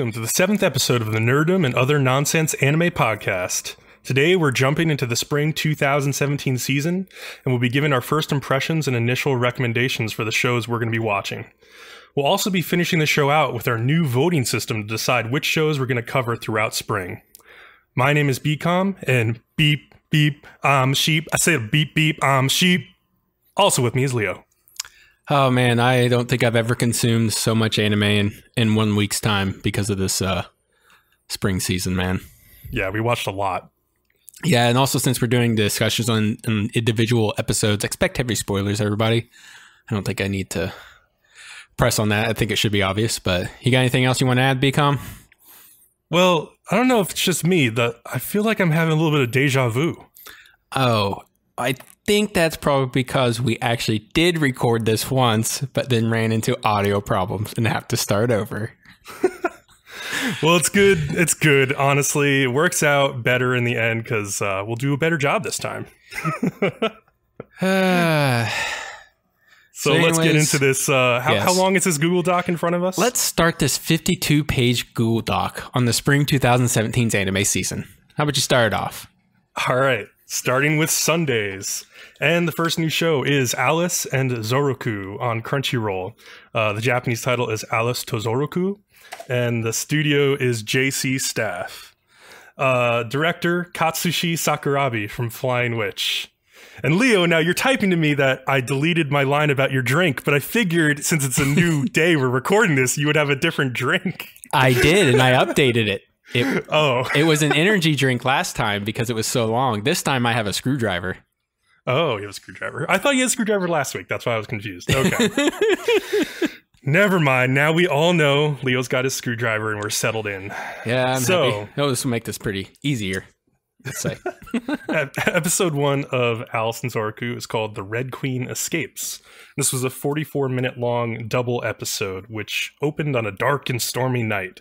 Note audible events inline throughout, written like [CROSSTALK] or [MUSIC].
welcome to the seventh episode of the Nerdom and Other Nonsense Anime Podcast. Today we're jumping into the spring 2017 season, and we'll be giving our first impressions and initial recommendations for the shows we're going to be watching. We'll also be finishing the show out with our new voting system to decide which shows we're going to cover throughout spring. My name is Bcom, and beep, beep, um, sheep. I said beep, beep, um, sheep. Also with me is Leo. Oh man, I don't think I've ever consumed so much anime in, in one week's time because of this uh, spring season, man. Yeah, we watched a lot. Yeah, and also since we're doing discussions on, on individual episodes, expect heavy spoilers, everybody. I don't think I need to press on that. I think it should be obvious. But you got anything else you want to add, BCom? Well, I don't know if it's just me that I feel like I'm having a little bit of deja vu. Oh, I think that's probably because we actually did record this once, but then ran into audio problems and have to start over. [LAUGHS] well, it's good. It's good. Honestly, it works out better in the end because uh, we'll do a better job this time. [SIGHS] So, so anyways, let's get into this. Uh, how, yes. how, long is this Google Doc in front of us? Let's start this 52 page Google Doc on the spring 2017's anime season. How about you start it off? All right, starting with Sundays. And the first new show is Alice and Zoroku on Crunchyroll. Uh, the Japanese title is Alice to Zoroku, and the studio is JC Staff. Uh, director Katsushi Sakuragi from Flying Witch. And Leo, now you're typing to me that I deleted my line about your drink, but I figured since it's a new [LAUGHS] day we're recording this, you would have a different drink. I did, and I updated it. It, [LAUGHS] oh, it was an energy drink last time because it was so long. This time I have a screwdriver. Oh, you have a screwdriver. I thought you had a screwdriver last week. That's why I was confused. Okay. [LAUGHS] Never mind. Now we all know Leo's got his screwdriver and we're settled in. Yeah, I'm so happy. Oh, this will make this pretty easier. Let's say. [LAUGHS] episode one of Alice and Zoroku is called The Red Queen Escapes. This was a 44 minute long double episode, which opened on a dark and stormy night.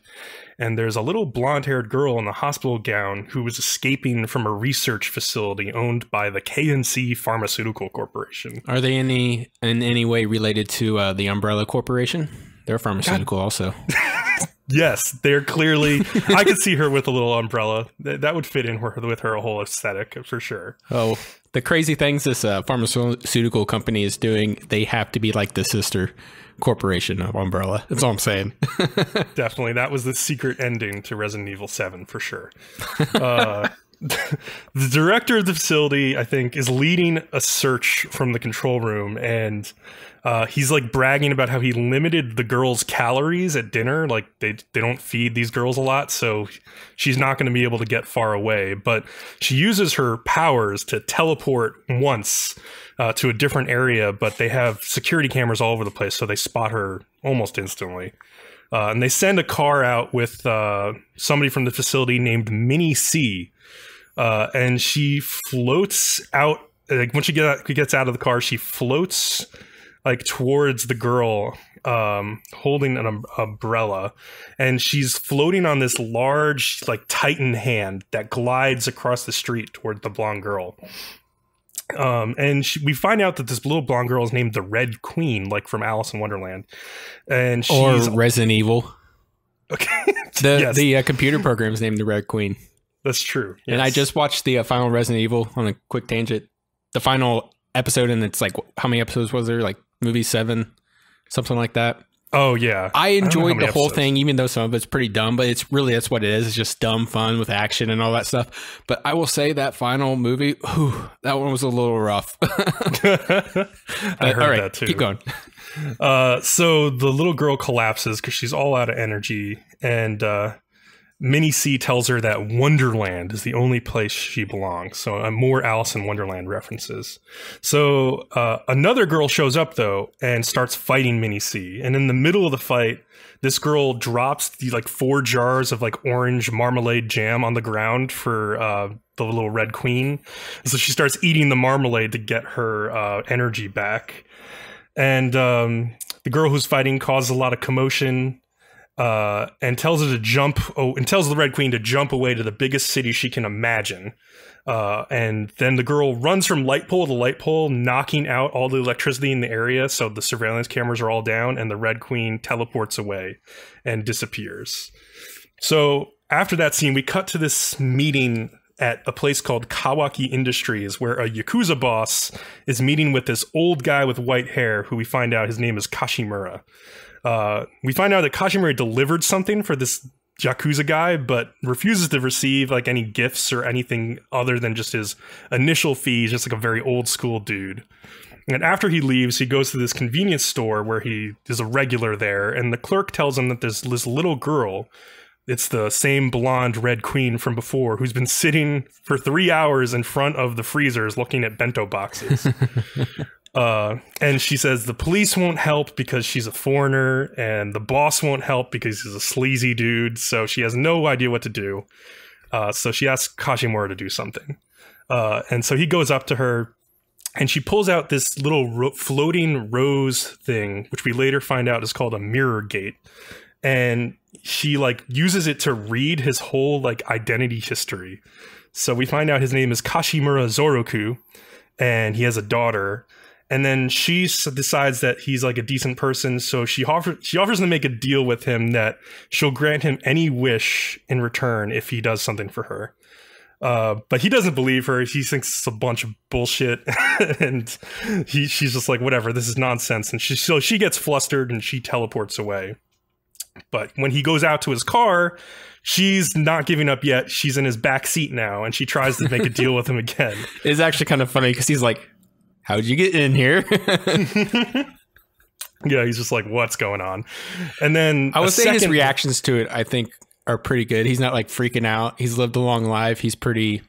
And there's a little blonde haired girl in a hospital gown who was escaping from a research facility owned by the KNC Pharmaceutical Corporation. Are they any in any way related to uh, the Umbrella Corporation? They're pharmaceutical God. also. [LAUGHS] Yes, they're clearly. I could see her with a little umbrella. That, that would fit in with, with her whole aesthetic for sure. Oh, the crazy things this uh, pharmaceutical company is doing, they have to be like the sister corporation of Umbrella. That's all I'm saying. [LAUGHS] Definitely, that was the secret ending to Resident Evil Seven for sure. [LAUGHS] Uh, the director of the facility, I think, is leading a search from the control room and uh, he's like bragging about how he limited the girls' calories at dinner. Like they they don't feed these girls a lot, so she's not going to be able to get far away. But she uses her powers to teleport once uh, to a different area. But they have security cameras all over the place, so they spot her almost instantly. Uh, and they send a car out with uh, somebody from the facility named Minnie C. Uh, and she floats out. Like once she get, gets out of the car, she floats like towards the girl um, holding an um, umbrella. And she's floating on this large like titan hand that glides across the street toward the blonde girl. Um, and she, we find out that this little blonde girl is named the red queen like from alice in wonderland. And she's or resident evil. Okay. [LAUGHS] The yes. the uh, computer program is named the red queen. That's true. Yes. and i just watched the uh, final resident evil on a quick tangent. The final episode and it's like how many episodes was there? Like movie seven, something like that. Oh yeah, I enjoyed I the whole episodes. thing, even though some of it's pretty dumb. But it's really that's what it is. It's just dumb fun with action and all that stuff. But I will say that final movie, whew, that one was a little rough. [LAUGHS] [LAUGHS] I heard all right, that too. Keep going. Uh, so the little girl collapses because she's all out of energy, and uh, Minnie C tells her that Wonderland is the only place she belongs. So uh, more Alice in Wonderland references. So uh, another girl shows up though and starts fighting Minnie C. And in the middle of the fight, this girl drops the like four jars of like orange marmalade jam on the ground for uh, the little red queen. so she starts eating the marmalade to get her uh, energy back. And um, the girl who's fighting causes a lot of commotion uh, and tells her to jump. Oh, and tells the Red Queen to jump away to the biggest city she can imagine. Uh, and then the girl runs from light pole to light pole, knocking out all the electricity in the area. So the surveillance cameras are all down, and the Red Queen teleports away and disappears. So after that scene, we cut to this meeting at a place called Kawaki Industries, where a Yakuza boss is meeting with this old guy with white hair, who we find out his name is Kashimura. Uh, we find out that Kashimura delivered something for this Yakuza guy, but refuses to receive like any gifts or anything other than just his initial fees, just like a very old school dude. And after he leaves, he goes to this convenience store where he is a regular there, and the clerk tells him that there's this little girl. It's the same blonde red queen from before who's been sitting for three hours in front of the freezers looking at bento boxes. [LAUGHS] Uh, and she says the police won't help because she's a foreigner, and the boss won't help because he's a sleazy dude. So she has no idea what to do. Uh, so she asks Kashimura to do something. Uh, and so he goes up to her, and she pulls out this little ro- floating rose thing, which we later find out is called a mirror gate. And she like uses it to read his whole like identity history. So we find out his name is Kashimura Zoroku, and he has a daughter and then she decides that he's like a decent person so she offers she offers to make a deal with him that she'll grant him any wish in return if he does something for her. Uh, but he doesn't believe her. He thinks it's a bunch of bullshit. [LAUGHS] And he she's just like whatever this is nonsense. And she so she gets flustered and she teleports away. But when he goes out to his car she's not giving up yet. She's in his back seat now and she tries to make a deal with him again. [LAUGHS] It's actually kind of funny because he's like, "How'd you get in here?" [LAUGHS] yeah he's just like what's going on and then I would say his reactions to it, I think, are pretty good. He's not like freaking out. He's lived a long life. He's pretty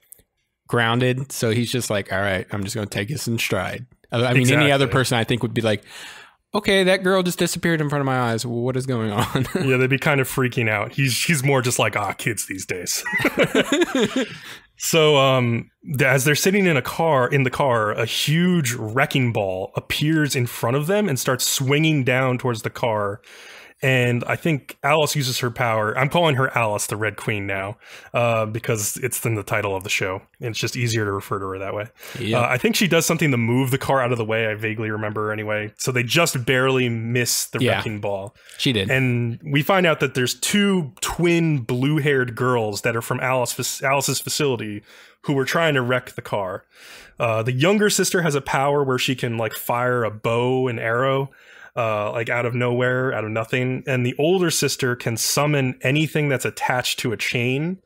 grounded. So he's just like, all right, I'm just going to take this in stride. I I mean, any other person I think would be like, okay, that girl just disappeared in front of my eyes. What is going on? yeah, they'd be kind of freaking out. He's he's more just like ah, kids these days. [LAUGHS] so um, as they're sitting in a car in the car, a huge wrecking ball appears in front of them and starts swinging down towards the car. And I think Alice uses her power. I'm calling her Alice, the Red Queen now, uh, because it's in the title of the show. And it's just easier to refer to her that way. Yeah. Uh, I think she does something to move the car out of the way. I vaguely remember anyway. So they just barely miss the Yeah. wrecking ball she did. and we find out that there's two twin blue-haired girls that are from Alice Alice's facility who were trying to wreck the car. Uh, the younger sister has a power where she can like fire a bow and arrow, uh, like out of nowhere, out of nothing. And the older sister can summon anything that's attached to a chain.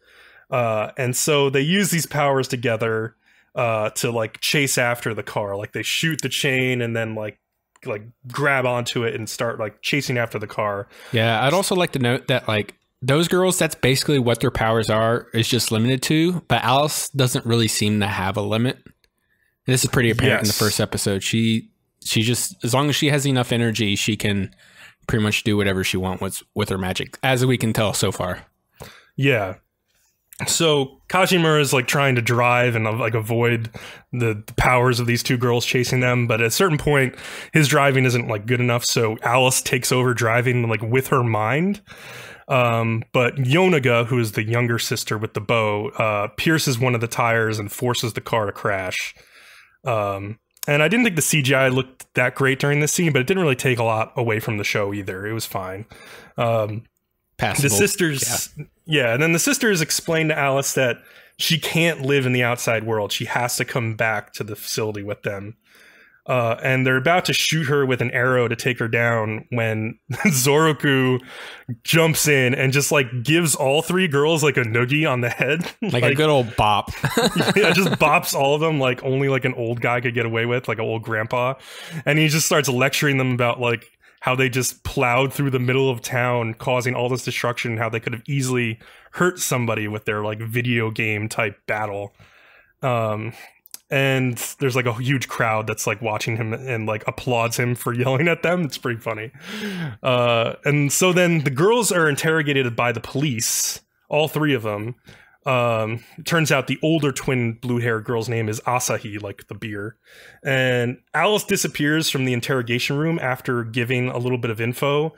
Uh, and so they use these powers together uh, to like chase after the car. Like they shoot the chain and then like like grab onto it and start like chasing after the car. Yeah, I'd also like to note that like those girls, that's basically what their powers are, is just limited to. But Alice doesn't really seem to have a limit. This is pretty apparent in the first episode. She she just as long as she has enough energy, she can pretty much do whatever she wants with with her magic, as we can tell so far. Yeah. So Kashimura is like trying to drive and uh, like avoid the, the powers of these two girls chasing them, but at a certain point, his driving isn't like good enough. So Alice takes over driving like with her mind. Um, but Yonaga, who is the younger sister with the bow, uh, pierces one of the tires and forces the car to crash. Um, and I didn't think the CGI looked that great during this scene, but it didn't really take a lot away from the show either. It was fine. Um, Passable. the sisters yeah. and then the sisters explain to alice that she can't live in the outside world she has to come back to the facility with them uh, and they're about to shoot her with an arrow to take her down when [LAUGHS] Zoroku jumps in and just like gives all three girls like a noogie on the head. [LAUGHS] like, a good old bop. [LAUGHS] yeah, just bops all of them like only like an old guy could get away with, like an old grandpa. And he just starts lecturing them about like how they just plowed through the middle of town, causing all this destruction, how they could have easily hurt somebody with their like video game type battle. Um and there's like a huge crowd that's like watching him and like applauds him for [LAUGHS] yelling at them. It's pretty funny. Uh, and so then the girls are interrogated by the police, all three of them. Um, turns out the older twin blue hair girl's name is Asahi, like the beer. And Alice disappears from the interrogation room after giving a little bit of info.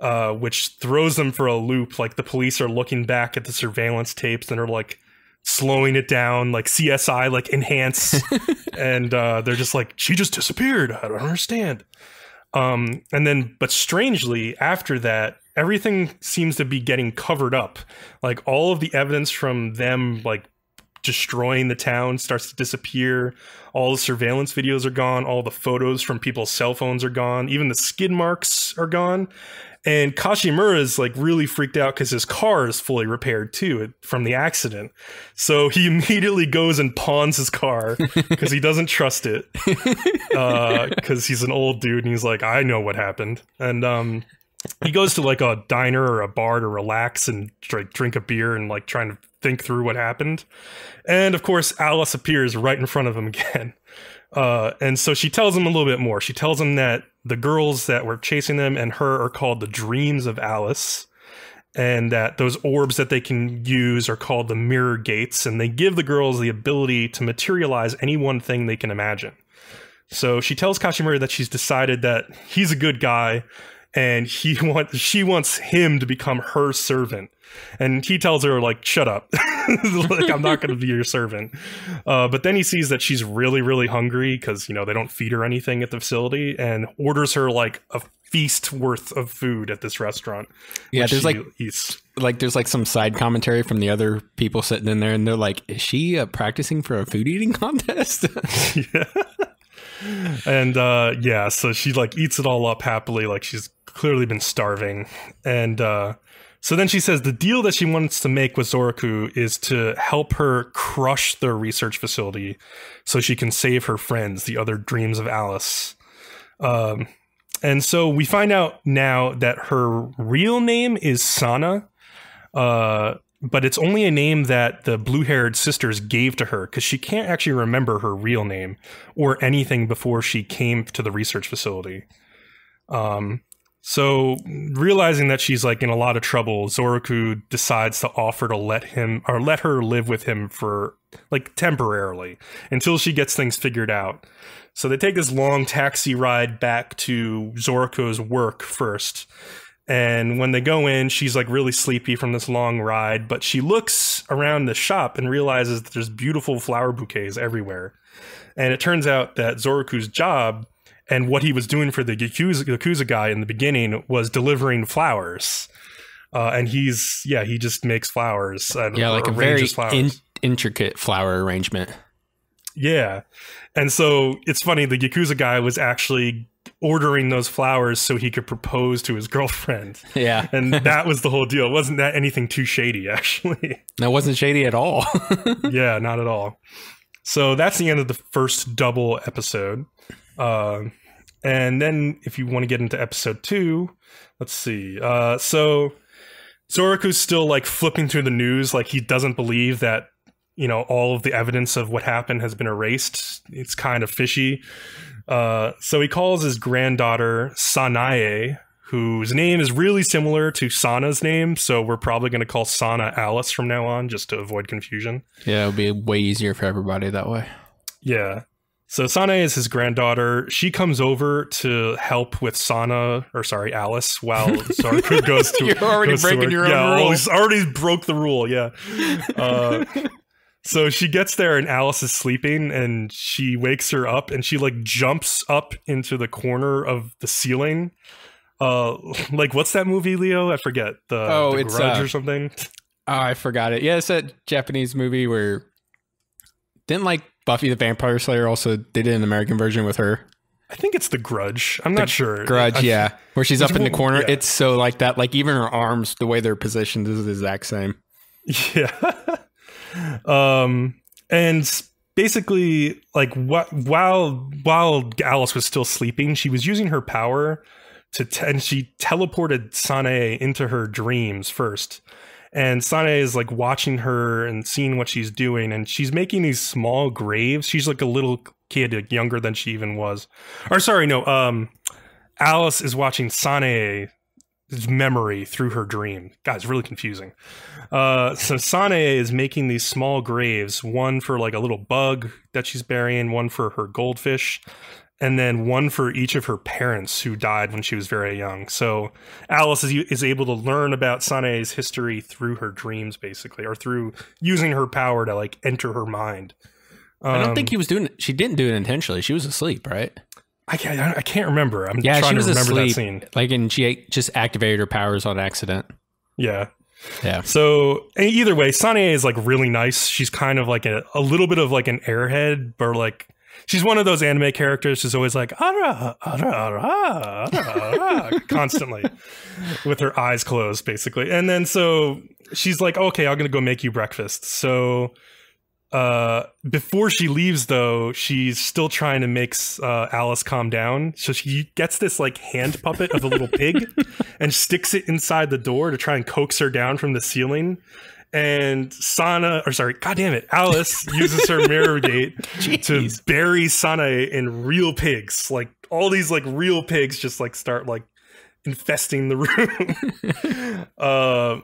uh, which throws them for a loop. Like the police are looking back at the surveillance tapes and are like slowing it down, like CSI, like enhance, [LAUGHS] and uh, they're just like, she just disappeared. I don't understand. Um, and then, but strangely, after that, everything seems to be getting covered up. Like all of the evidence from them, like destroying the town, starts to disappear. All the surveillance videos are gone. All the photos from people's cell phones are gone. Even the skid marks are gone. And Kashimura is like really freaked out because his car is fully repaired too from the accident. So he [LAUGHS] immediately goes and pawns his car [LAUGHS] because he doesn't trust it. Because uh, he's an old dude and he's like, I know what happened. And um, he goes to like a diner or a bar to relax and drink, drink a beer and like trying to think through what happened. And of course, Alice appears right in front of him [LAUGHS] again. Uh, and so she tells him a little bit more. She tells him that the girls that were chasing them and her are called the dreams of Alice. And that those orbs that they can use are called the mirror gates, and they give the girls the ability to materialize any one thing they can imagine. So she tells Kashimura that she's decided that he's a good guy and he [LAUGHS] wants she wants him to become her servant. And he tells her like shut up. [LAUGHS] Like i'm not going to be your servant. Uh, but then he sees that she's really really hungry because you know they don't feed her anything at the facility and orders her like a feast worth of food at this restaurant yeah there's like eats. like there's like some side commentary from the other people sitting in there and they're like is she uh, practicing for a food eating contest? [LAUGHS] Yeah and uh yeah so she like eats it all up happily like she's clearly been starving. And uh, so then she says the deal that she wants to make with Zoroku is to help her crush the research facility so she can save her friends, the other dreams of Alice. Um, and so we find out now that her real name is Sana, uh, but it's only a name that the blue haired sisters gave to her because she can't actually remember her real name or anything before she came to the research facility. Um, so, realizing that she's like in a lot of trouble, Zoroku decides to offer to let him or let her live with him for like temporarily until she gets things figured out. So, they take this long taxi ride back to Zoroku's work first. And when they go in, she's like really sleepy from this long ride, but she looks around the shop and realizes that there's beautiful flower bouquets everywhere. And it turns out that Zoroku's job and what he was doing for the Yakuza, Yakuza guy in the beginning was delivering flowers. Uh, and he's yeah, he just makes flowers. And, yeah, like a very in, intricate flower arrangement. Yeah, and so it's funny. The Yakuza guy was actually ordering those flowers so he could propose to his girlfriend. [LAUGHS] Yeah, [LAUGHS] and that was the whole deal. It wasn't that anything too shady, [LAUGHS] actually. That wasn't shady at all. yeah, not at all. So that's the end of the first double episode. Uh, and then if you want to get into episode two, let's see. Uh, so Zoroku's still like flipping through the news, like he doesn't believe that you know all of the evidence of what happened has been erased. It's kind of fishy. Uh, so he calls his granddaughter Sanae, whose name is really similar to Sana's name. So we're probably going to call Sana Alice from now on, just to avoid confusion. Yeah, it'll be way easier for everybody that way. Yeah. So Sana is his granddaughter. She comes over to help with Sana, or sorry, Alice, while [LAUGHS] Zoroku goes to. You're already breaking your yeah, own rule. He's already broke the rule. Yeah. Uh, [LAUGHS] so she gets there and Alice is sleeping, and she wakes her up, and she like jumps up into the corner of the ceiling. Uh, like what's that movie, Leo? I forget the, oh, the it's Grudge uh, or something. Oh, I forgot it. Yeah, it's that Japanese movie where didn't like Buffy the Vampire Slayer also they did an American version with her. I think it's the Grudge. I'm the not sure. Grudge, I, yeah, where she's up in the corner. Yeah. It's so like that. Like even her arms, the way they're positioned is the exact same. [LAUGHS] Yeah. Um, and basically, like wh- while while Alice was still sleeping, she was using her power to t- and she teleported Sanae into her dreams first and Sanae is like watching her and seeing what she's doing, and she's making these small graves. She's like a little kid, like younger than she even was. Or sorry, no, um, Alice is watching Sanae's memory through her dream. God, it's really confusing. Uh, so Sanae is making these small graves, one for like a little bug that she's burying, one for her goldfish. and then one for each of her parents who died when she was very young. So Alice is, is able to learn about Sanae's history through her dreams, basically, or through using her power to like enter her mind. I don't Um, think he was doing it. She didn't do it intentionally. She was asleep, right? I can't. I can't remember. I'm Yeah, trying she was to remember asleep. that scene. Like, and she just activated her powers on accident. Yeah. Yeah. So either way, Sanae is like really nice. She's kind of like a, a little bit of like an airhead, but like she's one of those anime characters who's always like ara, ara, ara, ara, [LAUGHS] constantly with her eyes closed, basically. And then so she's like, okay, I'm gonna go make you breakfast. So uh before she leaves though she's still trying to make uh alice calm down. So she gets this like hand puppet of a little pig [LAUGHS] and sticks it inside the door to try and coax her down from the ceiling. And sana or sorry god damn it alice [LAUGHS] uses her mirror gate to bury Sanae in real pigs. Like all these like real pigs just like start like infesting the room. [LAUGHS] Uh,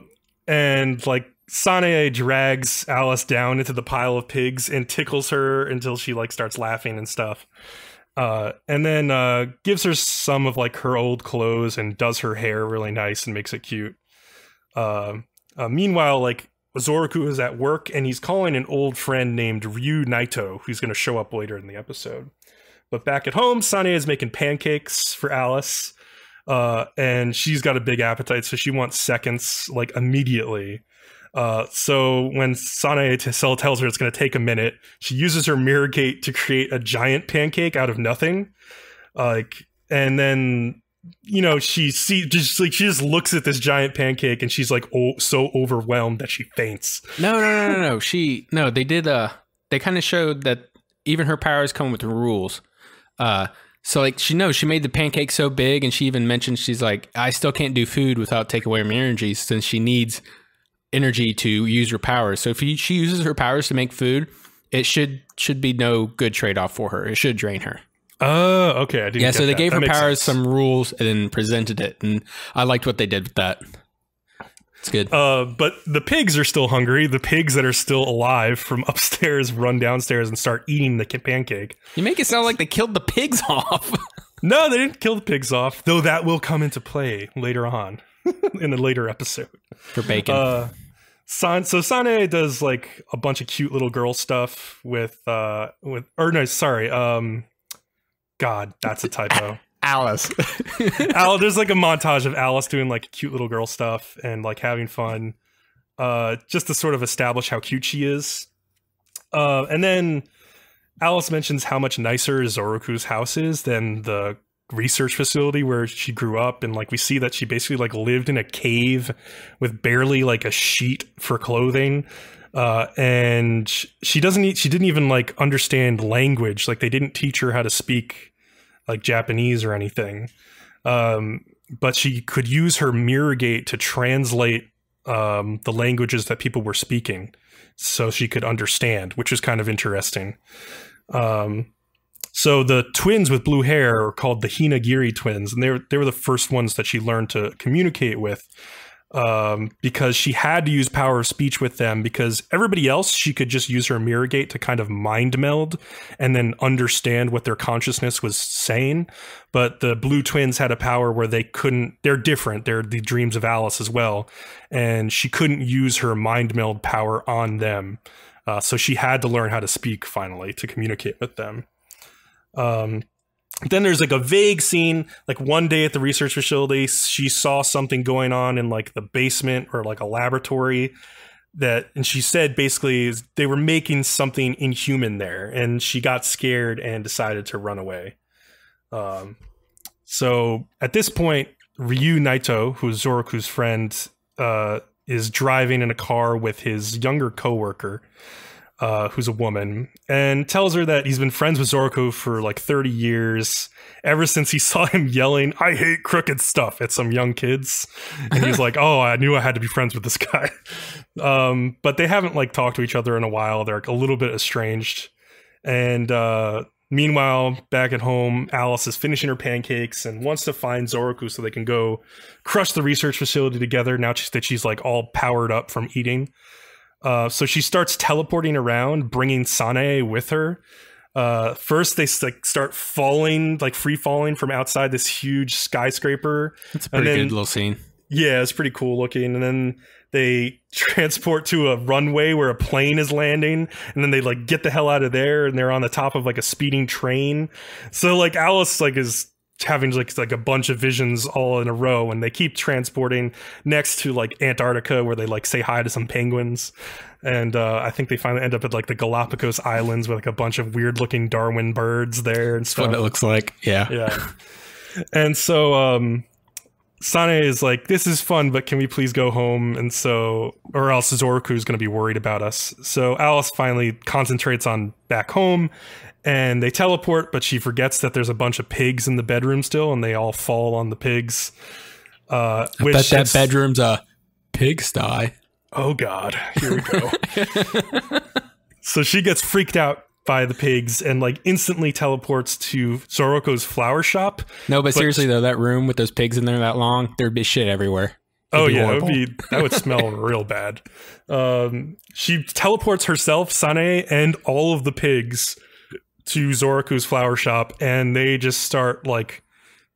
and like Sanae drags Alice down into the pile of pigs and tickles her until she like starts laughing and stuff. Uh, and then uh, gives her some of like her old clothes and does her hair really nice and makes it cute. Uh, uh, meanwhile, like Zoroku is at work and he's calling an old friend named Ryu Naito, who's going to show up later in the episode. But back at home, Sanae is making pancakes for Alice, uh, and she's got a big appetite, so she wants seconds like immediately. Uh, so when Sanae t- Cell tells her it's going to take a minute, she uses her mirror gate to create a giant pancake out of nothing. Like, and then you know she see just like she just looks at this giant pancake and she's like oh so overwhelmed that she faints. No, no, no, no, no. [LAUGHS] She no. They did. Uh, they kind of showed that even her powers come with rules. Uh, so like she knows she made the pancake so big, and she even mentioned she's like, I still can't do food without taking away my energy, since she needs energy to use her powers. So if he, she uses her powers to make food, it should should be no good trade off for her. It should drain her. Oh, okay. I didn't. Yeah. So they that. gave That her powers sense. some rules and then presented it, and I liked what they did with that. It's good. Uh, but the pigs are still hungry. The pigs that are still alive from [LAUGHS] upstairs run downstairs and start eating the pancake. you make it sound like they killed the pigs [LAUGHS] off. No, they didn't kill the pigs off, though that will come into play later on [LAUGHS] in a later episode. for bacon. Uh, San, so Sanae does like a bunch of cute little girl stuff with uh with or no sorry um God that's a typo. [LAUGHS] Alice. [LAUGHS] Al, there's like a montage of Alice doing like cute little girl stuff and like having fun, uh, just to sort of establish how cute she is. Uh, and then Alice mentions how much nicer Zoroku's house is than the research facility where she grew up, and like we see that she basically like lived in a cave with barely like a sheet for clothing. Uh, and she doesn't. She didn't even like understand language. Like they didn't teach her how to speak like Japanese or anything um, but she could use her mirror gate to translate um, the languages that people were speaking so she could understand which is kind of interesting um, so the twins with blue hair are called the hinagiri twins and they were, they were the first ones that she learned to communicate with um, because she had to use power of speech with them because everybody else she could just use her mirror gate to kind of mind meld and then understand what their consciousness was saying. But the blue twins had a power where they couldn't they're different. They're the dreams of alice as well. And she couldn't use her mind meld power on them. Uh, so she had to learn how to speak finally to communicate with them um, then there's like a vague scene like one day at the research facility she saw something going on in like the basement or like a laboratory that and she said basically they were making something inhuman there and she got scared and decided to run away. Um, so at this point ryu naito who's zoroku's friend uh, is driving in a car with his younger coworker uh, who's a woman, and tells her that he's been friends with Zoroku for like 30 years, ever since he [LAUGHS] saw him yelling, I hate crooked stuff at some young kids. And he's [LAUGHS] like, Oh, I knew I had to be friends with this guy. Um, but they haven't like talked to each other in a while. They're like, a little bit estranged. And uh, meanwhile, back at home, Alice is finishing her pancakes and wants to find Zoroku so they can go crush the research facility together now that she's like all powered up from eating. Uh, so she starts teleporting around, bringing Sanae with her. Uh, first, they like start falling, like free falling from outside this huge skyscraper. It's a pretty then- good little scene. Yeah, it's pretty cool looking. And then they [LAUGHS] transport to a runway where a plane is landing, and then they like get the hell out of there, and they're on the top of like a speeding train. So like Alice like is having like like a bunch of visions all in a row, and they keep transporting next to like Antarctica where they like say hi to some penguins. And uh, I think they finally end up at like the Galapagos Islands with like a bunch of weird looking Darwin birds there and stuff. What it looks like. Yeah. Yeah. and so um Sanae is like, this is fun, but can we please go home? And so, or else Zoroku is going to be worried about us. So Alice finally concentrates on back home and they teleport, but she forgets that there's a bunch of pigs in the bedroom still and they all fall on the pigs. Uh, which Bet that bedroom's a pigsty. Oh God, here we go. [LAUGHS] so she gets freaked out by the pigs and like instantly teleports to Zoroku's flower shop. No, but, seriously though, that room with those pigs in there that long, there'd be shit everywhere. Oh yeah, horrible. would be that would smell [LAUGHS] real bad. Um, she teleports herself, Sanae, and all of the pigs to Zoroku's flower shop, and they just start like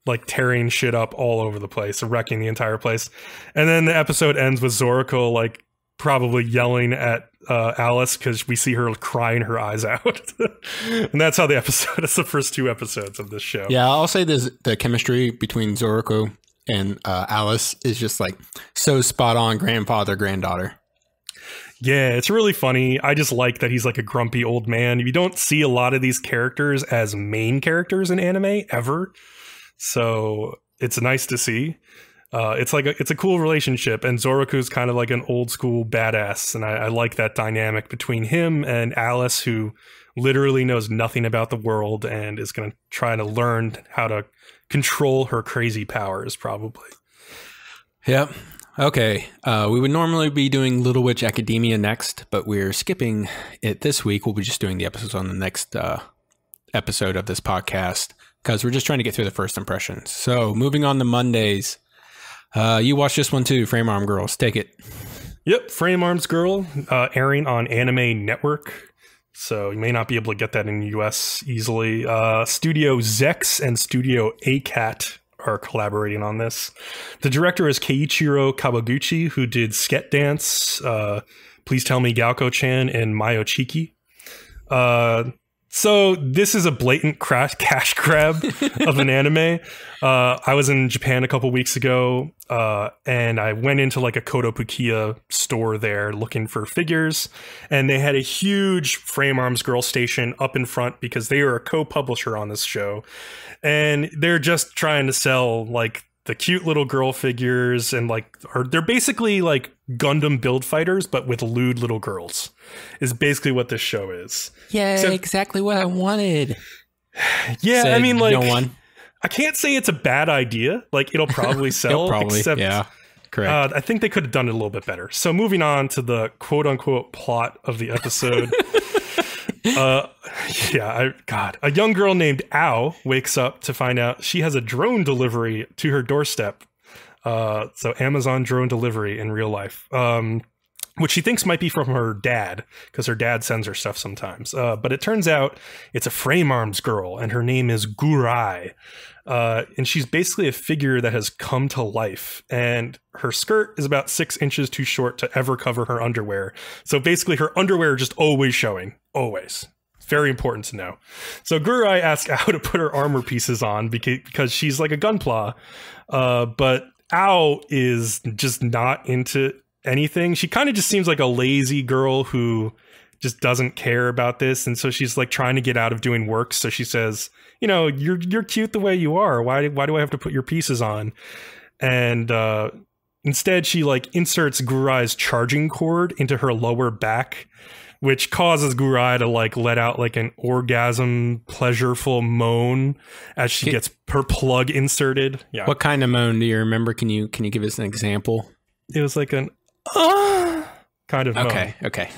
like tearing shit up all over the place, wrecking the entire place. And then the episode ends with Zoroku like probably yelling at uh, Alice because we see her crying her eyes out, [LAUGHS] and that's how the episode. [LAUGHS] is the first two episodes of this show. Yeah, I'll say this: the chemistry between Zoroku and uh, Alice is just like so spot on, grandfather granddaughter. Yeah, it's really funny. I just like that he's like a grumpy old man. You don't see a lot of these characters as main characters in anime ever. So it's nice to see. Uh, it's like a, it's a cool relationship, and Zoroku's kind of like an old school badass, and I, I like that dynamic between him and Alice, who literally knows nothing about the world and is going to try to learn how to control her crazy powers, probably. Yep. Okay. Uh, we would normally be doing Little Witch Academia next, but we're skipping it this week. We'll be just doing the episodes on the next uh, episode of this podcast because we're just trying to get through the first impressions. So moving on to Mondays. Uh, you watched this one too, Frame Arm Girls. Take it. Yep, Frame Arms Girl, uh, airing on Anime Network. So you may not be able to get that in the US easily. Uh, Studio Zexcs and Studio ACAT are collaborating on this. The director is Keiichiro Kawaguchi, who did Sket Dance, uh, Please Tell Me Galko chan, and Mayo Chiki. Uh, so this is a blatant crash [LAUGHS] cash grab of an anime. Uh, I was in Japan a couple weeks ago, uh, and I went into like a Kotobukiya store there looking for figures, and they had a huge Frame Arms Girl station up in front because they are a co-publisher on this show, and they're just trying to sell like the cute little girl figures and like or they're basically like Gundam build fighters but with lewd little girls is basically what this show is. Yeah, exactly what I wanted. [SIGHS] Yeah, I mean like no one. I can't say it's a bad idea. Like it'll [LAUGHS] probably sell. It'll probably. except, yeah. Correct. Uh, I think they could have done it a little bit better. So moving on to the quote unquote plot of the episode. [LAUGHS] uh, [LAUGHS] yeah, I, God, a young girl named Ao wakes up to find out she has a drone delivery to her doorstep. Uh, so Amazon drone delivery in real life. Um, which she thinks might be from her dad because her dad sends her stuff sometimes. Uh, but it turns out it's a frame arms girl, and her name is Gurai. Uh, and she's basically a figure that has come to life. And her skirt is about six inches too short to ever cover her underwear. So basically, her underwear is just always showing. Always. Very important to know. So Gurai asks [LAUGHS] Ao to put her armor pieces on because, because she's like a gunpla. Uh, but Ao is just not into anything. She kind of just seems like a lazy girl who just doesn't care about this and so she's like trying to get out of doing work so she says you know you're you're cute the way you are why why do i have to put your pieces on and uh instead she like inserts gurai's charging cord into her lower back which causes gurai to like let out like an orgasm pleasureful moan as she Get- gets her plug inserted yeah what kind of moan do you remember? Can you can you give us an example? it was like an ah kind of moan. Okay. Okay.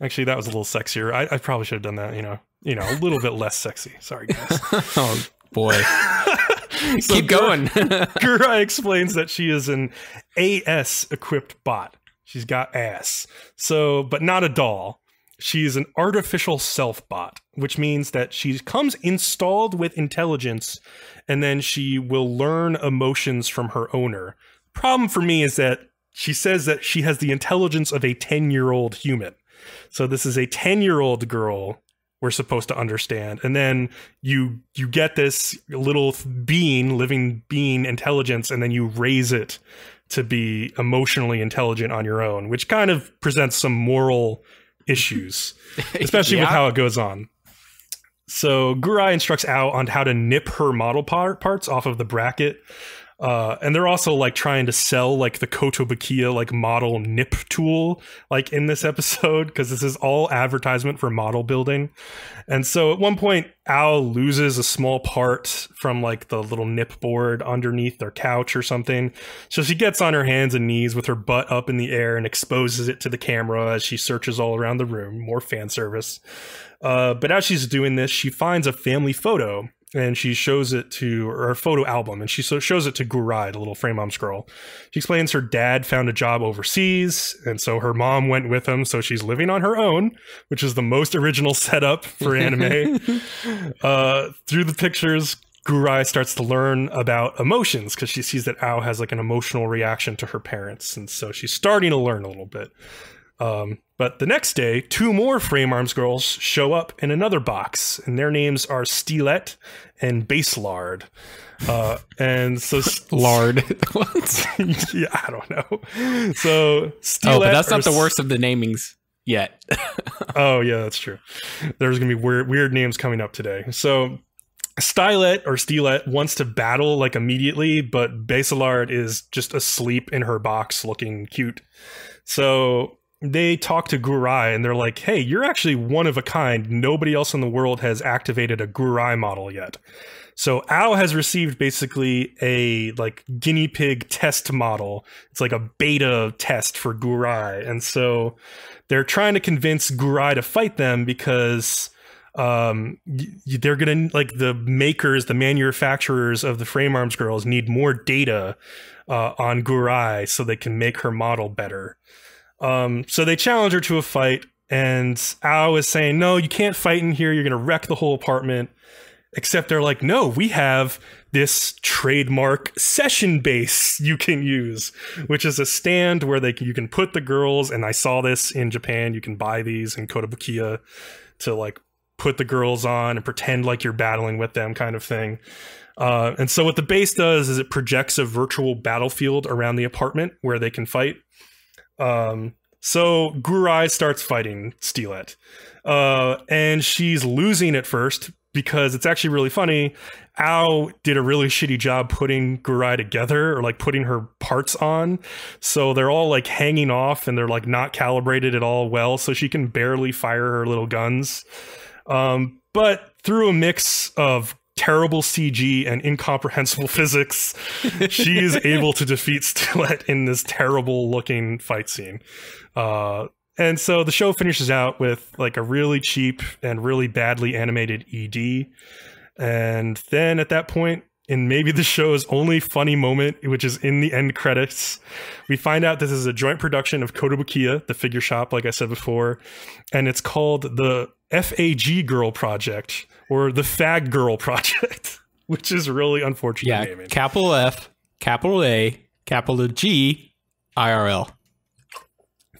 Actually, that was a little sexier. I, I probably should have done that. You know, you know, a little bit less sexy. Sorry, guys. [LAUGHS] oh boy. [LAUGHS] So Keep going. [LAUGHS] Gurai explains that she is an AS equipped bot. She's got ass. So, but not a doll. She's an artificial self bot, which means that she comes installed with intelligence and then she will learn emotions from her owner. Problem for me is that she says that she has the intelligence of a 10 year old human. So this is a 10 year old girl we're supposed to understand and then you you get this little being living being intelligence and then you raise it to be emotionally intelligent on your own which kind of presents some moral issues [LAUGHS] especially Yeah. with how it goes on so gurai instructs ao on how to nip her model part parts off of the bracket uh, and they're also like trying to sell like the Kotobukiya like model nip tool like in this episode because this is all advertisement for model building. And so at one point, Al loses a small part from like the little nip board underneath their couch or something. So she gets on her hands and knees with her butt up in the air and exposes it to the camera as she searches all around the room. More fan service. Uh, but as she's doing this, she finds a family photo and she shows it to her photo album and she so shows it to Gurai, a little Frame Arms Girl. She explains her dad found a job overseas and so her mom went with him so she's living on her own, which is the most original setup for anime. [LAUGHS] uh, through the pictures Gurai starts to learn about emotions because she sees that Ao has like an emotional reaction to her parents, and so she's starting to learn a little bit. Um, but the next day, two more Frame Arms girls show up in another box, and their names are Steelette and Baselard. Uh, and so, Lard. [LAUGHS] yeah, I don't know. So, Steelette Oh, but that's not the worst of the namings yet. [LAUGHS] Oh yeah, that's true. There's gonna be weird weird names coming up today. So Stylet or Steelet wants to battle like immediately, but Baselard is just asleep in her box looking cute. So they talk to Gurai and they're like, hey, you're actually one of a kind. Nobody else in the world has activated a Gurai model yet. So Ao has received basically a like guinea pig test model. It's like a beta test for Gurai. And so they're trying to convince Gurai to fight them because um they're gonna like the makers the manufacturers of the frame arms girls need more data uh, on gurai so they can make her model better um so they challenge her to a fight and ao is saying no you can't fight in here. You're gonna wreck the whole apartment. Except they're like no we have this trademark session base you can use which is a stand where they can, you can put the girls and i saw this in japan. You can buy these in kotobukiya to like put the girls on and pretend like you're battling with them kind of thing. Uh, and so what the base does is it projects a virtual battlefield around the apartment where they can fight um, so Gurai starts fighting Steelet. Uh, and she's losing at first because it's actually really funny. Ao did a really shitty job putting Gurai together or like putting her parts on. So they're all like hanging off and they're like not calibrated at all well. So she can barely fire her little guns. Um, but through a mix of terrible CG and incomprehensible physics, she is [LAUGHS] able to defeat Stilett in this terrible looking fight scene. Uh, and so the show finishes out with like a really cheap and really badly animated ED. And then at that point, in maybe the show's only funny moment, which is in the end credits, we find out this is a joint production of Kotobukiya, the figure shop, like I said before, and it's called the FAG Girl Project or the Fag Girl Project, [LAUGHS] which is really unfortunate yeah, naming. capital F, capital A, capital G, IRL.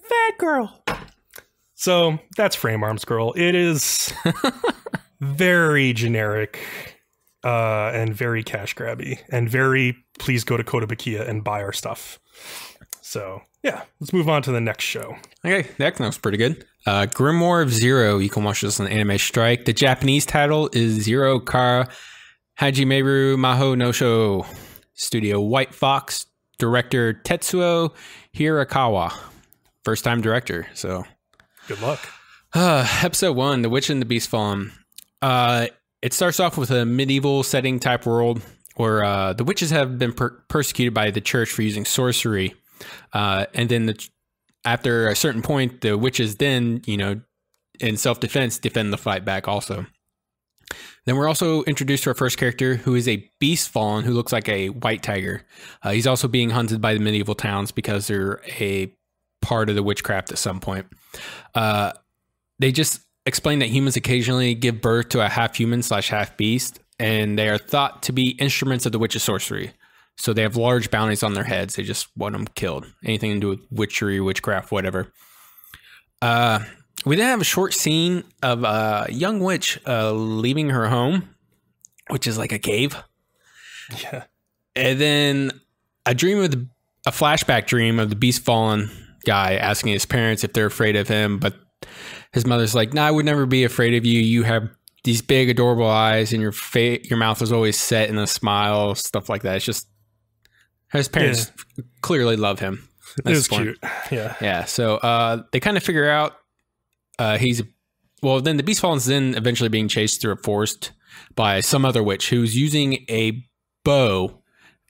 Fat girl. So that's Frame Arms Girl. It is [LAUGHS] very generic uh, and very cash grabby and very please go to Kotobukiya and buy our stuff. So yeah, let's move on to the next show. Okay, that was pretty good. Uh, Grimoire of Zero. You can watch this on Anime Strike. The Japanese title is Zero Kara Hajimeru Maho no Sho. Studio White Fox. Director Tetsuo Hirakawa. First time director. So, Good luck. uh, [SIGHS] episode one The Witch and the Beast Fallen. Uh, it starts off with a medieval setting type world where uh, the witches have been per- persecuted by the church for using sorcery. Uh, and then the after a certain point, the witches then, you know, in self defense, defend the fight back also. Then we're also introduced to our first character, who is a beast fallen, who looks like a white tiger. Uh, he's also being hunted by the medieval towns because they're a part of the witchcraft at some point. Uh, they just explain that humans occasionally give birth to a half human slash half beast, and they are thought to be instruments of the witch's sorcery. So they have large bounties on their heads. They just want them killed. Anything to do with witchery, witchcraft, whatever. Uh, we then have a short scene of a young witch uh, leaving her home, which is like a cave. [LAUGHS] Yeah. And then a dream of the, a flashback dream of the beast fallen guy asking his parents if they're afraid of him, but his mother's like, "No, nah, I would never be afraid of you. You have these big, adorable eyes, and your fa- your mouth is always set in a smile, stuff like that." It's just his parents yeah. clearly love him. Was cute. Yeah. Yeah. So uh, they kind of figure out uh, he's well. Then the beast fallen's then eventually being chased through a forest by some other witch who's using a bow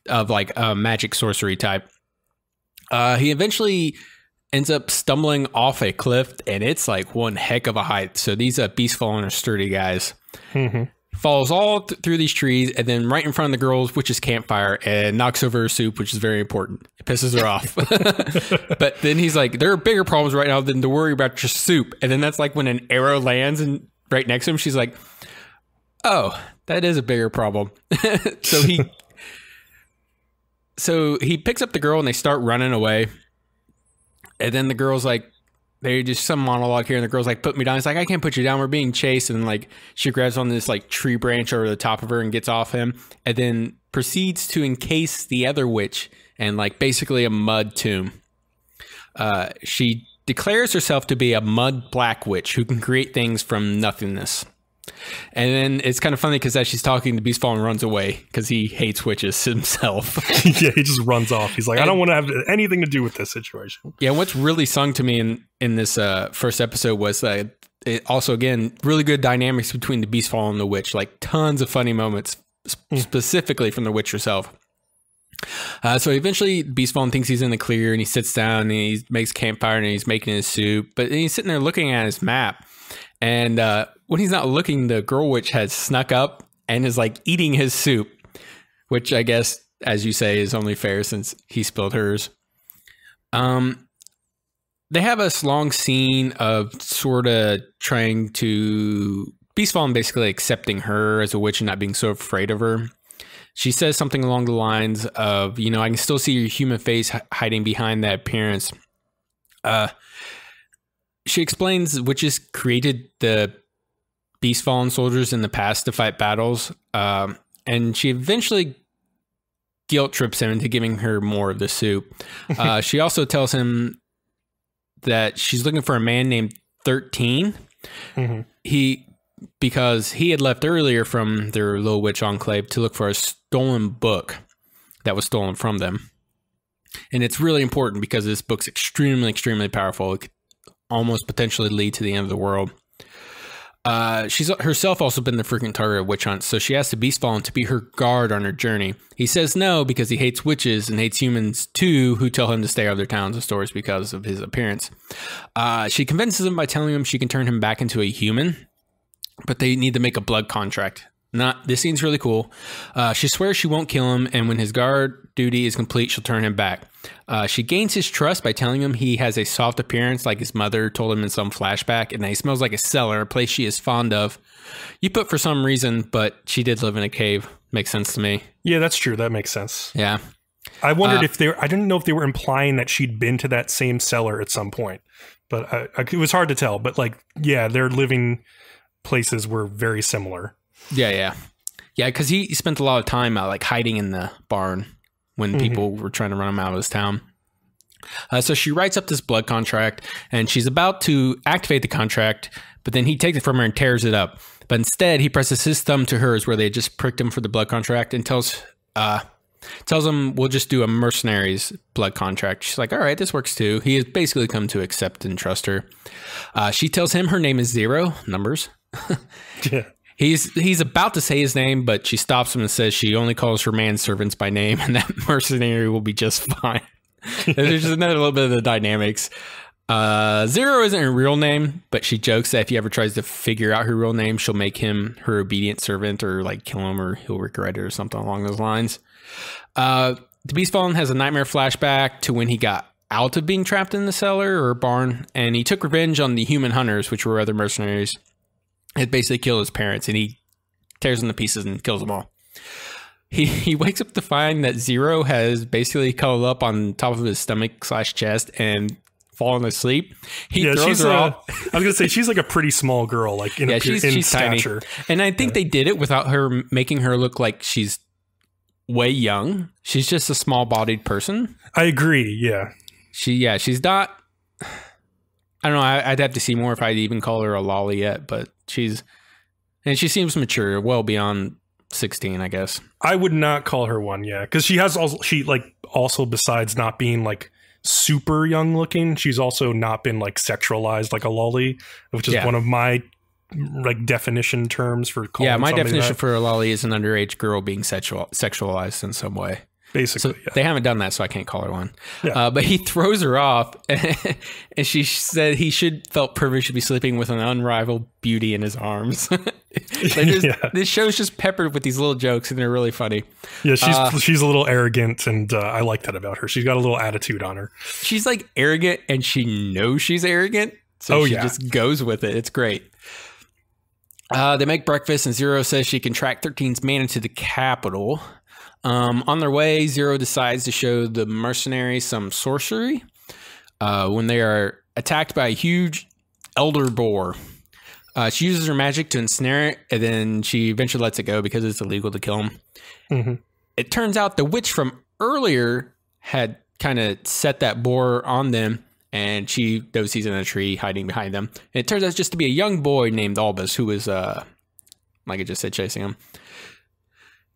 of like a magic sorcery type. Uh, he eventually ends up stumbling off a cliff, and it's like one heck of a height. So these uh, beast fallen are sturdy guys. Mm-hmm. Falls all th- through these trees, and then right in front of the girls, which is campfire, and knocks over her soup, which is very important. It pisses her off. [LAUGHS] but then he's like, "There are bigger problems right now than to worry about your soup." And then that's like when an arrow lands and right next to him, she's like, "Oh, that is a bigger problem." [LAUGHS] so he so he picks up the girl and they start running away. And then the girl's like, they just some monologue here, and the girl's like, "Put me down." He's like, "I can't put you down. We're being chased." And like, she grabs on this like tree branch over the top of her and gets off him, and then proceeds to encase the other witch and like basically a mud tomb. Uh, she declares herself to be a mud black witch who can create things from nothingness. And then it's kind of funny because as she's talking, the beast fallen runs away because he hates witches [LAUGHS] himself. [LAUGHS] yeah, he just runs off. He's like, and, I don't want to have anything to do with this situation. Yeah, what's really sung to me in in this uh, first episode was that it also again really good dynamics between the beast fallen and the witch. Like tons of funny moments, mm. specifically from the witch herself. Uh, so eventually, Beast Fallen thinks he's in the clear, and he sits down and he makes campfire and he's making his soup. But he's sitting there looking at his map, and uh, when he's not looking, the girl witch has snuck up and is like eating his soup, which I guess, as you say, is only fair since he spilled hers. Um, they have a long scene of sort of trying to Beastfallen basically accepting her as a witch and not being so afraid of her. She says something along the lines of, you know, I can still see your human face hiding behind that appearance. Uh, she explains witches created the beast fallen soldiers in the past to fight battles, um, and she eventually guilt trips him into giving her more of the soup. Uh, [LAUGHS] she also tells him that she's looking for a man named 13. Mm-hmm. He because he had left earlier from their little witch enclave to look for a stolen book that was stolen from them. And it's really important because this book's extremely, extremely powerful. It could almost potentially lead to the end of the world. Uh, she's herself also been the frequent target of witch hunts, so she asks the Beast Fallen to be her guard on her journey. He says no because he hates witches and hates humans too, who tell him to stay out of their towns and stores because of his appearance. Uh, she convinces him by telling him she can turn him back into a human, but they need to make a blood contract. Not this scene's really cool. Uh, she swears she won't kill him, and when his guard duty is complete, she'll turn him back. Uh, she gains his trust by telling him he has a soft appearance, like his mother told him in some flashback, and that he smells like a cellar, a place she is fond of. You put for some reason, but she did live in a cave. Makes sense to me. Yeah, that's true. That makes sense. Yeah. I wondered uh, if they were, I didn't know if they were implying that she'd been to that same cellar at some point, but I, I, it was hard to tell. But like, yeah, their living places were very similar. Yeah, yeah, yeah. Because he spent a lot of time uh, like hiding in the barn when mm-hmm. people were trying to run him out of his town. Uh, so she writes up this blood contract, and she's about to activate the contract, but then he takes it from her and tears it up. But instead, he presses his thumb to hers, where they just pricked him for the blood contract, and tells uh, tells him we'll just do a mercenaries blood contract. She's like, all right, this works too. He has basically come to accept and trust her. Uh, she tells him her name is Zero numbers. [LAUGHS] yeah. He's he's about to say his name, but she stops him and says she only calls her manservants by name, [LAUGHS] and that mercenary will be just fine. [LAUGHS] There's just another little bit of the dynamics. Uh, Zero isn't her real name, but she jokes that if he ever tries to figure out her real name, she'll make him her obedient servant or like kill him or he'll regret it or something along those lines. Uh, the Beast Fallen has a nightmare flashback to when he got out of being trapped in the cellar or barn, and he took revenge on the human hunters, which were other mercenaries. It basically killed his parents, and he tears them to pieces and kills them all. He [LAUGHS] he wakes up to find that Zero has basically cuddled up on top of his stomach slash chest and fallen asleep. He Yeah, throws her a, off. I was gonna say she's like a pretty small girl, like in, [LAUGHS] Yeah, a, she's, in she's stature. tiny, and I think they did it without her making her look like she's way young. She's just a small bodied person. I agree. Yeah, She yeah, she's not. [SIGHS] I don't know. I, I'd have to see more if I'd even call her a lolly yet, but she's and she seems mature, well beyond sixteen, I guess. I would not call her one. Yeah, because she has also she like also besides not being like super young looking, she's also not been like sexualized like a lolly, which is Yeah. one of my like definition terms for calling yeah, my definition that, for a lolly is an underage girl being sexual sexualized in some way. So basically. yeah. they haven't done that, so I can't call her one. Yeah. Uh, but he throws her off, [LAUGHS] and she said he should felt privileged to be sleeping with an unrivaled beauty in his arms. [LAUGHS] Just- Yeah. This show's just peppered with these little jokes, and they're really funny. Yeah, she's Uh, she's a little arrogant, and uh, I like that about her. She's got a little attitude on her. She's like arrogant, and she knows she's arrogant, so Oh, she yeah. just goes with it. It's great. Uh, they make breakfast, and Zero says she can track 13's man into the capital. Um, on their way, Zero decides to show the mercenaries some sorcery uh, when they are attacked by a huge elder boar. Uh, she uses her magic to ensnare it, and then she eventually lets it go because it's illegal to kill him. hmm It turns out the witch from earlier had kind of set that boar on them, and she knows he's in a tree hiding behind them. And it turns out just to be a young boy named Albus who was, uh, like I just said, chasing him.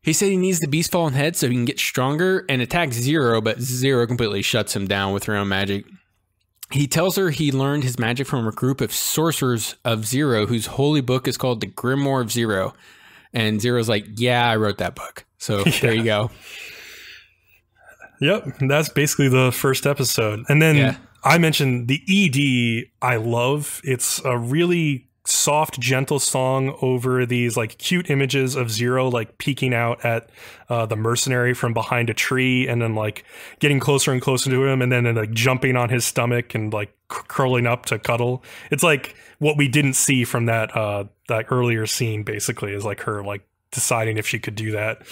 He said he needs the beast fallen head so he can get stronger and attack Zero, but Zero completely shuts him down with her own magic. He tells her he learned his magic from a group of sorcerers of Zero, whose holy book is called the Grimoire of Zero. And Zero's like, Yeah, I wrote that book. So [LAUGHS] there you go. Yep, that's basically the first episode. And then Yeah. I mentioned the ED. I love. It's a really soft, gentle song over these like cute images of Zero like peeking out at uh, the mercenary from behind a tree, and then like getting closer and closer to him, and then like jumping on his stomach and like curling up to cuddle. It's like what we didn't see from that uh, that earlier scene. Basically, is like her like deciding if she could do that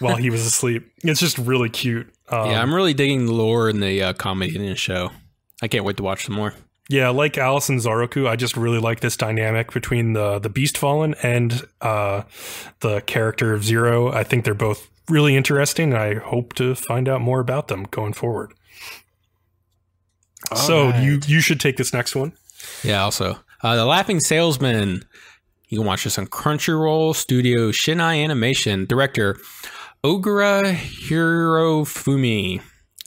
while he was asleep. [LAUGHS] It's just really cute. Um, yeah, I'm really digging the lore and the uh, comedy in the show. I can't wait to watch some more. Yeah, like Alice and Zoroku, I just really like this dynamic between the the Beast Fallen and uh, the character of Zero. I think they're both really interesting. I hope to find out more about them going forward. so Alright. you you should take this next one. Yeah, also. Uh, the Laughing Salesman. You can watch this on Crunchyroll Studio Shin-Ei Animation. Director Ogura Hirofumi.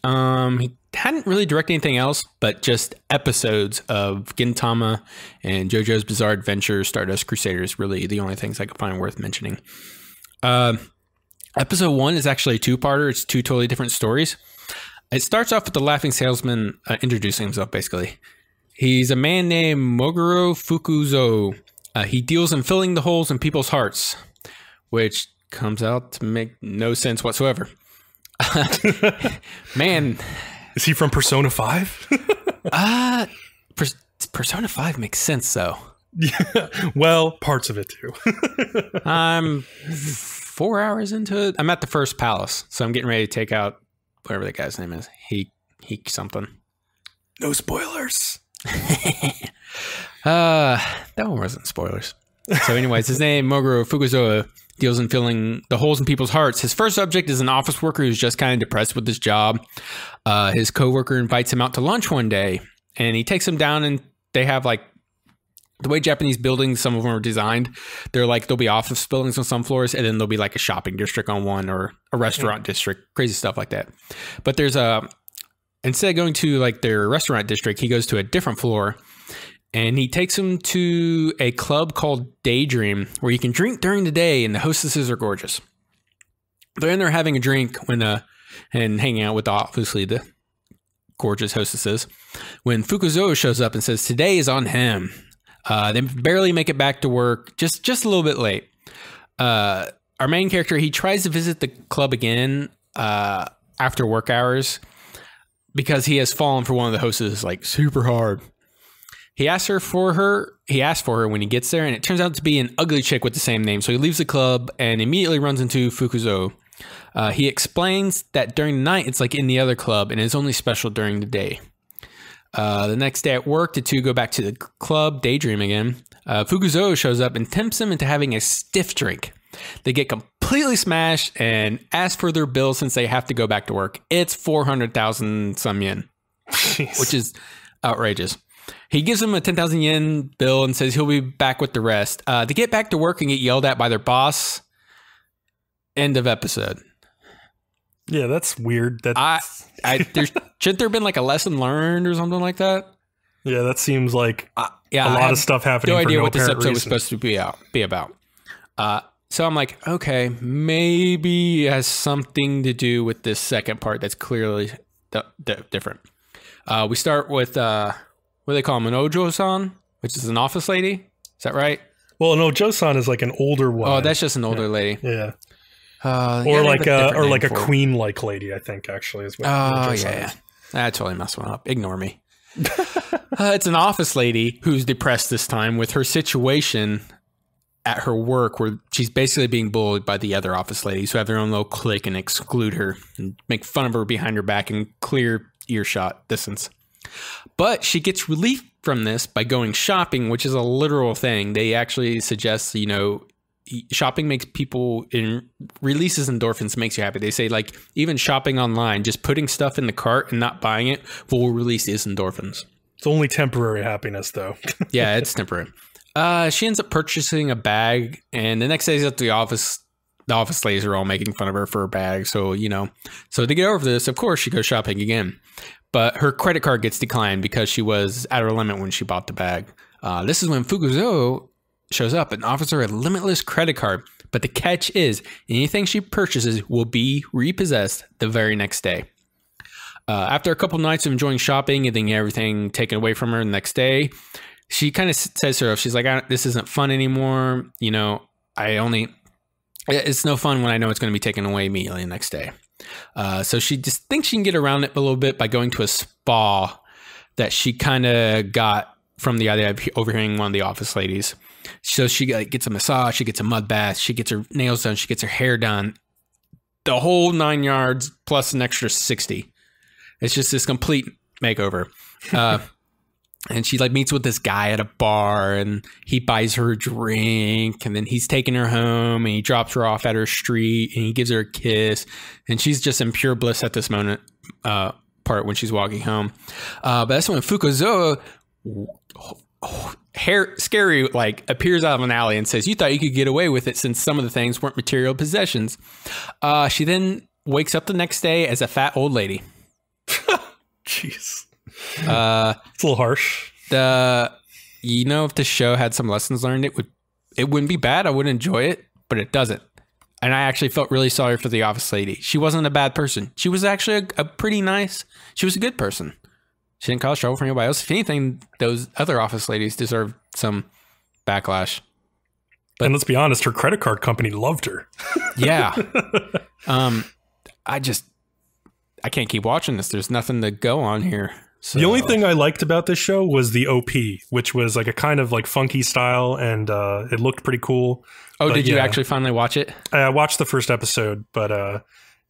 Um, he hadn't really directed anything else, but just episodes of Gintama and JoJo's Bizarre Adventure, Stardust Crusaders. Really, the only things I could find worth mentioning. Uh, episode one is actually a two-parter. It's two totally different stories. It starts off with the Laughing Salesman uh, introducing himself, basically. He's a man named Moguro Fukuzo. Uh, he deals in filling the holes in people's hearts, which comes out to make no sense whatsoever. [LAUGHS] man, Is he from Persona Five? [LAUGHS] uh, Pers- Persona 5 makes sense, though. yeah, [LAUGHS] well, parts of it too. [LAUGHS] I'm four hours into it. I'm at the first palace, so I'm getting ready to take out whatever that guy's name is. He, he something. no spoilers. Uh, that one wasn't spoilers. So, anyways, his name Moguro Fukuzo deals in filling the holes in people's hearts. His first subject is an office worker who's just kind of depressed with his job. Uh, his coworker invites him out to lunch one day, and he takes him down, and they have like the way Japanese buildings, some of them are designed. They're like there'll be office buildings on some floors, and then there'll be like a shopping district on one or a restaurant district, crazy stuff like that. But there's a instead of going to like their restaurant district, he goes to a different floor and he takes him to a club called Daydream where you can drink during the day and the hostesses are gorgeous. They're in there having a drink when uh and hanging out with obviously the gorgeous hostesses when Fukuzo shows up and says today is on him. Uh, they barely make it back to work, just just a little bit late. Uh, our main character he tries to visit the club again uh, after work hours, because he has fallen for one of the hostesses like super hard. He asks her for her. He asks for her when he gets there, and it turns out to be an ugly chick with the same name. So he leaves the club and immediately runs into Fukuzo. Uh, he explains that during the night it's like in the other club and is only special during the day. Uh, the next day at work, the two go back to the club, daydream again. Uh, Fukuzo shows up and tempts him into having a stiff drink. They get completely smashed and ask for their bill since they have to go back to work. It's 400,000 some yen, [LAUGHS] Jeez. which is outrageous. He gives him a 10,000 yen bill and says he'll be back with the rest. Uh, they get back to work and get yelled at by their boss. End of episode. yeah, that's weird. That I, I there's, [LAUGHS] shouldn't there have been like a lesson learned or something like that? yeah, that seems like Uh, yeah, a lot of stuff happening. no idea no what this episode was supposed to be out be about. Uh, so I'm like, okay, maybe it has something to do with this second part that's clearly different. Uh, we start with uh, what do they call him, an Ojo-san, which is an office lady. Is that right? Well, no, Josan is like an older one. Oh, that's just an older lady. yeah, Uh, or they like a a or like a queen-like lady. I think actually is what. Oh yeah, yeah. is. I totally messed one up. Ignore me. [LAUGHS] uh, it's an office lady who's depressed this time with her situation at her work, where she's basically being bullied by the other office ladies who have their own little clique and exclude her and make fun of her behind her back and clear earshot distance. But she gets relief from this by going shopping, which is a literal thing. They actually suggest, you know, shopping makes people in releases endorphins makes you happy. They say like even shopping online, just putting stuff in the cart and not buying it will release these endorphins. It's only temporary happiness, though. [LAUGHS] Yeah, it's temporary. Uh, she ends up purchasing a bag, and the next day she's at the office. The office ladies are all making fun of her for her bag. So, you know, so to get over this, of course, she goes shopping again. But her credit card gets declined because she was at her limit when she bought the bag. Uh, this is when Fukuzo shows up and offers her a limitless credit card. But the catch is anything she purchases will be repossessed the very next day. Uh, after a couple nights of enjoying shopping and then everything taken away from her the next day, she kind of says to herself, she's like, this isn't fun anymore. You know, I only, it's no fun when I know it's going to be taken away immediately the next day. Uh, so she just thinks she can get around it a little bit by going to a spa that she kind of got from the idea of overhearing one of the office ladies. So she gets a massage, she gets a mud bath, she gets her nails done, she gets her hair done, the whole nine yards plus an extra 60. It's just this complete makeover. Uh, [LAUGHS] and she like meets with this guy at a bar and he buys her a drink and then he's taking her home and he drops her off at her street and he gives her a kiss. And she's just in pure bliss at this moment uh, part when she's walking home. Uh, but that's when Fukuzo hair scary like appears out of an alley and says you thought you could get away with it since some of the things weren't material possessions. Uh, she then wakes up the next day as a fat old lady. [LAUGHS] Jeez, uh, it's a little harsh. the you know if the show had some lessons learned it would it wouldn't be bad. I would enjoy it but it doesn't. And i actually felt really sorry for the office lady. She wasn't a bad person. She was actually a, a pretty nice she was a good person. She didn't cause trouble for anybody else. If anything those other office ladies deserve some backlash. And let's be honest, her credit card company loved her. yeah. [LAUGHS] Um i just i can't keep watching this. There's nothing to go on here so. The only thing I liked about this show was the OP, which was like a kind of like funky style, and uh, it looked pretty cool. oh but did you yeah. actually finally watch it I watched the first episode, but uh,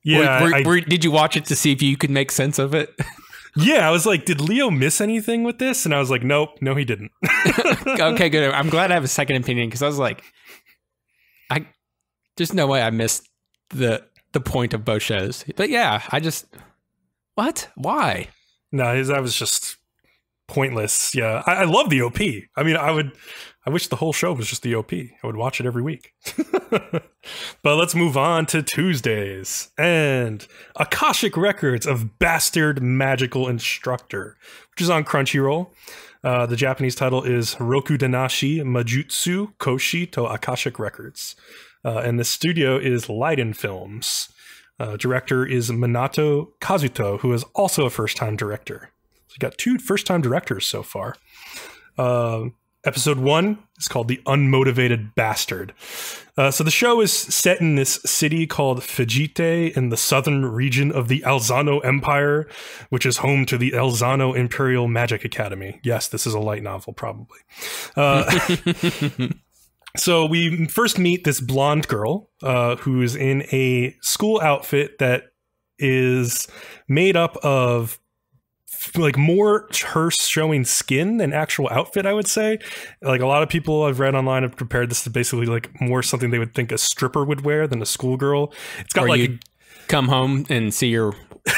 yeah, Were- were- I, were- did you watch it to see if you could make sense of it [LAUGHS] yeah, I was like, did Leo miss anything with this? And I was like, nope, no, he didn't. [LAUGHS] [LAUGHS] okay, good. I'm glad I have a second opinion because I was like, I there's no way I missed the the point of both shows. But yeah, I just what? Why? No, his- that was just pointless. Yeah, I, I love the OP. I mean, I would, I wish the whole show was just the OP. I would watch it every week. [LAUGHS] but let's move on to Tuesdays and Akashic Records of Bastard Magical Instructor, which is on Crunchyroll. Uh, the Japanese title is Rokudenashi Majutsu Koshi to Akashic Records. Uh, and the studio is Liden Films. Uh, director is Minato Kazuto, who is also a first time director. So you got two first time directors so far. Uh, Episode one is called The Unmotivated Bastard. Uh, so the show is set in this city called Fejite in the southern region of the Alzano Empire, which is home to the Alzano Imperial Magic Academy. Yes, this is a light novel, probably. Uh, [LAUGHS] [LAUGHS] so we first meet this blonde girl uh, who is in a school outfit that is made up of like more her showing skin than actual outfit i would say. Like a lot of people i've read online have compared this to basically like more something they would think a stripper would wear than a schoolgirl. It's got Or like you come home and see your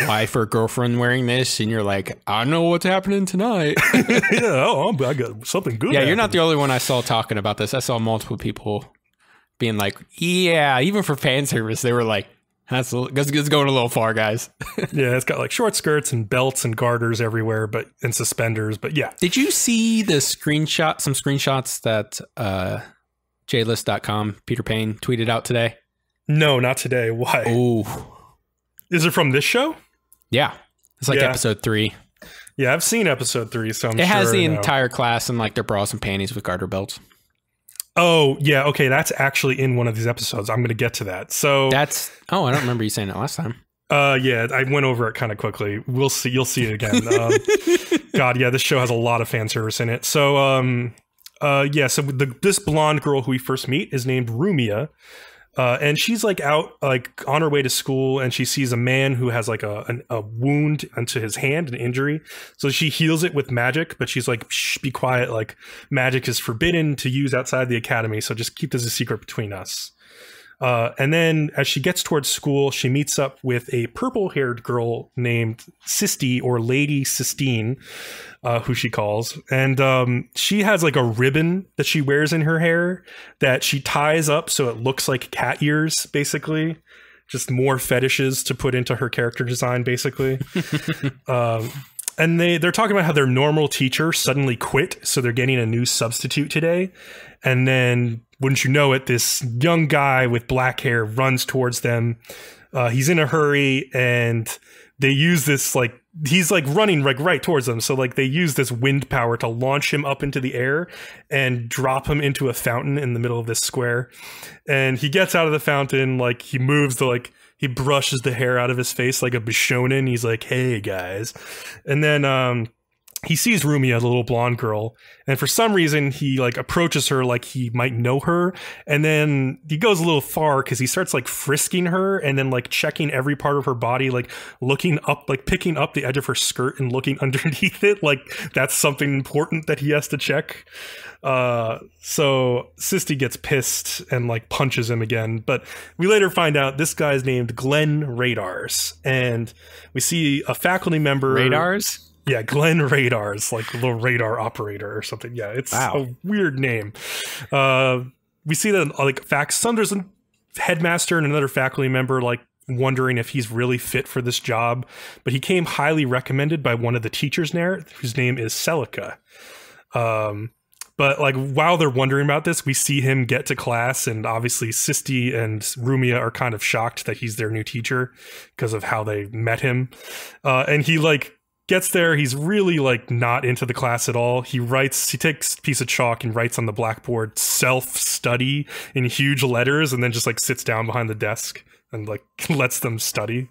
wife or girlfriend wearing this, and you're like, I know what's happening tonight. [LAUGHS] yeah, oh i got something good yeah, you're not the only one I saw talking about this. I saw multiple people being like, yeah, even for fan service, they were like, that's, a, that's, that's going a little far, guys. [LAUGHS] yeah it's got like short skirts and belts and garters everywhere but and suspenders but yeah Did you see the screenshot, some screenshots that uh, JList.com, Peter Payne, tweeted out today? no not today why Oh, is it from this show yeah. It's like Yeah. episode three. yeah i've seen episode three so i'm it has sure the entire class in like their bras and panties with garter belts. oh yeah okay that's actually in one of these episodes i'm gonna get to that so That's oh, I don't remember you saying it last time. Uh, yeah, I went over it kind of quickly. We'll see. You'll see it again. Um, [LAUGHS] God, yeah, this show has a lot of fan service in it. So, um, uh, yeah, so the, this blonde girl who we first meet is named Rumia. Uh, and she's like out, like on her way to school, and she sees a man who has like a an, a wound onto his hand, an injury. So she heals it with magic, but she's like, Shh, "Be quiet! Like magic is forbidden to use outside the academy. So just keep this a secret between us." Uh, and then as she gets towards school, she meets up with a purple haired girl named Sisti or Lady Sistine, uh, who she calls. And um, she has like a ribbon that she wears in her hair that she ties up so it looks like cat ears, basically. Just more fetishes to put into her character design, basically. [LAUGHS] um, and they they're talking about how their normal teacher suddenly quit, so they're getting a new substitute today. And then, wouldn't you know it, this young guy with black hair runs towards them. Uh, he's in a hurry, and they use this like he's like running like right towards them. So like they use this wind power to launch him up into the air and drop him into a fountain in the middle of this square. And he gets out of the fountain, like he moves the like he brushes the hair out of his face like a Bishonen. He's like, "Hey guys," and then um, he sees Rumia, the little blonde girl, and for some reason he like approaches her like he might know her, and then he goes a little far because he starts like frisking her and then like checking every part of her body, like looking up, like picking up the edge of her skirt and looking [LAUGHS] underneath it, like that's something important that he has to check. Uh, so Sisty gets pissed and like punches him again, but we later find out this guy's named Glenn Radars, and we see a faculty member Radars? Yeah, Glenn Radars, like the little radar operator or something. Yeah, it's Wow. a weird name. Uh, we see that like fact, Sunders there's a headmaster and another faculty member like wondering if he's really fit for this job, but he came highly recommended by one of the teachers there, whose name is Celica. Um, but like while they're wondering about this, we see him get to class, and obviously Sisti and Rumia are kind of shocked that he's their new teacher because of how they met him. Uh, and he like gets there, he's really like not into the class at all. He writes, he takes a piece of chalk and writes on the blackboard self study in huge letters, and then just like sits down behind the desk and like [LAUGHS] lets them study.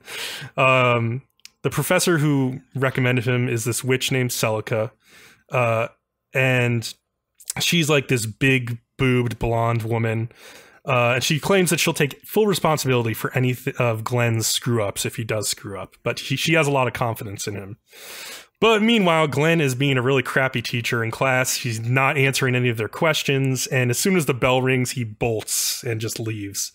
Um, the professor who recommended him is this witch named Celica. Uh, and she's like this big boobed blonde woman uh, and she claims that she'll take full responsibility for any of Glenn's screw ups if he does screw up, but he, she has a lot of confidence in him. But meanwhile, Glenn is being a really crappy teacher in class. He's not answering any of their questions, and as soon as the bell rings, he bolts and just leaves.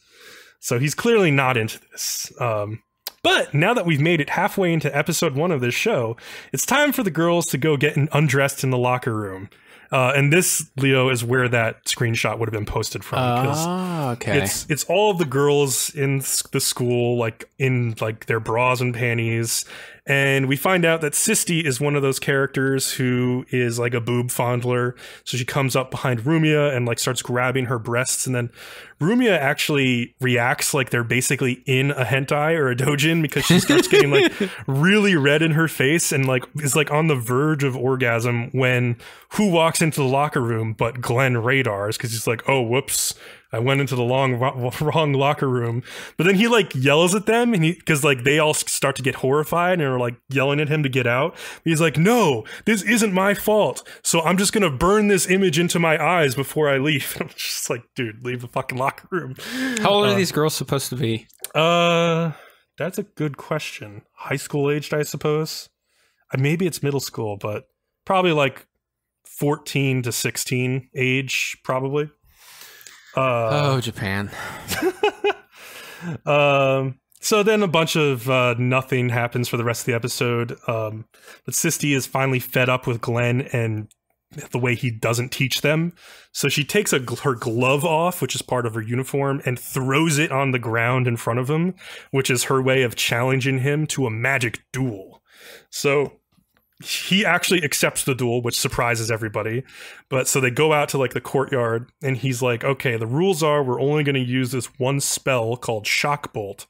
So he's clearly not into this. Um, but now that we've made it halfway into episode one of this show, it's time for the girls to go get undressed in the locker room. Uh, and this, Leo, is where that screenshot would have been posted from. Oh, okay. it's it's all of the girls in the school, like in like their bras and panties, and we find out that Sisti is one of those characters who is like a boob fondler. So she comes up behind Rumia and like starts grabbing her breasts, and then Rumia actually reacts like they're basically in a hentai or a dojin because she starts getting like [LAUGHS] really red in her face and like is like on the verge of orgasm when who walks into the locker room but Glenn radars? Because he's like, oh whoops, I went into the long [LAUGHS] wrong locker room. But then he like yells at them and he because like they all start to get horrified and are like yelling at him to get out. He's like, "No, this isn't my fault. So I'm just gonna burn this image into my eyes before I leave." [LAUGHS] I'm just like, dude, leave the fucking locker room. How old are these girls supposed to be? Uh, that's a good question. High school aged, I suppose. Uh, maybe it's middle school, but probably like 14 to 16 age, probably. Uh, oh, Japan. [LAUGHS] um. So then a bunch of uh, nothing happens for the rest of the episode. Um, but Sisti is finally fed up with Glenn and the way he doesn't teach them. So she takes a, her glove off, which is part of her uniform, and throws it on the ground in front of him, which is her way of challenging him to a magic duel. So he actually accepts the duel, which surprises everybody. But so they go out to like the courtyard, and he's like, okay, the rules are we're only going to use this one spell called Shock Bolt.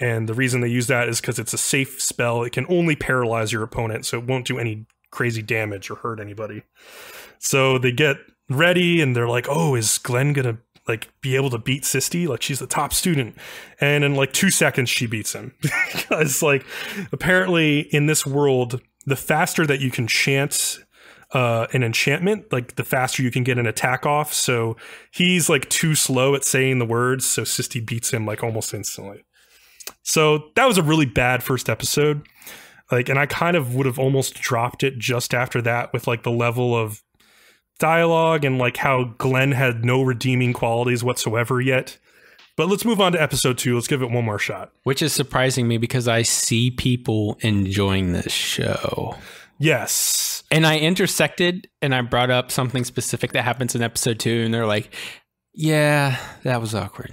And the reason they use that is because it's a safe spell. It can only paralyze your opponent, so it won't do any crazy damage or hurt anybody. So they get ready and they're like, oh, is Glenn going to like be able to beat Sisti. Like she's the top student. And in like two seconds she beats him. [LAUGHS] because like apparently in this world, the faster that you can chant uh, an enchantment, like the faster you can get an attack off. So he's like too slow at saying the words, so Sisti beats him like almost instantly. So that was a really bad first episode. Like, and I kind of would have almost dropped it just after that with like the level of dialogue and like how Glenn had no redeeming qualities whatsoever yet. But let's move on to episode two. Let's give it one more shot. Which is surprising me because I see people enjoying this show. Yes. And I intersected and I brought up something specific that happens in episode two, and they're like, yeah, that was awkward.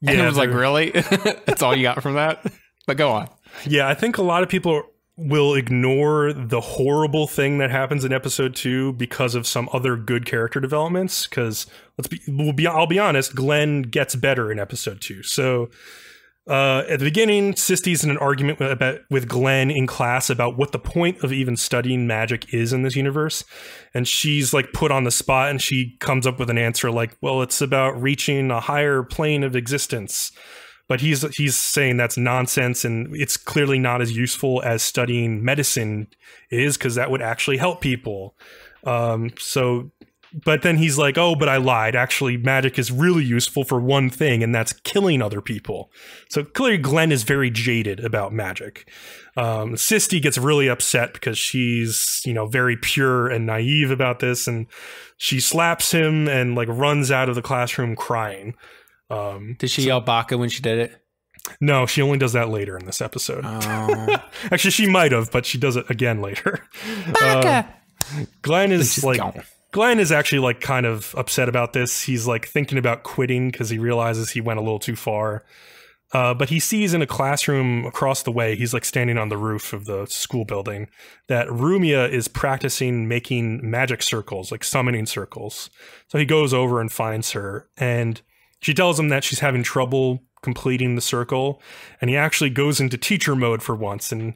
Yeah, and I was like, really? [LAUGHS] That's all you got from that? But go on. Yeah, I think a lot of people will ignore the horrible thing that happens in episode two because of some other good character developments. Because let's be, we'll be, I'll be honest, Glenn gets better in episode two. So uh, at the beginning, Sisty's in an argument with, about, with Glenn in class about what the point of even studying magic is in this universe. And she's like put on the spot and she comes up with an answer like, well, it's about reaching a higher plane of existence but he's he's saying that's nonsense and it's clearly not as useful as studying medicine is because that would actually help people. Um, so but then he's like oh but i lied. Actually magic is really useful for one thing and that's killing other people. So clearly glenn is very jaded about magic. Um, sisti gets really upset because she's you know very pure and naive about this and she slaps him and like runs out of the classroom crying um, did she so, yell "Baka" when she did it? No, she only does that later in this episode. Oh. [LAUGHS] Actually, she might have, but she does it again later. Baka. Uh, [LAUGHS] Glenn is like. Gone. Glenn is actually like kind of upset about this. He's like thinking about quitting because he realizes he went a little too far. Uh, but he sees in a classroom across the way, he's like standing on the roof of the school building, that Rumia is practicing making magic circles, like summoning circles. So he goes over and finds her, and she tells him that she's having trouble completing the circle, and he actually goes into teacher mode for once and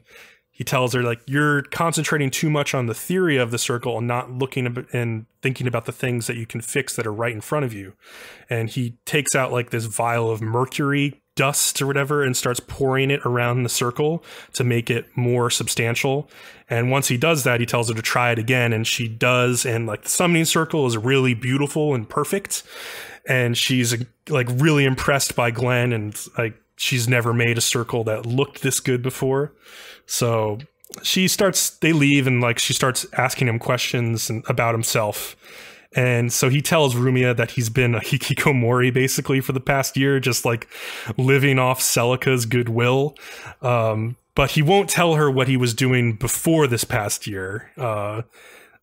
he tells her like you're concentrating too much on the theory of the circle and not looking and thinking about the things that you can fix that are right in front of you. And he takes out like this vial of mercury dust or whatever and starts pouring it around the circle to make it more substantial. And once he does that he tells her to try it again. And she does. And like the summoning circle is really beautiful and perfect. And she's like really impressed by Glenn. And like she's never made a circle that looked this good before. So she starts they leave and like she starts asking him questions and, about himself. And so he tells Rumia that he's been a hikikomori basically for the past year, just like living off Celica's goodwill. Um, but he won't tell her what he was doing before this past year. Uh,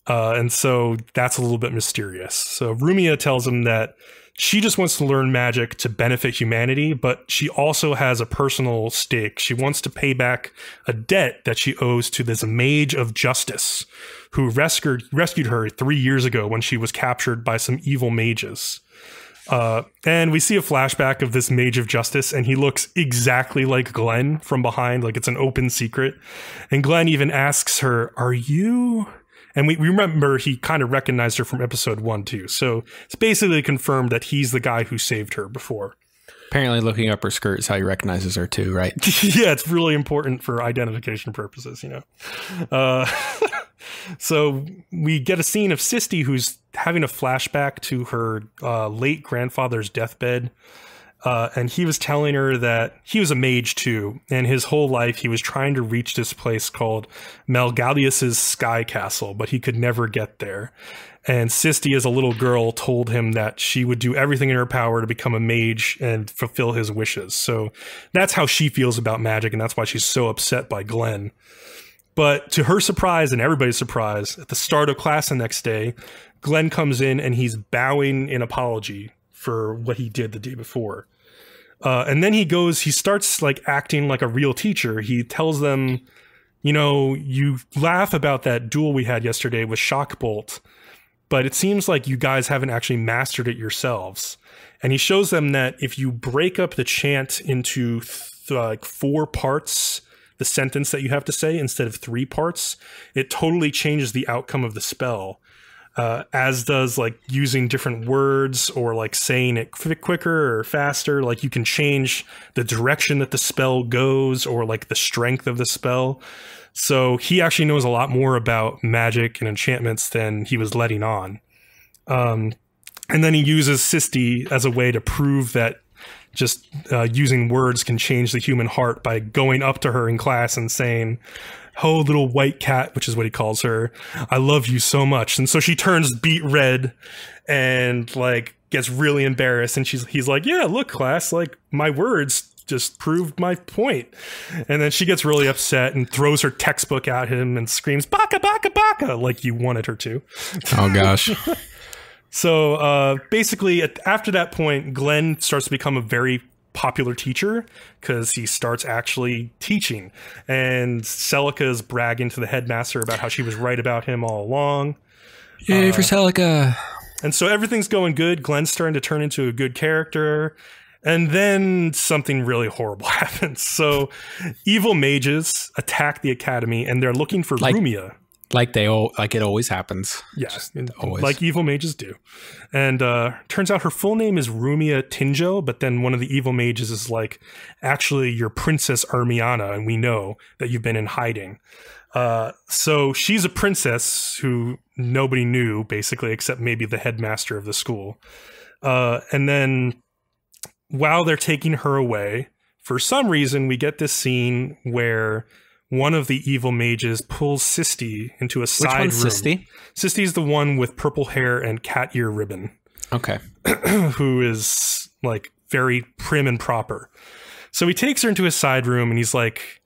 uh, and so that's a little bit mysterious. So Rumia tells him that she just wants to learn magic to benefit humanity, but she also has a personal stake. She wants to pay back a debt that she owes to this mage of justice who rescued rescued her three years ago when she was captured by some evil mages. Uh, and we see a flashback of this mage of justice, and he looks exactly like Glenn from behind, like it's an open secret. And Glenn even asks her, Are you? And we, we remember he kind of recognized her from episode one, too. So it's basically confirmed that he's the guy who saved her before. Apparently, looking up her skirt is how he recognizes her too, right? [LAUGHS] yeah, it's really important for identification purposes, you know. Uh, [LAUGHS] so we get a scene of Sisty who's having a flashback to her uh, late grandfather's deathbed. Uh, and he was telling her that he was a mage too, and his whole life he was trying to reach this place called Melgalius's Sky Castle, but he could never get there. And Sisti, as a little girl, told him that she would do everything in her power to become a mage and fulfill his wishes. So that's how she feels about magic, and that's why she's so upset by Glenn. But to her surprise and everybody's surprise, at the start of class the next day, Glenn comes in and he's bowing in apology for what he did the day before. Uh, and then he goes, he starts like acting like a real teacher. He tells them, you know, you laugh about that duel we had yesterday with Shockbolt, but it seems like you guys haven't actually mastered it yourselves. And he shows them that if you break up the chant into like four parts, the sentence that you have to say instead of three parts, it totally changes the outcome of the spell uh, as does like using different words or like saying it quicker or faster. Like you can change the direction that the spell goes or like the strength of the spell. So he actually knows a lot more about magic and enchantments than he was letting on. Um, and then he uses Sisti as a way to prove that just uh, using words can change the human heart by going up to her in class and saying, oh little white cat which is what he calls her. I love you so much. And so she turns beet red and like gets really embarrassed. And she's he's like yeah look class like my words just proved my point. point. And then she gets really upset and throws her textbook at him and screams baka baka baka like you wanted her to. Oh gosh. [LAUGHS] So uh, basically at, after that point glenn starts to become a very popular teacher because he starts actually teaching. And Celica is bragging to the headmaster about how she was right about him all along. Yay uh, for Celica. And so everything's going good. Glenn's starting to turn into a good character. And then something really horrible [LAUGHS] happens. So evil mages attack the academy and they're looking for like, Rumia like they all like it always happens. Yeah, always. like evil mages do. And uh turns out her full name is Rumia Tingel, but then one of the evil mages is like, actually, you're Princess Ermiana, and we know that you've been in hiding. Uh, so she's a princess who nobody knew, basically, except maybe the headmaster of the school. Uh, and then while they're taking her away, for some reason, we get this scene where one of the evil mages pulls Sisti into a side Which one's room. Sisti? is the one with purple hair and cat ear ribbon. Okay. [CLEARS THROAT] who is like very prim and proper. So he takes her into his side room and he's like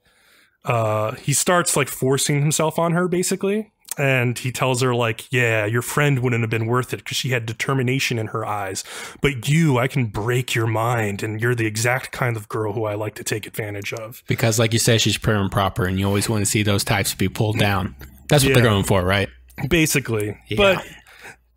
uh he starts like forcing himself on her basically and he tells her like yeah your friend wouldn't have been worth it because she had determination in her eyes. But you i can break your mind and you're the exact kind of girl who i like to take advantage of. Because like you said she's prim and proper and you always want to see those types be pulled down. That's what yeah, they're going for right? Basically. Yeah. but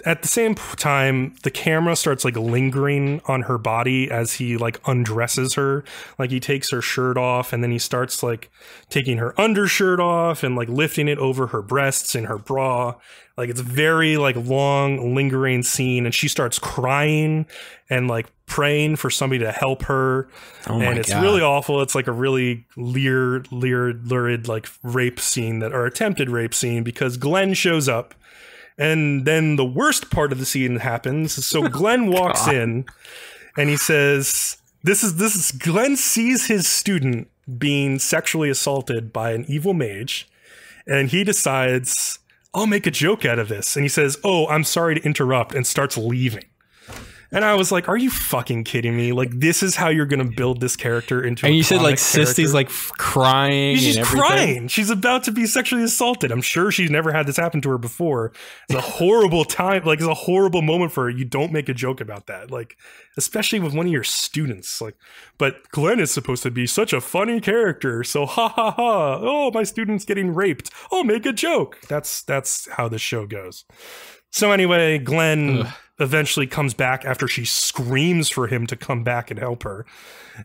at the same time the camera starts like lingering on her body as he like undresses her. Like he takes her shirt off and then he starts like taking her undershirt off and like lifting it over her breasts in her bra. Like it's very like long lingering scene and she starts crying and like praying for somebody to help her. Oh and it's God. really awful. It's like a really leer leer lurid like rape scene that or attempted rape scene because glenn shows up and then the worst part of the scene happens. So [LAUGHS] Glenn walks in and he says, This is this is Glenn sees his student being sexually assaulted by an evil mage, and he decides, I'll make a joke out of this. And he says, Oh, I'm sorry to interrupt, and starts leaving. And I was like, "Are you fucking kidding me? Like, this is how you're gonna build this character into?" And you said like Sisti's like crying. She's crying. She's about to be sexually assaulted. I'm sure she's never had this happen to her before. It's a horrible time. Like, it's a horrible moment for her. You don't make a joke about that. Like, especially with one of your students. Like, but Glenn is supposed to be such a funny character. So ha ha ha. Oh, my student's getting raped. I'll make a joke. That's that's how the show goes. So anyway, Glenn. Ugh eventually comes back after she screams for him to come back and help her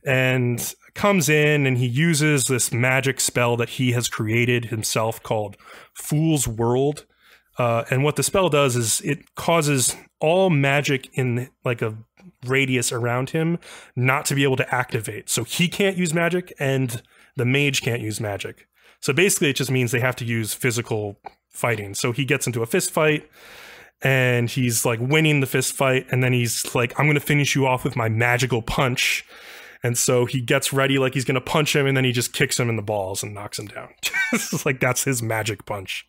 and comes in and he uses this magic spell that he has created himself called Fool's World. Uh, and what the spell does is it causes all magic in like a radius around him not to be able to activate. So he can't use magic and the mage can't use magic. So basically, it just means they have to use physical fighting. So he gets into a fist fight and he's like winning the fist fight. And then he's like, I'm going to finish you off with my magical punch. And so he gets ready like he's going to punch him and then he just kicks him in the balls and knocks him down. [LAUGHS] it's like that's his magic punch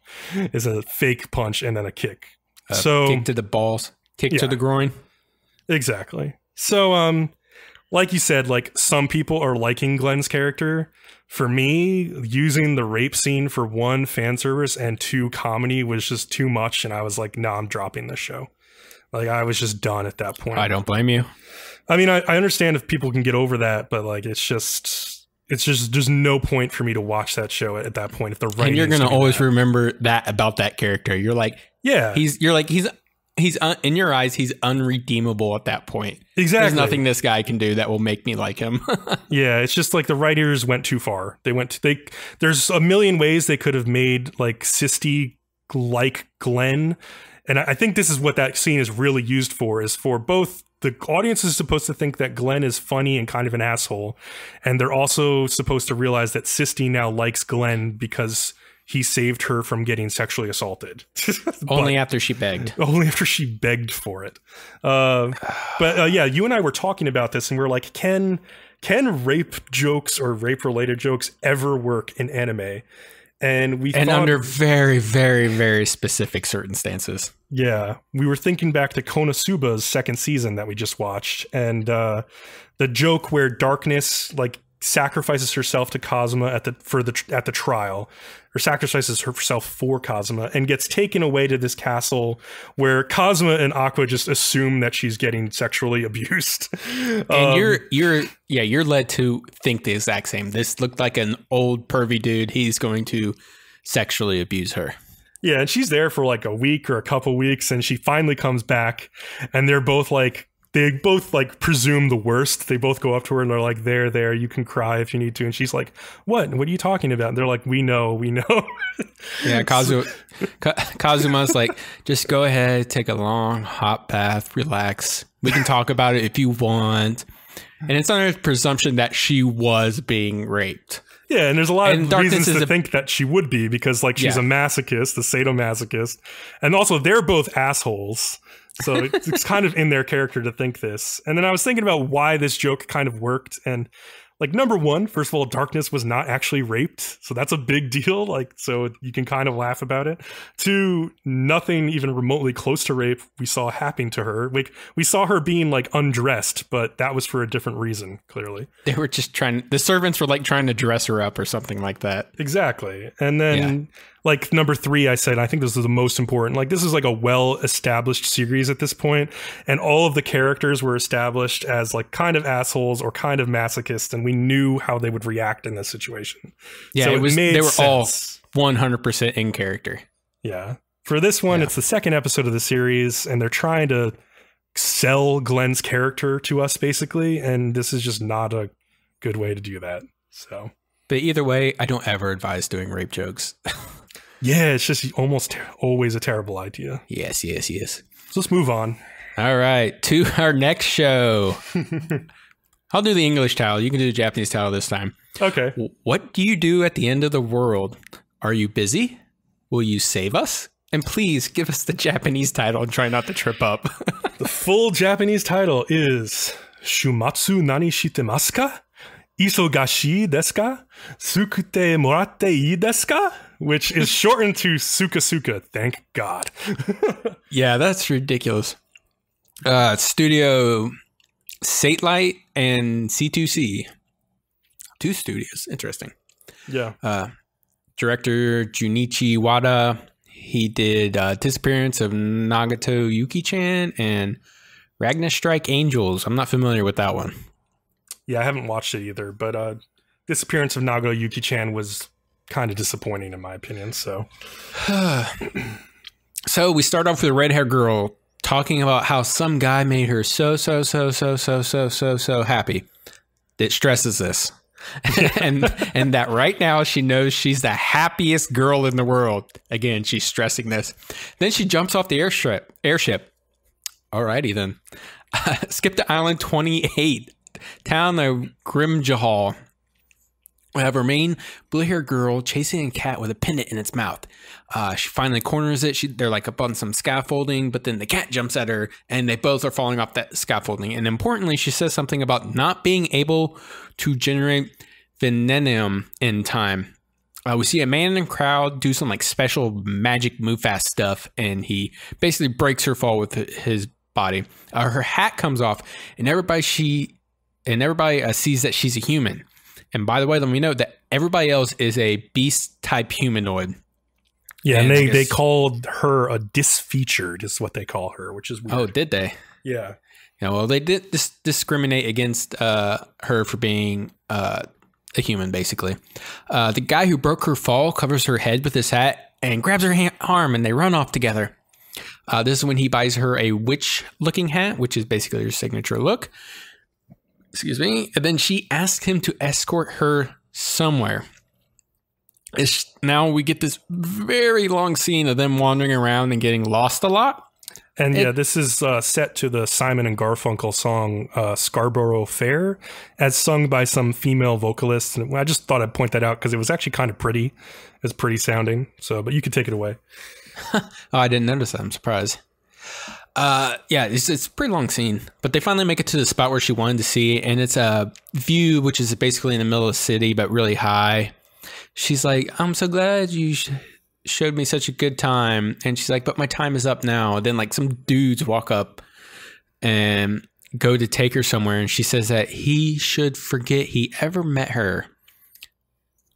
is a fake punch and then a kick. Uh, so kick to the balls, kick Yeah. to the groin. Exactly. So, um, like you said, like some people are liking Glenn's character. For me, using the rape scene for one fan service and two comedy was just too much, and I was like, "No, I'm dropping this show." Like I was just done at that point. I don't blame you. I mean, I, I understand if people can get over that, but like, it's just, it's just, there's no point for me to watch that show at, at that point if the writing. and you're gonna always that. remember that about that character. You're like yeah, he's you're like he's he's un, in your eyes he's unredeemable at that point. exactly. There's nothing this guy can do that will make me like him. [LAUGHS] Yeah, it's just like the writers went too far. They went they there's a million ways they could have made like Sisty like Glenn. And I I think this is what that scene is really used for is for both the audience is supposed to think that Glenn is funny and kind of an asshole, and they're also supposed to realize that Sisty now likes Glenn because he saved her from getting sexually assaulted. [LAUGHS] Only after she begged. [LAUGHS] only after she begged for it. Uh, but uh, yeah, you and I were talking about this, and we are like, can can rape jokes or rape related jokes ever work in anime? And we And thought, under very, very, very specific circumstances. yeah, we were thinking back to Konosuba's second season that we just watched, and uh, the joke where Darkness like sacrifices herself to Kazuma at the for the at the trial, or sacrifices herself for Kazuma, and gets taken away to this castle where Kazuma and Aqua just assume that she's getting sexually [LAUGHS] abused. And Um, you're you're yeah, you're led to think the exact same. This looked like an old pervy dude. He's going to sexually abuse her. Yeah, and she's there for like a week or a couple weeks, and she finally comes back, and they're both like they both like presume the worst. They both go up to her and they're like, "There, there, you can cry if you need to," and she's like, "What? What are you talking about?" And they're like, "We know, we know." [LAUGHS] Yeah, Kazu, Ka- Kazuma's like, just go ahead, take a long hot bath, relax. We can talk about it if you want. And it's under the presumption that she was being raped. yeah, and there's a lot And of reasons to a- think that she would be because like she's Yeah. a masochist, a sadomasochist, and also they're both assholes. So it's it's kind of in their character to think this. And then I was thinking about why this joke kind of worked. And like, number one, first of all, Darkness was not actually raped. So that's a big [LAUGHS] deal. Like, so you can kind of laugh about it. Two, nothing even remotely close to rape we saw happening to her. Like, we saw her being like undressed, but that was for a different reason, clearly. They were just trying, the servants were like trying to dress her up or something like that. Exactly. And then like number 3 I said I think this is the most important. Like this is like a well established series at this point and all of the characters were established as like kind of assholes or kind of masochists and we knew how they would react in this situation. Yeah, So it was, made they were all 100% in character. Yeah. For this one Yeah. it's the second episode of the series and they're trying to sell Glenn's character to us basically and this is just not a good way to do that. So But either way, I don't ever advise doing rape jokes. [LAUGHS] yeah, it's just almost always a terrible idea. yes, yes, yes. So let's move on. All right, to [LAUGHS] our next show. [LAUGHS] I'll do the English title. You can do the Japanese title this time. Okay. What do you do at the end of the world? Are you busy? Will you save us? And please give us the Japanese title and try not to trip up. [LAUGHS] The full Japanese title is Shumatsu nani shitemasu ka? Isogashi desu ka? Sukute moratte ii desu ka? Which is shortened to Suka Suka. Thank God. [LAUGHS] yeah, that's ridiculous. Uh, studio Satelight and C2C. Two studios. Interesting. yeah. uh, director Junichi Wada. He did uh, Disappearance of Nagato Yuki-chan and Ragnastrike Angels. I'm not familiar with that one. Yeah, I haven't watched it either, but uh Disappearance of Nago Yuki Chan was kind of disappointing in my opinion. So [SIGHS] so we start off with a red hair girl talking about how some guy made her so so so so so so so so happy. It stresses this. [LAUGHS] and and that right now she knows she's the happiest girl in the world. Again, she's stressing this. Then she jumps off the airship. Airship. Alrighty then. [LAUGHS] skip to island 28, town of Grimjahal. We have our main blue-haired girl chasing a cat with a pendant in its mouth. Uh, she finally corners it. She, they're like up on some scaffolding, but then the cat jumps at her, and they both are falling off that scaffolding. And importantly, she says something about not being able to generate venenum in time. Uh, we see a man in the crowd do some like special magic move fast stuff, and he basically breaks her fall with his body. Uh, her hat comes off, and everybody she and everybody uh, sees that she's a human. And by the way, let me note that everybody else is a beast type humanoid. Yeah, and, and they, they called her a disfeatured, is what they call her, which is weird. Oh, did they? Yeah. Yeah, well, they did dis- discriminate against uh, her for being uh, a human, basically. Uh, the guy who broke her fall covers her head with his hat and grabs her arm, and they run off together. Uh, this is when he buys her a witch looking hat, which is basically her signature look excuse me. And then she asked him to escort her somewhere. It's, now we get this very long scene of them wandering around and getting lost a lot. And it, yeah, this is uh, set to the Simon and Garfunkel song uh, "Scarborough Fair," as sung by some female vocalists. And I just thought I'd point that out because it was actually kind of pretty. It's pretty sounding. So, but you could take it away. [LAUGHS] oh, I didn't notice that. I'm surprised. Uh, yeah, it's it's a pretty long scene, but they finally make it to the spot where she wanted to see, and it's a view which is basically in the middle of the city, but really high. She's like, "I'm so glad you sh- showed me such a good time," and she's like, "But my time is up now." Then like some dudes walk up and go to take her somewhere, and she says that he should forget he ever met her.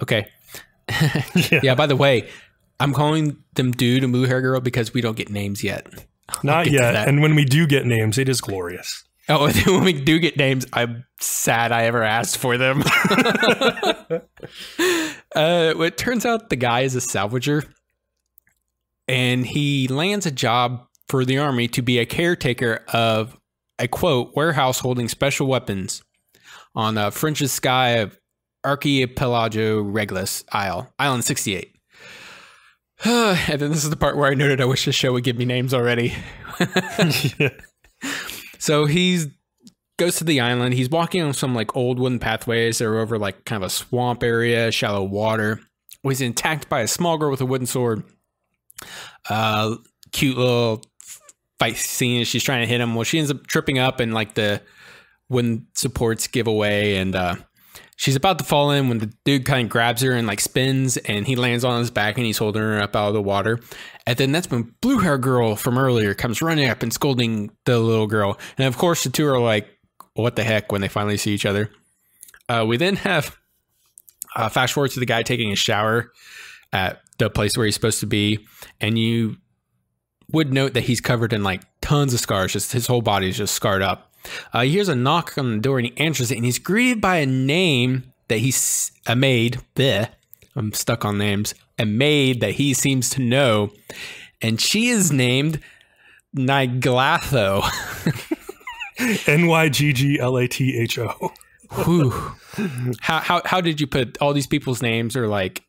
Okay. [LAUGHS] yeah. yeah. By the way, I'm calling them dude and blue hair girl because we don't get names yet. Not yet. And when we do get names, it is glorious. Oh, [LAUGHS] when we do get names, I'm sad I ever asked for them. [LAUGHS] uh, it turns out the guy is a salvager, and he lands a job for the army to be a caretaker of a quote warehouse holding special weapons on the French's sky of Archipelago Reglis Isle, Island 68. [SIGHS] and then this is the part where I noted I wish this show would give me names already. yeah. [LAUGHS] [LAUGHS] So he's goes to the island. He's walking on some like old wooden pathways that are over like kind of a swamp area, shallow water. Well, he's attacked by a small girl with a wooden sword. Uh, cute little fight scene. She's trying to hit him. Well, she ends up tripping up and like the wooden supports give away and uh, she's about to fall in when the dude kind of grabs her and like spins and he lands on his back and he's holding her up out of the water. And then that's when blue hair girl from earlier comes running up and scolding the little girl. And of course the two are like, what the heck when they finally see each other. Uh, we then have uh, fast forward to the guy taking a shower at the place where he's supposed to be. And you would note that he's covered in like tons of scars. Just his whole body is just scarred up. Uh, he hears a knock on the door and he answers it, and he's greeted by a name that he's a maid. Bleh, I'm stuck on names. A maid that he seems to know, and she is named Nygglatho. [LAUGHS] N y g g l a t h o. How how how did you put all these people's names? Or like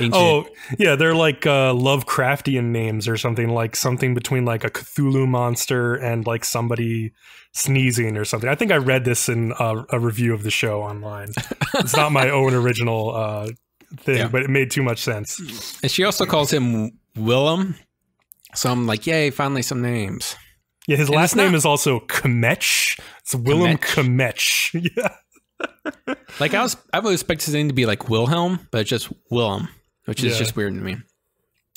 Ancient. Oh, yeah, they're like uh, Lovecraftian names or something like something between like a Cthulhu monster and like somebody sneezing or something. I think I read this in a, a review of the show online. [LAUGHS] it's not my own original uh, thing, yeah. but it made too much sense. And she also calls him Willem. So I'm like, yay, finally some names. Yeah, his and last name is also Kmetsch. It's Willem Kmetsch. [LAUGHS] yeah. like I was, I would expect his name to be like Wilhelm, but just Willem which is yeah. just weird to me.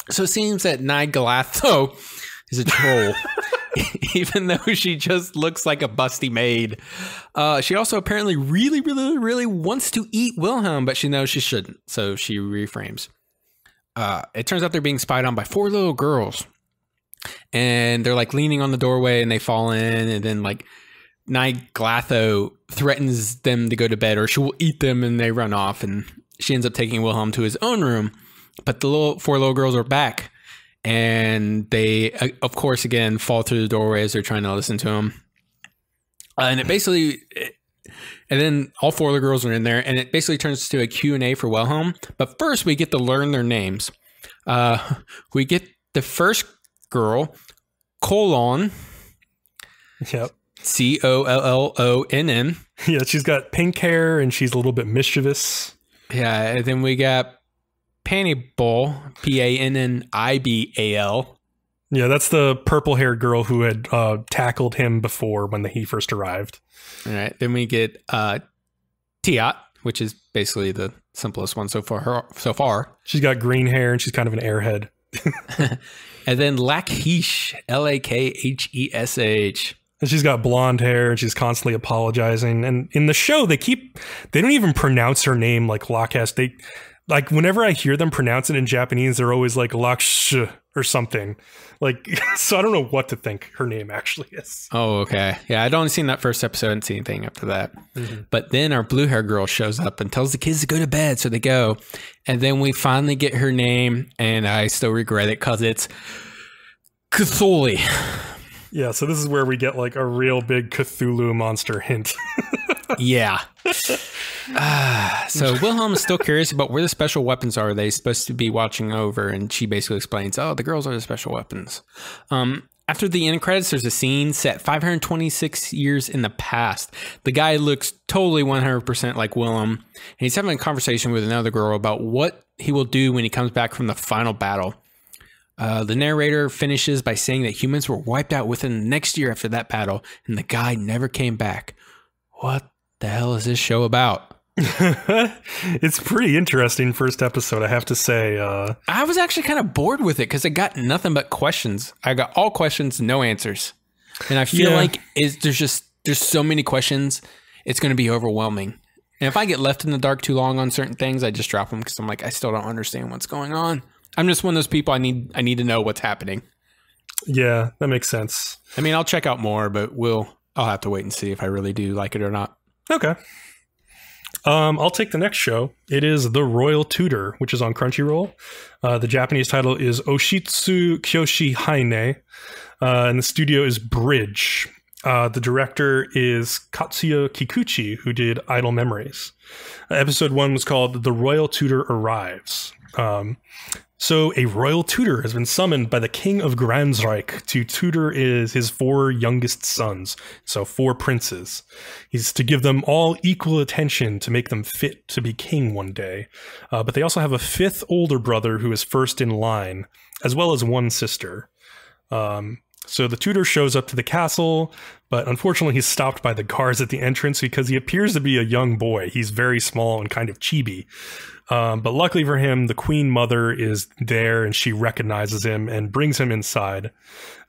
So it seems that Nygglatho is a troll, [LAUGHS] [LAUGHS] even though she just looks like a busty maid. Uh, she also apparently really, really, really wants to eat Wilhelm, but she knows she shouldn't, so she reframes. Uh, it turns out they're being spied on by four little girls, and they're like leaning on the doorway, and they fall in, and then like Nygglatho threatens them to go to bed, or she will eat them, and they run off, and she ends up taking Wilhelm to his own room, but the little four little girls are back, and they, uh, of course, again fall through the doorway as they're trying to listen to him. Uh, and it basically, and then all four of the girls are in there, and it basically turns to a Q and A for Wilhelm. But first, we get to learn their names. Uh, we get the first girl, Collon. Yep. C O L L O N N. [LAUGHS] Yeah, she's got pink hair and she's a little bit mischievous. Yeah, and then we got Pannibal, P A N N I B A L. Yeah, that's the purple haired girl who had uh, tackled him before when the, he first arrived. All right. Then we get uh, Tiat, which is basically the simplest one so far. So far, She's got green hair and she's kind of an airhead. [LAUGHS] and then Lakhesh, L A K H E S H. And she's got blonde hair and she's constantly apologizing. And in the show, they keep, they don't even pronounce her name like Lakesh. They, like, whenever I hear them pronounce it in Japanese, they're always like Laksh or something. Like, [LAUGHS] so I don't know what to think her name actually is. Oh, okay. Yeah, I'd only seen that first episode and seen anything after that. Mm-hmm. But then our blue hair girl shows up and tells the kids to go to bed, so they go. And then we finally get her name, and I still regret it because it's Chtholly. Yeah, so this is where we get like a real big Cthulhu monster hint. [LAUGHS] yeah. Ah, [SIGHS] so Wilhelm is still curious about where the special weapons are they supposed to be watching over, and she basically explains, "Oh, the girls are the special weapons." Um, after the end credits, there's a scene set 526 years in the past. The guy looks totally 100% like Willem, and he's having a conversation with another girl about what he will do when he comes back from the final battle. Uh, the narrator finishes by saying that humans were wiped out within the next year after that battle, and the guy never came back. What the hell is this show about? [LAUGHS] it's pretty interesting first episode, I have to say. Uh, I was actually kind of bored with it because it got nothing but questions. I got all questions, no answers, and I feel Yeah. like is there's just there's so many questions, it's going to be overwhelming. And if I get left in the dark too long on certain things, I just drop them because I'm like I still don't understand what's going on. I'm just one of those people. I need I need to know what's happening. yeah, that makes sense. I mean, I'll check out more, but we'll I'll have to wait and see if I really do like it or not. Okay. Um, I'll take the next show. It is The Royal Tutor, which is on Crunchyroll. Uh, the Japanese title is Oshitsu Kyoshi Haine, uh, and the studio is Bridge. Uh, the director is Katsuya Kikuchi, who did Idle Memories. Uh, episode one was called The Royal Tutor Arrives. Um, so a royal tutor has been summoned by the king of Gransreich to tutor is his four youngest sons, so four princes. He's to give them all equal attention to make them fit to be king one day. Uh, but they also have a fifth older brother who is first in line, as well as one sister. Um, so the tutor shows up to the castle, but unfortunately he's stopped by the guards at the entrance because he appears to be a young boy. He's very small and kind of chibi. Um, but luckily for him, the queen mother is there and she recognizes him and brings him inside.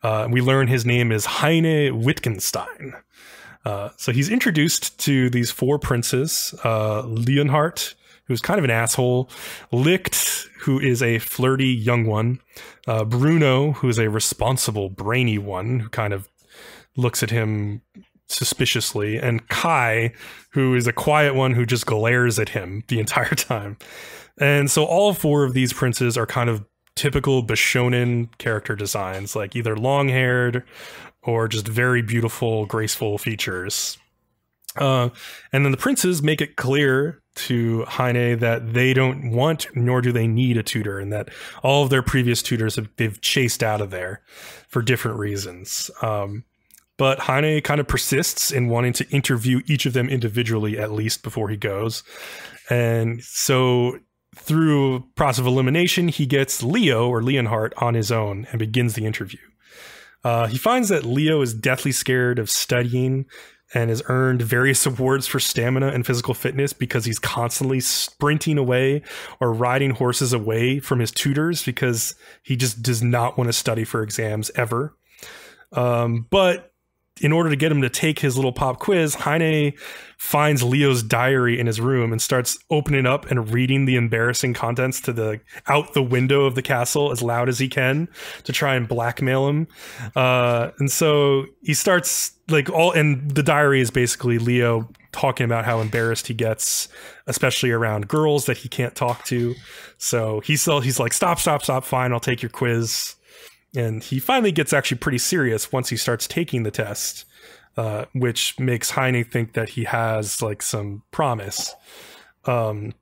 Uh, we learn his name is Heine Wittgenstein. Uh, so he's introduced to these four princes uh, Leonhardt, who's kind of an asshole, Licht, who is a flirty young one, uh, Bruno, who is a responsible, brainy one who kind of looks at him suspiciously, and Kai, who is a quiet one who just glares at him the entire [LAUGHS] time. And so all four of these princes are kind of typical Bishonen character designs, like either long haired or just very beautiful, graceful features. Uh, and then the princes make it clear to Heine that they don't want nor do they need a tutor, and that all of their previous tutors have, they've chased out of there for different reasons. Um, but Heine kind of persists in wanting to interview each of them individually at least before he goes. And so through process of elimination, he gets Leo or Leonhardt on his own and begins the interview. Uh, he finds that Leo is deathly scared of studying and has earned various [LAUGHS] awards for stamina and physical fitness because he's constantly sprinting away or riding horses away from his tutors because he just does not want to study for exams ever. Um, but in order to get him to take his little pop quiz, Heine finds Leo's diary in his room and starts opening up and reading the embarrassing contents to the out the window of the castle as loud as he can to try and blackmail him. Uh, and so he starts like all, and the diary is basically Leo talking about how embarrassed he gets, especially around girls that he can't talk to. So he's he's like, stop, stop, stop, fine, I'll take your quiz. And he finally gets actually pretty serious once he starts taking the test, uh, which makes Heine think that he has like some promise. Um,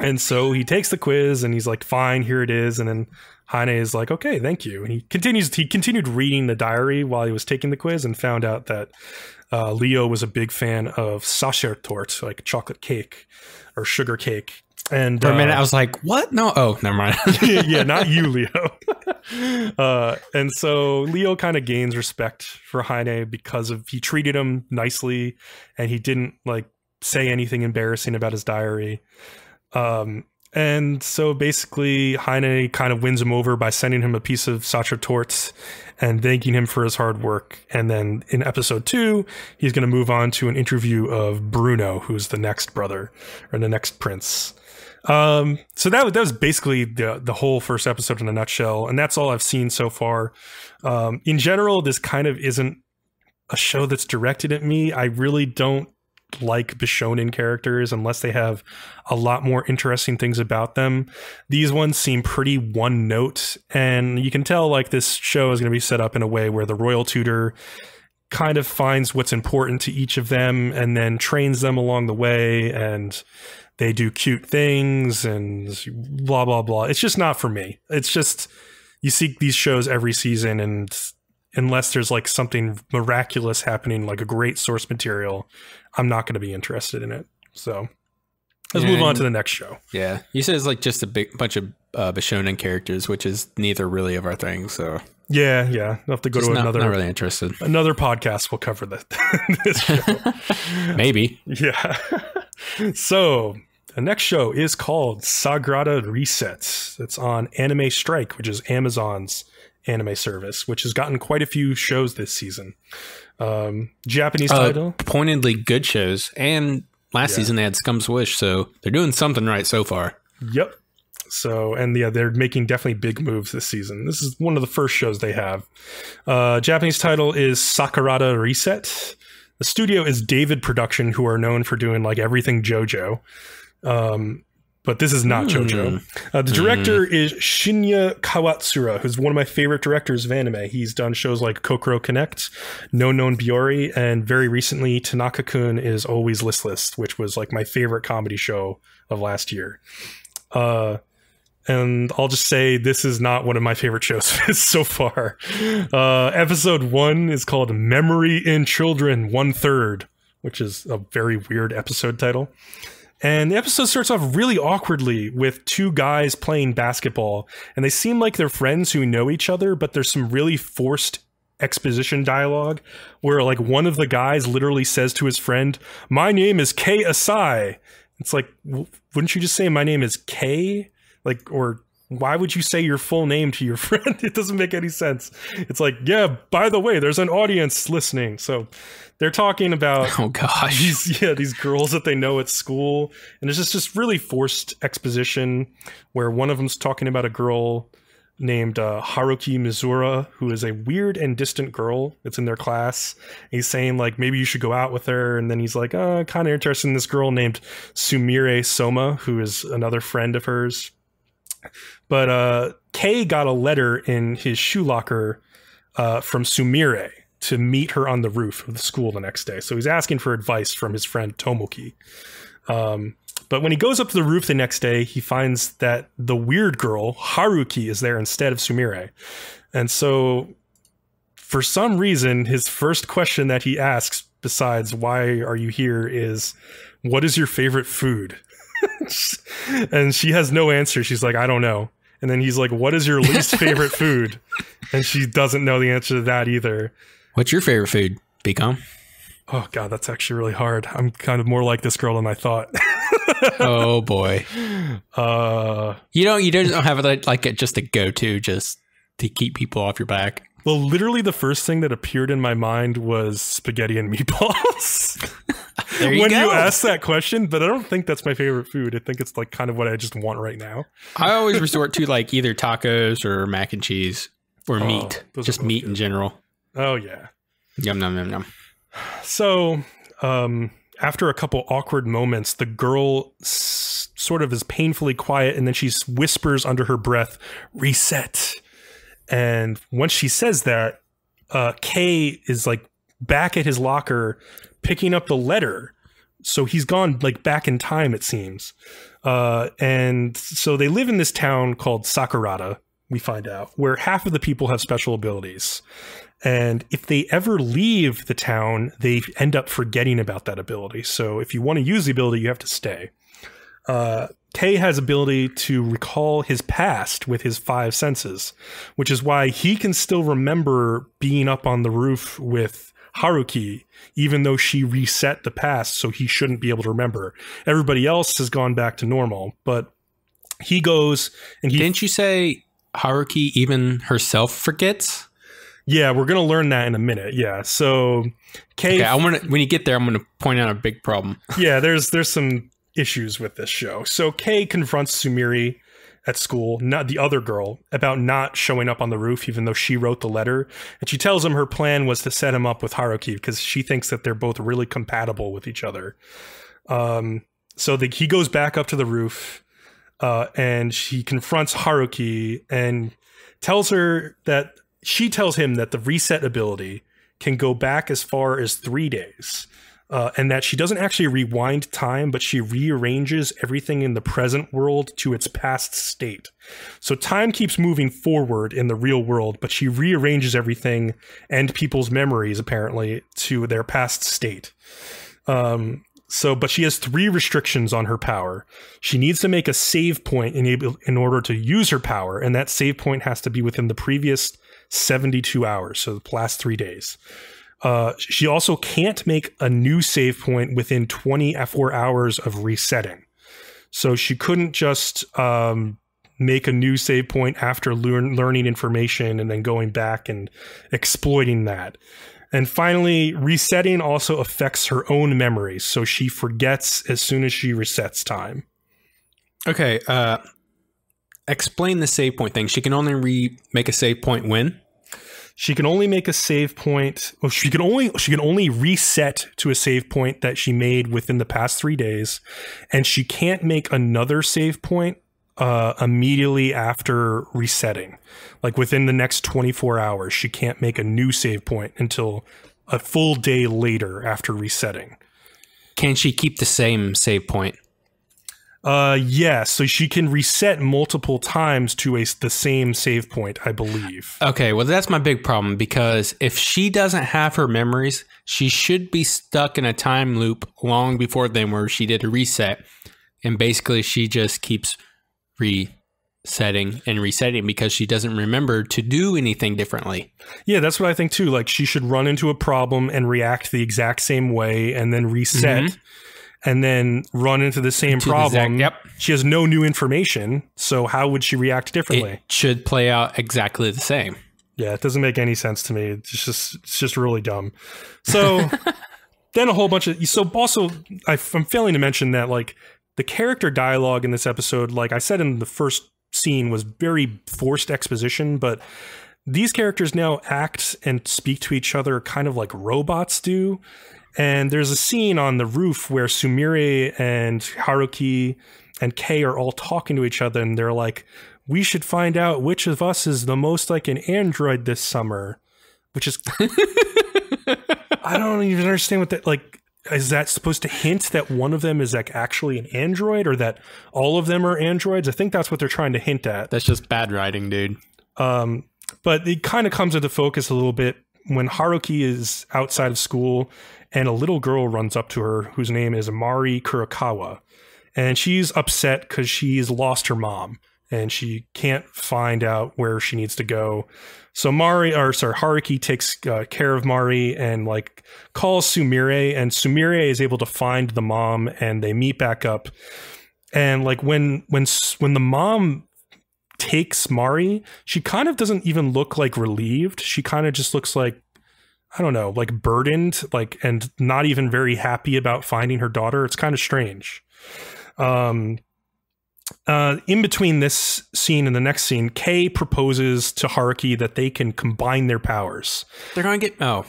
and so he takes the quiz and he's like, "Fine, here it is." And then Heine is like, "Okay, thank you." And he continues. He continued reading the diary while he was taking the quiz and found out that uh, Leo was a big fan of Sachertorte, like chocolate cake or sugar cake. And For a minute, uh, I was like, "What? No, oh, never mind." [LAUGHS] yeah, [LAUGHS] not you, Leo. uh, and so Leo kind of gains respect for Heine because of he treated him nicely and he didn't like say anything embarrassing about his diary. Um, and so basically, Heine kind of wins him over by sending him a piece of Sacher Torts and thanking him for his hard work. And then in episode two, he's going to move on to an interview of Bruno, who's the next brother or the next prince. Um, so that was, that was basically the the whole first episode in a nutshell, and that's all I've seen so far. Um, in general, this kind of isn't a show that's directed at me. I really don't like Bishonen characters unless they have a lot more interesting things about them. These ones seem pretty one note, and you can tell like this show is going to be set up in a way where the royal tutor kind of finds what's important to each of them and then trains them along the way and they do cute things and blah blah blah. It's just not for me. It's just you see these shows every season and unless there's like something miraculous happening like a great source material, I'm not going to be interested in it. So let's move on to the next show. yeah, you said it's like just a big bunch of uh, Bishonen characters, which is neither really of our thing. So Yeah, yeah. I'll have to go just to not, another not really interested. another podcast. We'll cover that [LAUGHS] this show. [LAUGHS] Maybe. Yeah. [LAUGHS] so the next show is called Sagrada Reset. It's on Anime Strike, which is Amazon's anime service, which has gotten quite a few shows this season. Um, Japanese Uh, title. pointedly good shows, and last Yeah. season they had Scum's Wish, so they're doing something right so far. Yep. So, and yeah, they're making definitely big moves this season. This is one of the first shows they have. Uh, Japanese title is Sakurada Reset. The studio is David Production, who are known for doing like everything JoJo. Um, but this is not JoJo. Uh, the director is Shinya Kawatsura, who's one of my favorite directors of anime. He's done shows like Kokoro Connect, Non Non Biyori, and very recently Tanaka Kun is Always Listless, which was like my favorite comedy show of last year. Uh, and I'll just say this is not one of my favorite shows [LAUGHS] so far. Uh, episode one is called Memory in Children One Third, which is a very weird episode title. And the episode starts off really awkwardly with two guys playing basketball, and they seem like they're friends who know each other, but there's some really forced exposition dialogue where like one of the guys literally says to his friend, "My name is K Asai." It's like, wouldn't you just say my name is K? Like, or why would you say your full name to your [LAUGHS] friend? It doesn't make any sense. It's like, yeah, by the way, there's an audience listening. So they're talking about [LAUGHS] Oh gosh. these yeah these girls that they know at school and there's just just really forced exposition where one of them's talking about a girl named uh, Haruki Misora who is a weird and distant girl that's in their class he's saying like maybe you should go out with her and then he's like uh kind of interested in this girl named Sumire Soma who is another friend of hers but uh Kay got a letter in his shoe locker uh, from Sumire to meet her on the roof of the school the next day. So he's asking for advice from his friend Tomoki. Um, but when he goes up to the roof the next day, he finds that the weird girl, Haruki, is there instead of Sumire. And so, for some reason, his first question that he asks, besides, Why are you here, is, What is your favorite food? [LAUGHS] and she has no answer. She's like, I don't know. And then he's like, What is your least [LAUGHS] favorite food? And she doesn't know the answer to that either. What's your favorite food, Bcom? Oh god, that's actually really hard. I'm kind of more like this girl than I thought. [LAUGHS] oh boy. uh, You don't you don't have like, like just a go to just to keep people off your back. Well, literally the first thing that appeared in my mind was spaghetti and meatballs. [LAUGHS] You when go. you ask that question, but I don't think that's my favorite food. I think it's like kind of what I just want right now. I always resort to like either tacos or mac and cheese or Oh, meat. Just meat in general. Oh yeah. Yum yum yum yum. So, um, after a couple awkward moments, the girl s- sort of is painfully quiet, and then she whispers under her breath, "Reset." And once she says that, uh, Kay is like back at his locker picking up the letter. So he's gone like back in time, it seems. Uh, and so they live in this town called Sakurada, we find out, where half of the people have special abilities. And if they ever leave the town, they end up forgetting about that ability. So if you want to use the ability, you have to stay. Uh, Kay has ability to recall his past with his five senses, which is why he can still remember being up on the roof with Haruki, even though she reset the past, so he shouldn't be able to remember. Everybody else has gone back to normal, but he goes and he. Didn't you say Haruki even herself forgets? Yeah, we're gonna learn that in a minute. Yeah, so Kay. Okay, I want to. When you get there, I'm going to point out a big problem. [LAUGHS] yeah, there's there's some issues with this show. So Kay confronts Sumire at school, not the other girl, about not showing up on the roof, even though she wrote the letter. And she tells him her plan was to set him up with Haruki because she thinks that they're both really compatible with each other. Um, so the, he goes back up to the roof uh, and she confronts Haruki and tells her that she tells him that the reset ability can go back as far as three days uh, and that she doesn't actually rewind time, but she rearranges everything in the present world to its past state. So time keeps moving forward in the real world, but she rearranges everything and people's memories apparently to their past state. Um, so, but she has three restrictions on her power. She needs to make a save point in, able, in order to use her power, and that save point has to be within the previous 72 hours, so the last three days. Uh, she also can't make a new save point within 24 hours of resetting. So she couldn't just um, make a new save point after learn, learning information and then going back and exploiting that. And finally, resetting also affects her own memories. So she forgets as soon as she resets time. Okay. Uh, explain the save point thing. She can only re- make a save point when? She can only make a save point well, she can only she can only reset to a save point that she made within the past three days and she can't make another save point uh, immediately after resetting. Like within the next 24 hours she can't make a new save point until a full day later after resetting. Can she keep the same save point uh, yeah. So she can reset multiple times to a the same save point, I believe. Okay, well that's my big problem because if she doesn't have her memories, she should be stuck in a time loop long before then, where she did a reset, and basically she just keeps resetting and resetting because she doesn't remember to do anything differently. Yeah, that's what I think too. Like she should run into a problem and react the exact same way, and then reset. Mm-hmm and then run into the same problem. The yep. She has no new information, so how would she react differently? It should play out exactly the same. Yeah, it doesn't make any sense to me. It's just it's just really dumb. So [LAUGHS] then a whole bunch of so also I, I'm failing to mention that like the character dialogue in this episode, like I said in the first scene, was very forced exposition, but these characters now act and speak to each other kind of like robots do. And there's a scene on the roof where Sumire and Haruki and Kay are all talking to each other, and they're like, "We should find out which of us is the most like an android this summer," which is [LAUGHS] I don't even understand what that like. Is that supposed to hint that one of them is like actually an android, or that all of them are androids? I think that's what they're trying to hint at. That's just bad writing, dude. Um, but it kind of comes into focus a little bit when Haruki is outside of school and a little girl runs up to her whose name is Mari Kurokawa. And she's upset because she's lost her mom and she can't find out where she needs to go. So Mari, or sorry, Haruki takes uh, care of Mari and like calls Sumire, and Sumire is able to find the mom, and they meet back up. And like when when when the mom takes Mari, she kind of doesn't even look like relieved. She kind of just looks like I don't know, like burdened, like and not even very happy about finding her daughter. It's kind of strange. Um, uh, in between this scene and the next scene, Kay proposes to Haruki that they can combine their powers. They're going to get oh.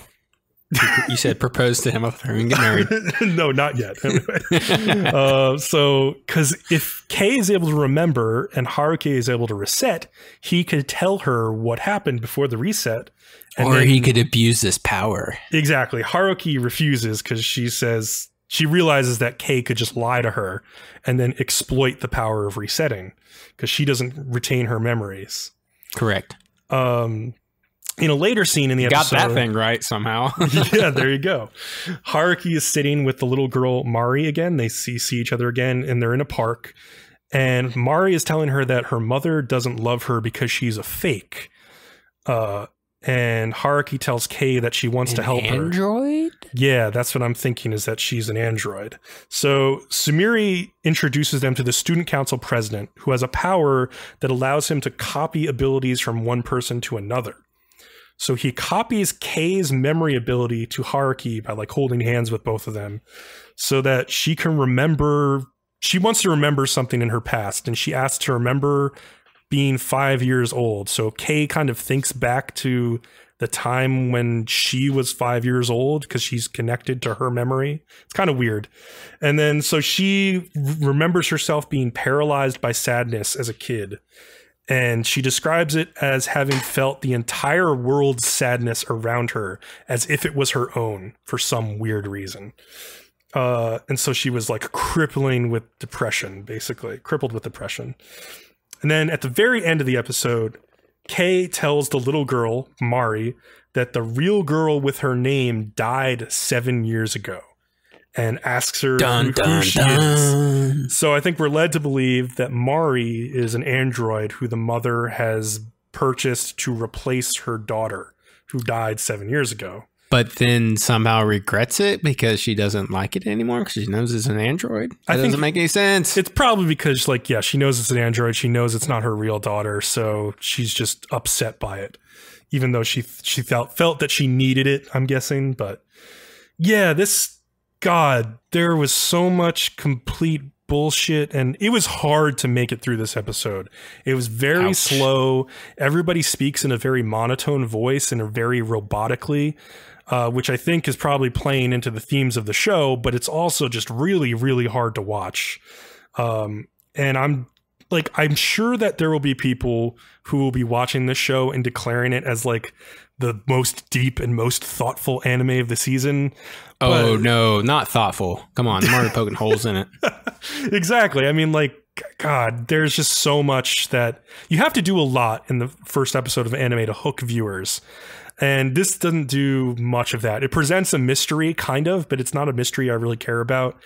You said propose to him after and get married. [LAUGHS] no, not yet. Anyway. [LAUGHS] uh, so, because if Kei is able to remember and Haruki is able to reset, he could tell her what happened before the reset. And or then- he could abuse this power. Exactly. Haruki refuses because she says she realizes that Kei could just lie to her and then exploit the power of resetting because she doesn't retain her memories. Correct. Um, in a later scene in the episode, Got that thing right somehow. [LAUGHS] yeah, there you go. [LAUGHS] Haruki is sitting with the little girl Mari again. They see see each other again, and they're in a park. And Mari is telling her that her mother doesn't love her because she's a fake. Uh, and Haruki tells Kay that she wants to An help her. Android? Yeah, that's what I'm thinking is that she's an android. So Sumire introduces them to the student council president, who has a power that allows him to copy abilities from one person to another. So he copies Kay's memory ability to Haruki by like holding hands with both of them so that she can remember she wants to remember something in her past and she asks to remember being 5 years old. So Kay kind of thinks back to the time when she was five years old because she's connected to her memory. It's kind of weird. And then so she remembers herself being paralyzed by sadness as a kid. And she describes it as having felt the entire world's sadness around her as if it was her own for some weird reason. Uh, and so she was like crippling with depression, basically, crippled with depression. And then at the very end of the episode, Kay tells the little girl, Mari, that the real girl with her name died seven years ago and asks her Dun who, who dun she is. So I think we're led to believe that Mari is an android who the mother has purchased to replace her daughter who died seven years ago. But then somehow regrets it because she doesn't like it anymore because she knows it's an android. That I think- doesn't make any sense. It's probably because, like, yeah, she knows it's an android. She knows it's not her real daughter, so she's just upset by it, even though she she felt felt that she needed it. I'm guessing, but yeah, this God, there was so much complete bullshit, and it was hard to make it through this episode. It was very Ouch. slow. Everybody speaks in a very monotone voice and very robotically. Uh, which I think is probably playing into the themes of the show, but it's also just really, really hard to watch. Um, and I'm like, I'm sure that there will be people who will be watching this show and declaring it as like the most deep and most thoughtful anime of the season. oh but- no, not thoughtful. Come on, I'm already [LAUGHS] poking holes in it. [LAUGHS] exactly. I mean, like, God, there's just so much that you have to do a lot in the first episode of anime to hook viewers. And this doesn't do much of that. It presents a mystery, kind of, but it's not a mystery I really care about.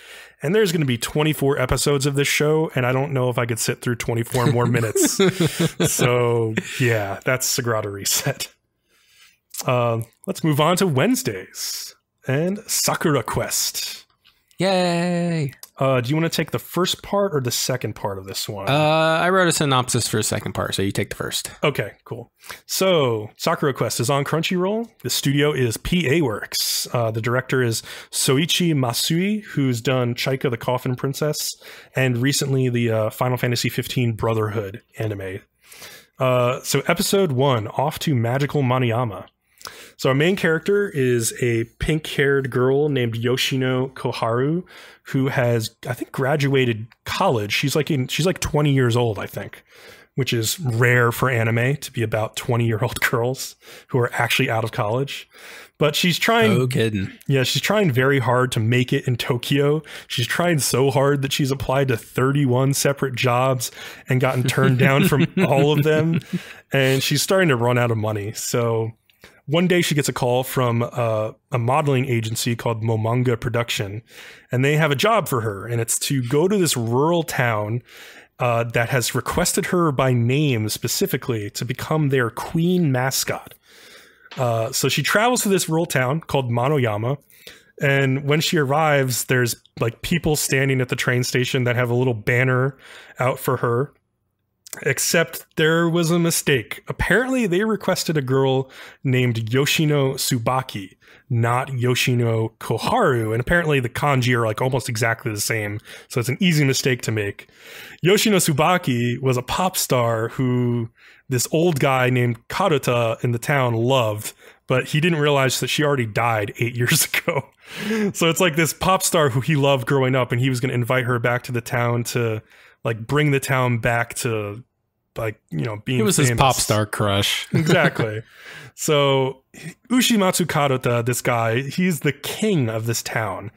And there's going to be 24 episodes of this show, and I don't know if I could sit through 24 more minutes. [LAUGHS] so, yeah, that's Sagrada Reset. Um, let's move on to Wednesdays and Sakura Quest. Yay! Uh, do you want to take the first part or the second part of this one? Uh, I wrote a synopsis for the second part, so you take the first. okay, cool. So, Sakura Quest is on Crunchyroll. The studio is PA Works. Uh, the director is Soichi Masui, who's done Chaika the Coffin Princess and recently the uh, Final Fantasy 15 Brotherhood anime. Uh, so, episode one, off to Magical Manoyama. So our main character is a pink-haired girl named Yoshino Koharu, who has, I think, graduated college. She's like in, she's like 20 years old, I think, which is rare for anime to be about 20-year-old [LAUGHS] girls who are actually out of college. But she's trying No kidding. yeah, she's trying very hard to make it in Tokyo. She's trying so hard that she's applied to 31 separate jobs and gotten turned down from [LAUGHS] all of them. And she's starting to run out of money. So one day she gets a call from uh, a modeling agency called Momanga Production, and they have a job for her. And it's to go to this rural town uh, that has requested her by name specifically to become their queen mascot. Uh, so she travels to this rural town called Manoyama. And when she arrives, there's like people standing at the train station that have a little banner out for her. Except there was a mistake. Apparently, they requested a girl named Yoshino Subaki, not Yoshino Koharu. And apparently, the kanji are like almost exactly the same. So it's an easy mistake to make. Yoshino Subaki was a pop star who this old guy named Kadota in the town loved, but he didn't realize that she already died eight [LAUGHS] years ago. So it's like this pop star who he loved growing up, and he was going to invite her back to the town to like bring the town back to like you know being. It was famous. his pop star crush. [LAUGHS] exactly. So Ushimatsu Kadota, this guy, he's the king of this town.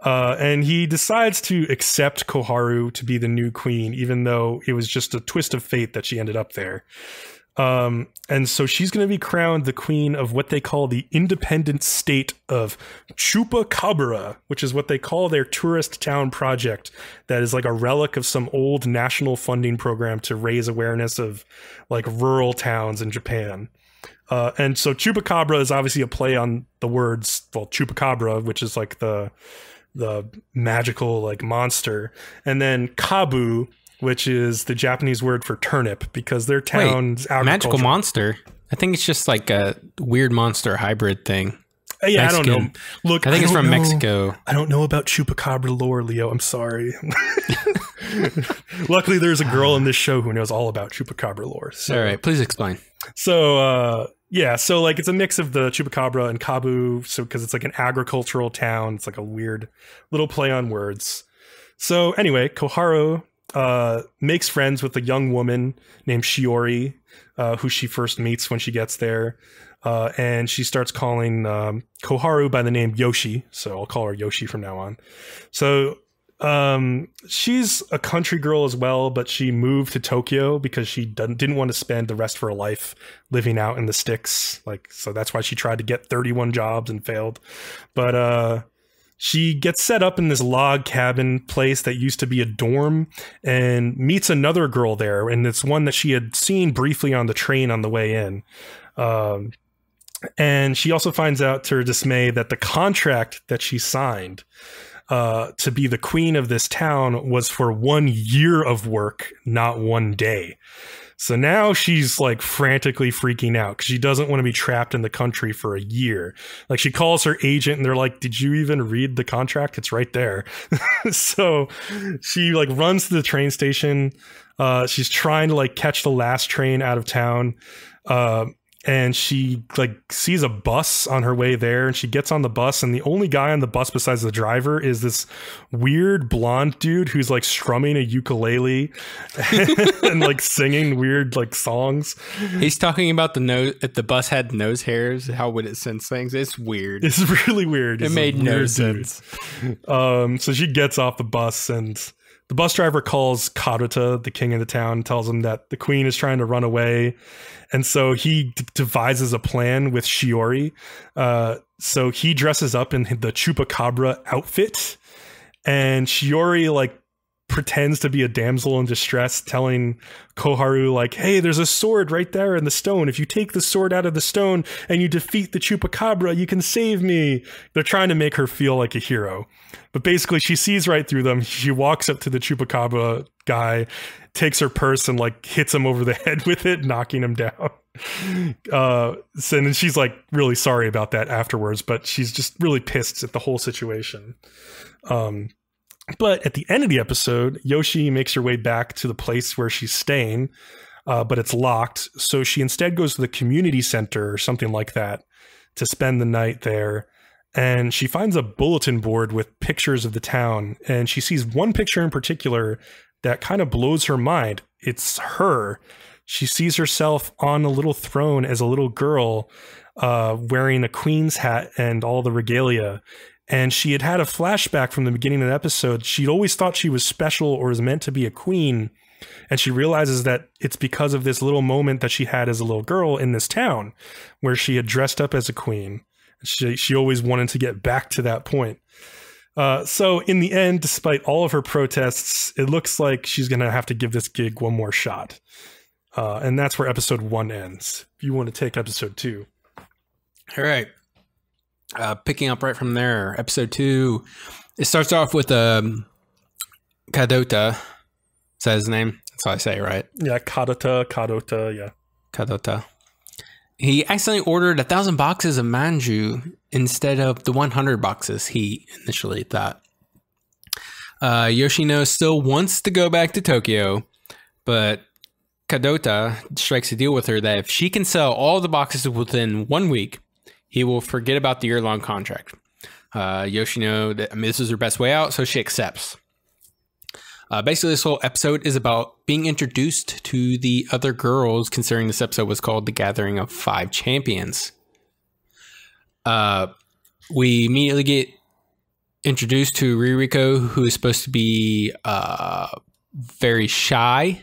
Uh, and he decides to accept Koharu to be the new queen, even though it was just a twist of fate that she ended up there. Um, and so she's going to be crowned the queen of what they call the independent state of Chupacabura, which is what they call their tourist town project. That is like a relic of some old national funding program to raise awareness of like rural towns in Japan. Uh, and so Chupacabura is obviously a play on the words, well, Chupacabra, which is like the the magical like monster, and then Kabu, which is the Japanese word for turnip, because their town's Magical monster. I think it's just like a weird monster hybrid thing. Uh, Yeah, I don't know. Look, I think it's from know- Mexico. I don't know about Chupacabra lore, Leo. I'm sorry. [LAUGHS] Luckily, there's a girl in this show who knows all about Chupacabra lore. So, All right, please explain. so uh, yeah, so like it's a mix of the Chupacabra and Kabu. So because it's like an agricultural town, it's like a weird little play on words. So anyway, Koharu uh, makes friends with a young woman named Shiori, uh, who she first meets when she gets there. Uh, and she starts calling um, Koharu by the name Yoshi. So I'll call her Yoshi from now on. So um, she's a country girl as well, but she moved to Tokyo because she didn't want to spend the rest of her life living out in the sticks. Like, so that's why she tried to get 31 jobs and failed. But uh, she gets set up in this log cabin place that used to be a dorm and meets another girl there. And it's one that she had seen briefly on the train on the way in. Um, and she also finds out to her dismay that the contract that she signed uh, to be the queen of this town was for one year of work, not one day. So now she's like frantically freaking out because she doesn't want to be trapped in the country for a year. Like she calls her agent and they're like, Did you even read the contract? It's right there. [LAUGHS] so she like runs to the train station. Uh, she's trying to like catch the last train out of town. Uh, and she like sees a bus on her way there and she gets on the bus and the only guy on the bus besides the driver is this weird blonde dude who's like strumming a ukulele [LAUGHS] and like singing weird like songs He's talking about the nose. If the bus had nose hairs, how would it sense things? It's weird. it's [LAUGHS] really weird it made no sense. Um, so she gets off the bus and the bus driver calls Kadota, the king of the town, tells him that the queen is trying to run away. And so he devises a plan with Shiori. Uh, so he dresses up in the Chupacabra outfit and Shiori like pretends to be a damsel in distress telling Koharu like hey there's a sword right there in the stone. If you take the sword out of the stone and you defeat the chupacabra you can save me. They're trying to make her feel like a hero. But basically she sees right through them. She walks up to the chupacabra guy takes her purse and like hits him over the [LAUGHS] head with it knocking him down. [LAUGHS] Uh and she's like really sorry about that afterwards but she's just really pissed at the whole situation. Um but at the end of the episode, Yoshi makes her way back to the place where she's staying, uh, but it's locked. So she instead goes to the community center or something like that to spend the night there. And she finds a bulletin board with pictures of the town. And she sees one picture in particular that kind of blows her mind. It's her. She sees herself on a little throne as a little girl, uh, wearing a queen's hat and all the regalia and she had had a flashback from the beginning of the episode. She'd always thought she was special or was meant to be a queen. And she realizes that it's because of this little moment that she had as a little girl in this town where she had dressed up as a queen. She, she always wanted to get back to that point. Uh, so, in the end, despite all of her protests, it looks like she's going to have to give this gig one more shot. Uh, and that's where episode one ends. If you want to take episode two. All right. Uh, picking up right from there, episode two. It starts off with um, Kadota. Is that his name? That's how I say it, right? Yeah, Kadota, Kadota, yeah. Kadota. He accidentally ordered a thousand boxes of manju instead of the 100 boxes he initially thought. Uh, Yoshino still wants to go back to Tokyo, but Kadota strikes a deal with her that if she can sell all the boxes within one week, he will forget about the year long contract. Uh, Yoshino, I mean, this is her best way out, so she accepts. Uh, basically, this whole episode is about being introduced to the other girls, considering this episode was called The Gathering of Five Champions. Uh, we immediately get introduced to Ririko, who is supposed to be uh, very shy.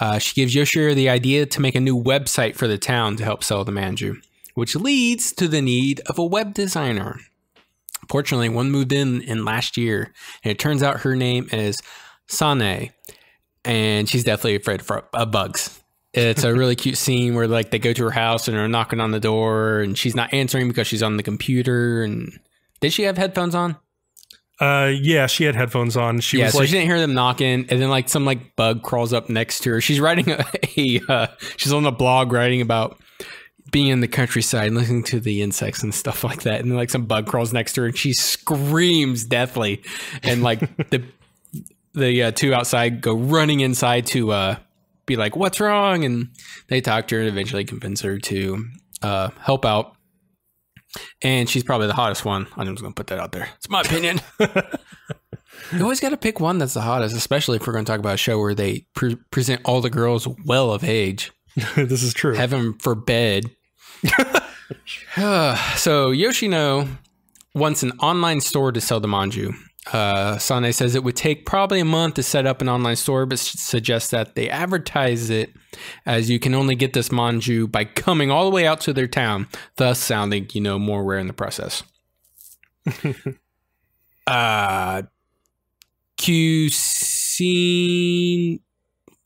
Uh, she gives Yoshino the idea to make a new website for the town to help sell the manju, which leads to the need of a web designer. Fortunately, one moved in in last year, and it turns out her name is Sanae, and she's definitely afraid of bugs. It's a really cute scene where like they go to her house and are knocking on the door, and she's not answering because she's on the computer. And did she have headphones on? Uh, yeah, she had headphones on. She yeah, was so like, she didn't hear them knocking, and then like some like bug crawls up next to her. She's writing a, [LAUGHS] a uh, she's on the blog writing about being in the countryside and listening to the insects and stuff like that. And like some bug crawls next to her, and she screams deathly, and like [LAUGHS] the the uh, two outside go running inside to uh, be like, "What's wrong?" And they talk to her and eventually convince her to uh, help out. And she's probably the hottest one. I'm just gonna put that out there. It's my opinion. [LAUGHS] you always got to pick one that's the hottest, especially if we're going to talk about a show where they pre- present all the girls well of age. [LAUGHS] this is true. Heaven forbid. [LAUGHS] [SIGHS] so Yoshino wants an online store to sell the manju. Uh, Sanae says it would take probably a month to set up an online store, but suggests that they advertise it as you can only get this manju by coming all the way out to their town, thus sounding, you know, more rare in the process. [LAUGHS] uh, Q scene.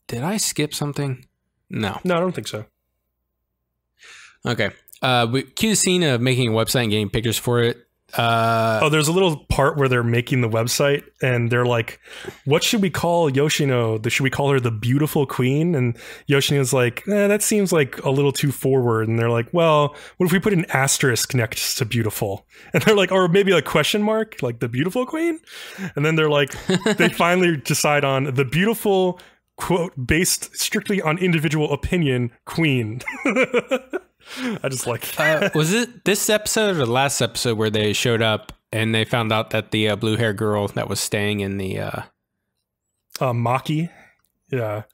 Did I skip something? No. No, I don't think so. Okay. Uh, we cue the scene of making a website and getting pictures for it. Uh, oh, there's a little part where they're making the website and they're like, "What should we call Yoshino? Should we call her the beautiful queen?" And Yoshino's like, eh, "That seems like a little too forward." And they're like, "Well, what if we put an asterisk next to beautiful?" [LAUGHS] And they're like, "Or maybe a question mark, like the beautiful queen?" And then they're like, they [LAUGHS] finally decide on the beautiful quote based strictly on individual opinion queen. [LAUGHS] I just like uh, was it this episode or the last episode where they showed up and they found out that the uh, blue hair girl that was staying in the uh uh Maki? Yeah.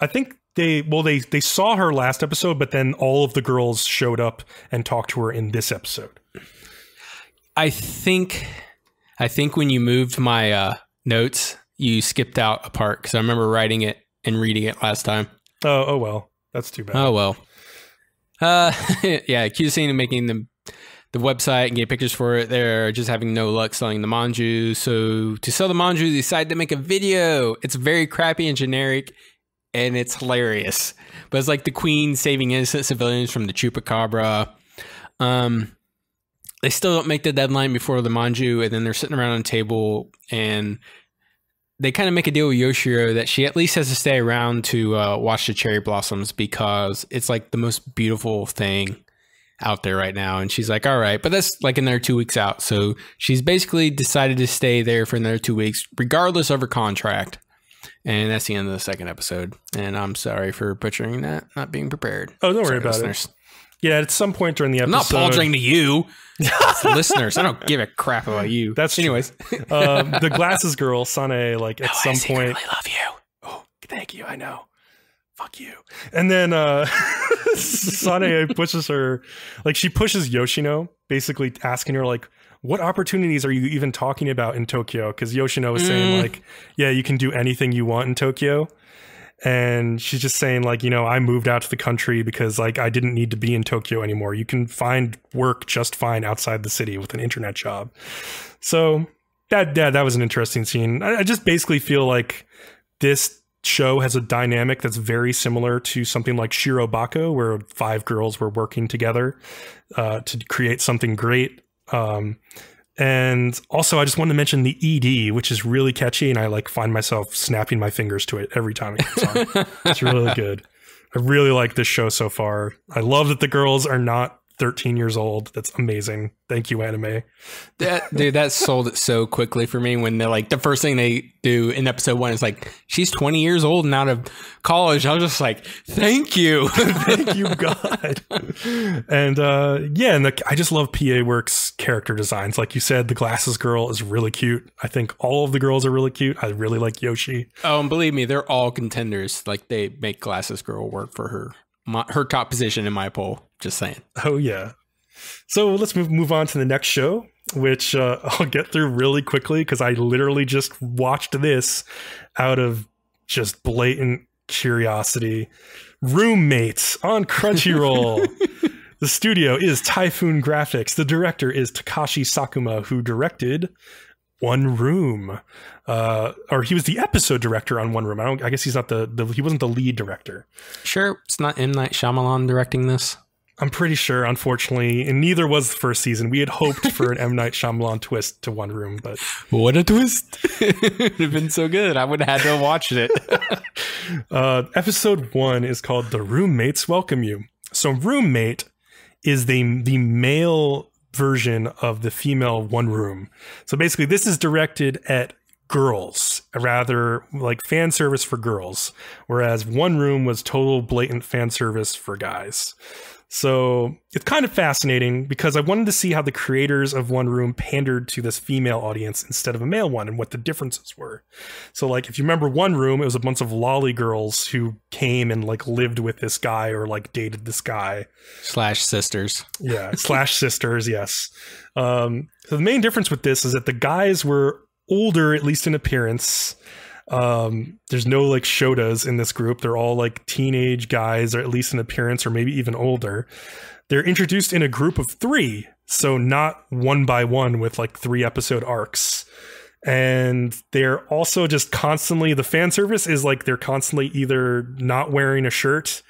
I think they well they they saw her last episode but then all of the girls showed up and talked to her in this episode. I think I think when you moved my uh notes you skipped out a part cuz I remember writing it and reading it last time oh oh well that's too bad oh well uh, [LAUGHS] yeah, accusing and making the the website and get pictures for it. They're just having no luck selling the manju. So to sell the manju, they decide to make a video. It's very crappy and generic, and it's hilarious. But it's like the queen saving innocent civilians from the chupacabra. Um, they still don't make the deadline before the manju, and then they're sitting around on a table and they kind of make a deal with Yoshino that she at least has to stay around to uh, watch the cherry blossoms because it's like the most beautiful thing out there right now. And she's like, all right, but that's like another two weeks out. So she's basically decided to stay there for another two weeks, regardless of her contract. And that's the end of the second episode. And I'm sorry for butchering that, not being prepared. Oh, don't sorry, worry about listeners. it. Yeah, at some point during the episode, I'm not apologizing to you, listeners. I don't give a crap about you. [LAUGHS] That's anyways. [LAUGHS] um, the glasses girl, Sanae, like at No, some I point, secretly love you. Oh, thank you. I know. Fuck you. And then uh [LAUGHS] Sanae pushes her like she pushes Yoshino, basically asking her like what opportunities are you even talking about in Tokyo? Because Yoshino was saying Mm. like, yeah, you can do anything you want in Tokyo. And she's just saying like, you know, I moved out to the country because like I didn't need to be in Tokyo anymore. You can find work just fine outside the city with an internet job. So that that that was an interesting scene. I, I just basically feel like this show has a dynamic that's very similar to something like Shirobako, where five girls were working together uh, to create something great. Um, and also, I just wanted to mention the ED, which is really catchy, and I like find myself snapping my fingers to it every time it comes on. it's really good. I really like this show so far. I love that the girls are not 13 years old. That's amazing. Thank you, anime. That dude, that sold it so quickly for me when they're like the first thing they do in episode one is like she's 20 years old and out of college. I was just like, thank you. [LAUGHS] Thank you, God. and uh, yeah, and the, I just love PA Works character designs. Like you said, the glasses girl is really cute. I think all of the girls are really cute. I really like Yoshi. oh, and believe me, they're all contenders. Like they make Glasses Girl work for her my, her top position in my poll. Just saying. Oh yeah. So let's move move on to the next show, which uh, [LAUGHS] I'll get through really quickly because I literally just watched this out of just blatant curiosity. Roommates on Crunchyroll. [LAUGHS] the studio is Typhoon Graphics. The director is Takashi Sakuma, who directed One Room, uh, or he was the episode director on One Room. I, don't, I guess he's not the, the he wasn't the lead director. Sure, it's not M Night Shyamalan directing this. I'm pretty sure, unfortunately, and neither was the first season. We had hoped for an [LAUGHS] M Night Shyamalan twist to One Room, but What a twist! [LAUGHS] It'd have been so good. I would have had to watch it. [LAUGHS] uh, episode one is called "The Roommates Welcome You." So, roommate is the the male version of the female One Room. So basically, this is directed at girls, rather like fan service for girls, whereas One Room was total blatant fan service for guys. So it's kind of fascinating because I wanted to see how the creators of One Room pandered to this female audience instead of a male one and what the differences were. So, like, if you remember One Room, it was a bunch of lolly girls who came and like lived with this guy or like dated this guy. Slash sisters. Yeah, [LAUGHS] slash sisters, yes. Um, so the main difference with this is that the guys were older, at least in appearance. Um, there's no like shotas in this group. They're all like teenage guys, or at least in appearance, or maybe even older. They're introduced in a group of three, so not one by one with like three episode arcs. And they're also just constantly the fan service is like they're constantly either not wearing a shirt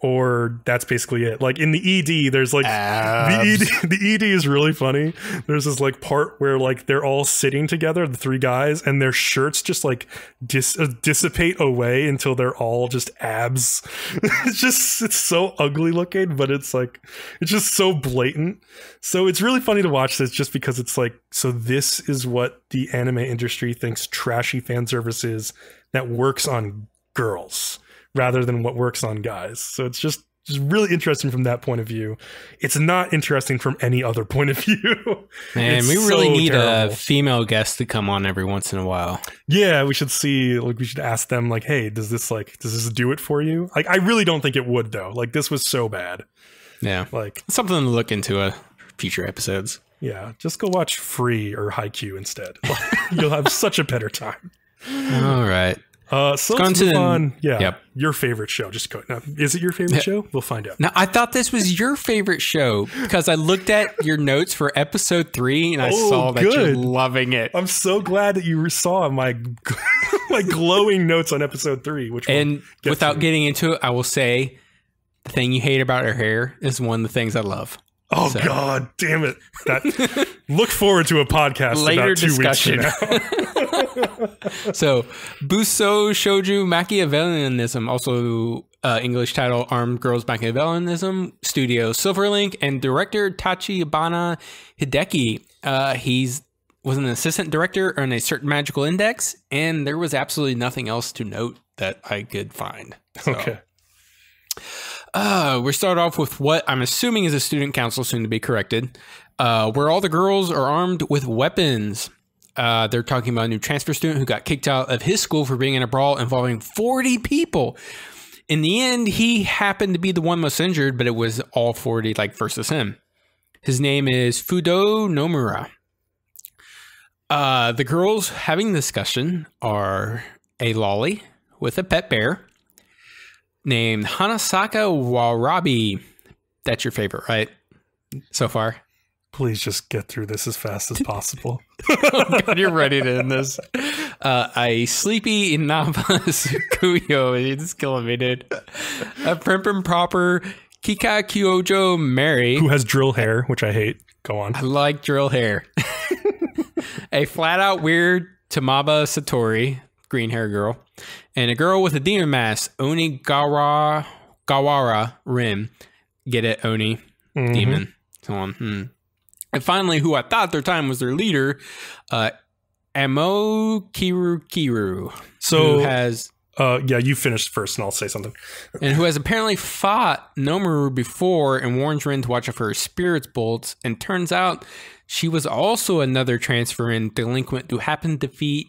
or that's basically it. Like in the ED, there's like the ED, [LAUGHS] the ED is really funny. There's this like part where like they're all sitting together, the three guys, and their shirts just like dis- uh, dissipate away until they're all just abs. [LAUGHS] it's just it's so ugly looking, but it's like it's just so blatant. So it's really funny to watch this just because it's like so this is what the anime industry thinks trashy fan service is that works on girls rather than what works on guys. So it's just just really interesting from that point of view. It's not interesting from any other point of [LAUGHS] view. Man, It's we really so need a female guest to come on every once in a while. Yeah, we should see. Like, we should ask them. Like, hey, does this like does this do it for you? Like, I really don't think it would though. Like, this was so bad. Yeah. Like, Something to look into a future episodes. yeah, just go watch Free or Haikyuu instead. [LAUGHS] You'll have such a better time. All right. Uh, so go let's on to the- on. Yeah, Yep. your favorite show. Just go. Now, is it your favorite [LAUGHS] show? We'll find out. Now, I thought this was your favorite show because I looked at your notes for episode three and I Oh, saw that you're loving it. I'm so glad that you saw my [LAUGHS] my glowing notes on episode three. Which And without getting into it, I will say the thing you hate about her hair is one of the things I love. oh so- god, damn it! That [LAUGHS] look forward to a podcast Later about two discussion. weeks from now. [LAUGHS] So, Busou Shoujo Machiavellianism, also uh, English title Armed Girls Machiavellianism, studio Silverlink, and director Tachibana Hideki. Uh, he's was an assistant director on a certain magical index, and there was absolutely nothing else to note that I could find. So, okay. uh, we start off with what I'm assuming is a student council, soon to be corrected, uh, where all the girls are armed with weapons. Uh, they're talking about a new transfer student who got kicked out of his school for being in a brawl involving 40 people. In the end, he happened to be the one most injured, but it was all 40 like versus him. His name is Fudo Nomura. Uh, the girls having discussion are a lolly with a pet bear named Hanasaki Warabi. That's your favorite, right? So far? Please just get through this as fast as possible. [LAUGHS] God, you're ready to end this. Uh, a sleepy Inaba [LAUGHS] Tsukuyo. It's killing me, dude. A prim and proper Kikakujo Mary. Who has drill hair, which I hate. Go on. I like drill hair. [LAUGHS] a flat out weird Tamaba Satori, green hair girl, and a girl with a demon mask, Oni Gawa, Gawara Rin. Get it, Oni. Mhm. demon, so on. Hmm. And finally, who I thought their time was their leader, uh, Amo Kiru Kiru, who So, has uh, yeah, you finished first, and I'll say something. [LAUGHS] and who has apparently fought Nomura before and warns Rin to watch out for her spirit's bolts. And turns out she was also another transferent delinquent who happened to defeat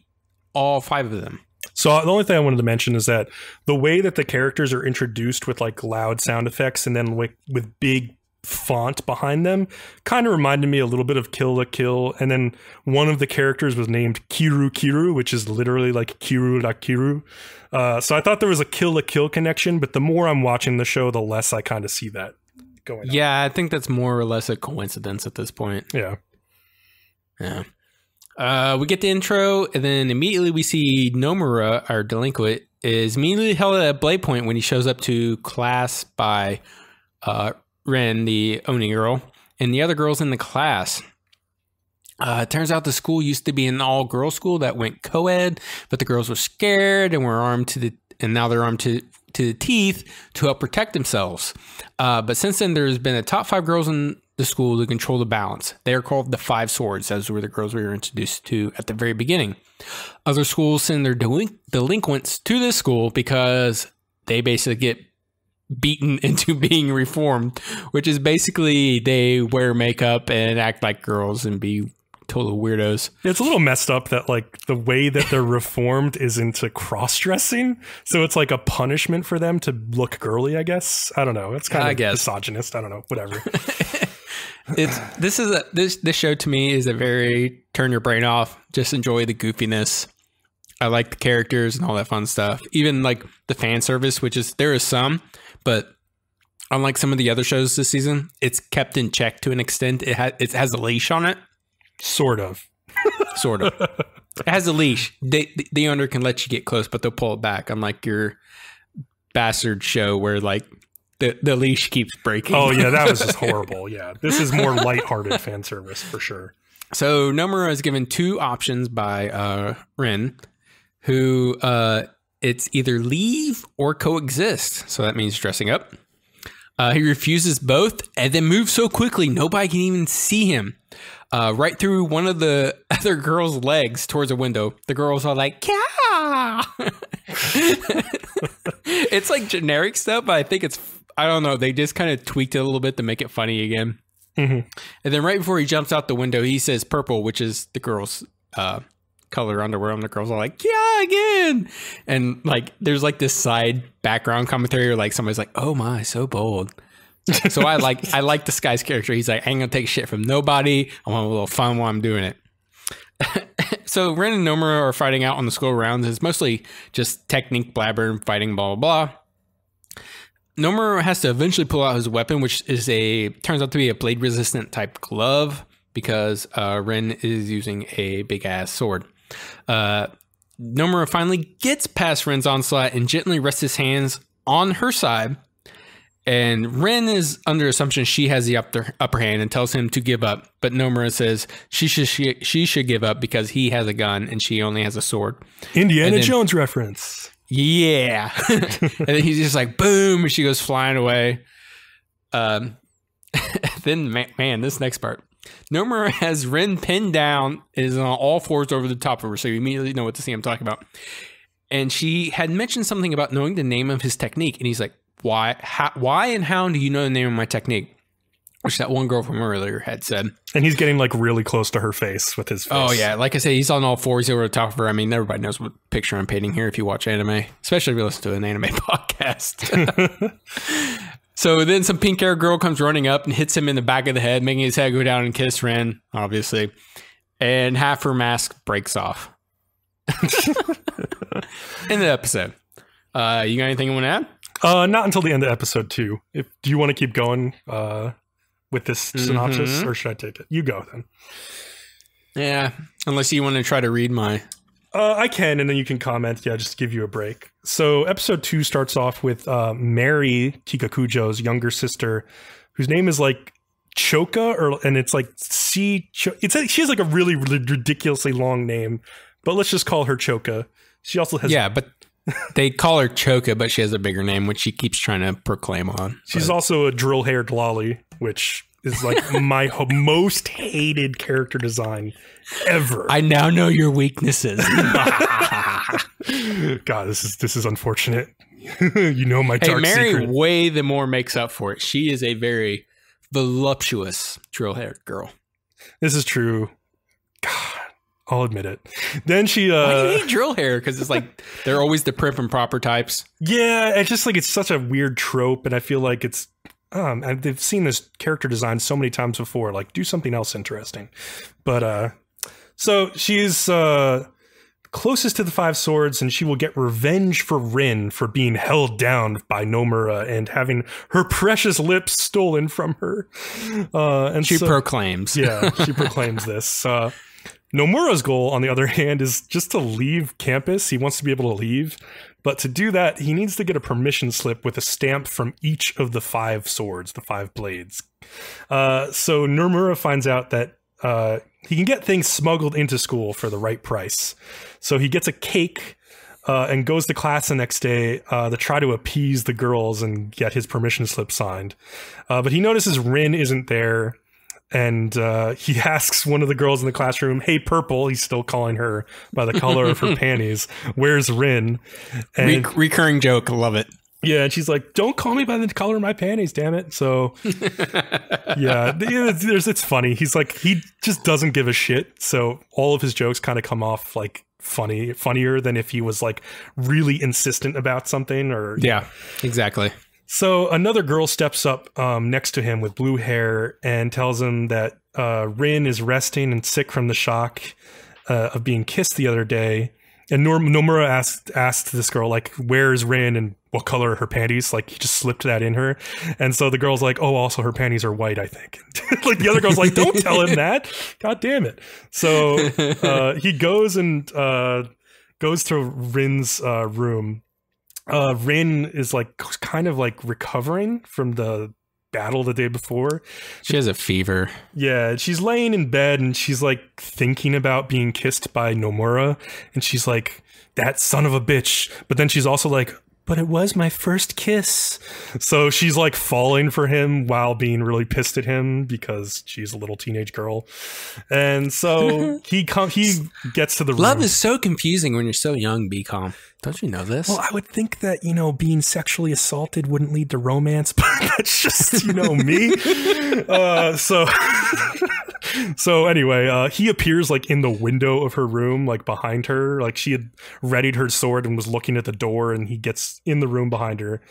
all five of them. So uh, the only thing I wanted to mention is that the way that the characters are introduced with like loud sound effects and then with big font behind them kind of reminded me a little bit of Kill la Kill. And then one of the characters was named Kiru Kiru, which is literally like Kiru la Kiru. Uh, so I thought there was a Kill la Kill connection, but the more I'm watching the show, the less I kind of see that going on. Yeah, I think that's more or less a coincidence at this point. Yeah. Yeah. Uh, we get the intro, and then immediately we see Nomura, our delinquent, is immediately held at a blade point when he shows up to class by uh, Ren, the Oni girl, and the other girls in the class. Uh, it turns out the school used to be an all girl school that went co ed, but the girls were scared and were armed to the and now they're armed to to the teeth to help protect themselves. Uh, but since then, there's been a top five girls in the school to control the balance. They are called the Five Swords. Those were the girls we were introduced to at the very beginning. Other schools send their delin- delinquents to this school because they basically get beaten [LAUGHS] into being reformed, which is basically they wear makeup and act like girls and be total weirdos. It's a little messed up that like the way that they're [LAUGHS] reformed is into cross dressing, so it's like a punishment for them to look girly. I guess I don't know. It's kind I of guess. misogynist. I don't know. Whatever. [LAUGHS] [SIGHS] It's this is a this this show to me is a very turn your brain off, just enjoy the goofiness. I like the characters and all that fun stuff. Even like the fan service, which is there is some, but unlike some of the other shows this season, it's kept in check to an extent. It has it has a leash on it, sort of. [LAUGHS] sort of. [LAUGHS] it has a leash. They, the owner can let you get close, but they'll pull it back. Unlike your bastard show where like the the leash keeps breaking. Oh yeah, that was just [LAUGHS] horrible. Yeah, this is more lighthearted fan service for sure. So Nomura is given two options by uh, Rin, who uh, it's either leave or coexist. So that means dressing up. Uh, he refuses both and then moves so quickly nobody can even see him. Uh, right through one of the [LAUGHS] other girl's legs towards a window. The girls are like, "Yeah!" [LAUGHS] it's like generic stuff, but I think it's I don't know. They just kind of tweaked it a little bit to make it funny again. Mhm. And then right before he jumps out the window, he says purple, which is the girl's uh, color underwear. And the girls are like, yeah, again. And like, there's like this side background commentary, or like somebody's like, oh my, so bold. [LAUGHS] so I like, I like this guy's character. He's like, I ain't gonna take shit from nobody. I want a little fun while I'm doing it. [LAUGHS] so Ren and Nomura are fighting out on the school rounds. It's mostly just technique, blabber, and fighting, blah blah blah. Nomura has to eventually pull out his weapon, which is a turns out to be a blade resistant type glove because uh, Ren is using a big ass sword. Uh, Nomura finally gets past Ren's onslaught and gently rests his hands on her side. And Ren is under assumption she has the upper, upper hand and tells him to give up. But Nomura says she should she, she should give up because he has a gun and she only has a sword. Indiana then- Jones reference. Yeah. [LAUGHS] and then he's just like, boom, and she goes flying away. Um, [LAUGHS] then, man, man, this next part. Nomura [LAUGHS] has Ren pinned down, is on all fours over the top of her, so you immediately know what to see I'm talking about. And she had mentioned something about knowing the name of his technique, and he's like, "Why? How, why and how do you know the name of my technique?" Which that one girl from earlier had said. And he's getting like really close to her face with his oh, face. Oh yeah, like I said, he's on all fours over the top of her. I mean, everybody knows what picture I'm painting here if you watch anime, especially if you listen to an anime [LAUGHS] podcast. [LAUGHS] so then some pink haired girl comes running up and hits him in the back of the head, making his head go down and kiss Ren, obviously. And half her mask breaks off. [LAUGHS] in the episode. Uh, you got anything you want to add? Uh, not until the end of episode two. If do you want to keep going uh, with this synopsis, Mhm. or should I take it? You go then. Yeah, unless you want to try to read my. Uh, I can, and then you can comment. Yeah, just to give you a break. So, episode two starts off with uh, Mary Kikakujo's younger sister, whose name is like Choka, or and it's like C. Cho- it's a, she has like a really ri- ridiculously long name, but let's just call her Choka. She also has Yeah, but They call her Choka, but she has a bigger name, which she keeps trying to proclaim on. She's But also a drill haired lolly, which is like [LAUGHS] my most hated character design ever. I now know your weaknesses. [LAUGHS] [LAUGHS] God, this is this is unfortunate. you know my hey, dark Mary secret. way the more makes up for it. She is a very voluptuous drill hair girl. This is true. God, I'll admit it. Then she, Why do uh, you hate drill hair? Because it's like they're always the prim and proper types. yeah, it's just like it's such a weird trope, and I feel like it's. Um, and they've seen this character design so many times before. Like, do something else interesting. But uh, so she's uh closest to the five swords, and she will get revenge for Rin for being held down by Nomura and having her precious lips stolen from her. Uh, and She so, proclaims. yeah, she [LAUGHS] proclaims this. Uh, Nomura's goal, on the other [LAUGHS] hand, is just to leave campus. He wants to be able to leave. But to do that, he needs to get a permission slip with a stamp from each of the five swords, the five blades. Uh, so Nomura finds out that uh, he can get things smuggled into school for the right price. So he gets a cake uh, and goes to class the next day uh, to try to appease the girls and get his permission slip signed. Uh, but he notices Rin isn't there and uh, he [LAUGHS] asks one of the girls in the classroom, "Hey, Purple." He's still calling her by the color of her [LAUGHS] panties. Where's Rin? Re- And recurring joke. Love it. yeah, and she's like, "Don't call me by the color of my panties, damn it!" So [LAUGHS] yeah, th- there's it's funny. He's like, he just doesn't give a shit. So all of his jokes kind of come off like funny, funnier than if he was like really insistent about something or Yeah, exactly. So another girl steps up um, next to him with blue hair and tells him that uh, Rin is resting and sick from the shock uh, of being kissed the other day. And Norm- Nomura asked asked this girl like, "Where's Rin and what color are her panties?" Like he just slipped that in her, and so the girl's like, "Oh, also her panties are white, I think." [LAUGHS] like the other girl's like, "Don't tell him that." God damn it! So uh, he goes and uh, goes to Rin's uh, room uh Rin is like kind of like recovering from the battle the day before. She has a fever. Yeah, she's laying in bed and she's like thinking about being kissed by Nomura and she's like that son of a bitch. But then she's also like but it was my first kiss. So she's like falling for him while being really pissed at him because she's a little teenage girl. And so [LAUGHS] he com- he gets to the room. Love is so confusing when you're so young. Be calm. Don't you know this? Well, I would think that, you know, being sexually assaulted wouldn't lead to romance, [LAUGHS] but that's just, you know, me. [LAUGHS] Uh, so, so anyway, uh, he appears like in the window of her room, like behind her. Like she had readied her sword and was looking at the door, and he gets in the room behind her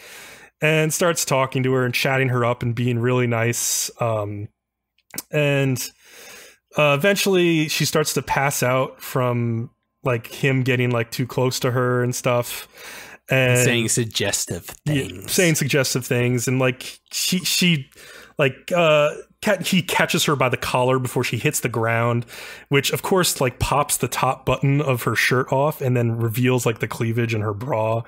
and starts talking to her and chatting her up and being really nice. Um, and uh, eventually she starts to pass out from like him getting like too close to her and stuff. And saying suggestive yeah, things. saying suggestive things. And like she she like uh he catches her by the collar before she hits the ground which of course like pops the top button of her shirt off and then reveals like the cleavage in her bra.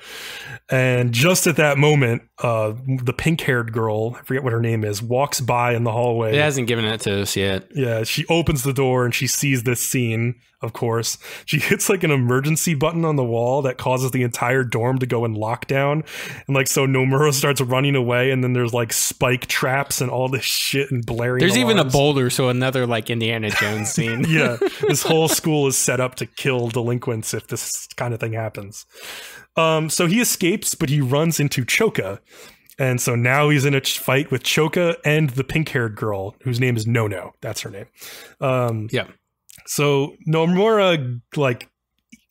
And just at that moment uh the pink-haired girl i forget what her name is walks by in the hallway. It hasn't given it to us yet. yeah, she opens the door and she sees this scene, of course. She hits like an emergency button on the wall that causes the entire dorm to go in lockdown. And like so Nomura starts running away and then there's like spike traps and all this shit and blaring. There's even a boulder, so another like Indiana [LAUGHS] Jones scene. yeah, [LAUGHS] this whole school is set up to kill delinquents if this kind of thing happens. Um, so he escapes, but he runs into Choka. And so now he's in a ch- fight with Choka and the pink haired girl, whose name is No No. That's her name. Um, Yeah. So Nomura like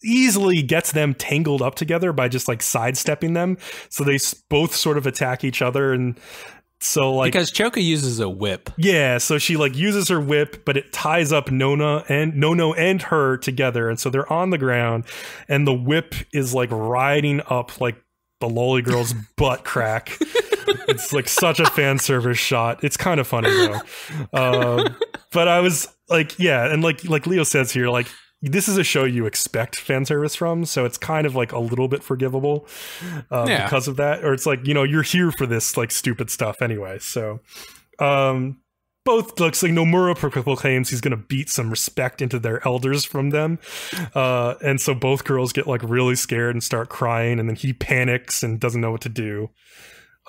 easily gets them tangled up together by just like sidestepping them. So they both sort of attack each other, and so like because Choka uses a whip. yeah, so she like uses her whip, but it ties up Nona and Nono and her together, and so they're on the ground, and the whip is like riding up like the lolly girl's [LAUGHS] butt crack. it's like such a fan service shot. It's kind of funny though. [LAUGHS] Uh, but I was like, yeah, and like like Leo says here, like this is a show you expect fan service from, so it's kind of like a little bit forgivable uh, Yeah. because of that. Or it's like you know you're here for this like stupid stuff anyway. So, um, both looks like Nomura proclaims he's going to beat some respect into their elders from them, uh, and so both girls get like really scared and start crying, and then he panics and doesn't know what to do.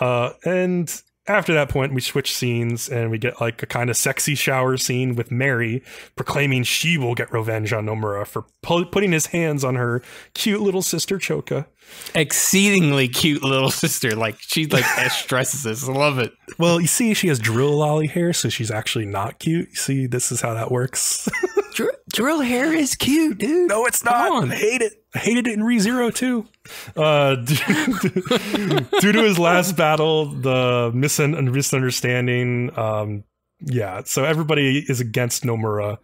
Uh, and after that point, we switch scenes and we get like a kind of sexy shower scene with Mary proclaiming she will get revenge on Nomura for pu- putting his hands on her cute little sister Choka. Exceedingly cute little [LAUGHS] sister. Like she like [LAUGHS] stresses this. I love it. Well, you see, she has drill lolly hair, so she's actually not cute. You see, this is how that works. [LAUGHS] Drill, drill hair is cute, dude. no, it's Come not. on. I hate it. I hated it in ReZero too. Uh, due to his last battle, the misun- misunderstanding. Um, yeah, so everybody is against Nomura,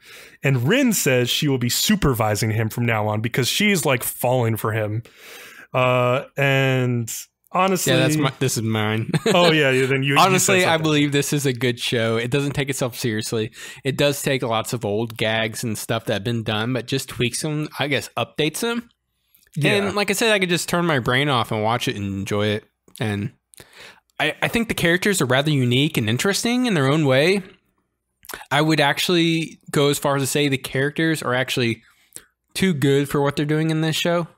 and Rin says she will be supervising him from now on because she's like falling for him. Uh, and honestly, Yeah, that's my. This is mine. [LAUGHS] oh yeah, then you you Honestly, I believe this is a good show. It doesn't take itself seriously. It does take lots of old gags and stuff that have been done, but just tweaks them. I guess updates them. Yeah. And like I said, I could just turn my brain off and watch it and enjoy it. And I, I think the characters are rather unique and interesting in their own way. I would actually go as far as to say the characters are actually too good for what they're doing in this show.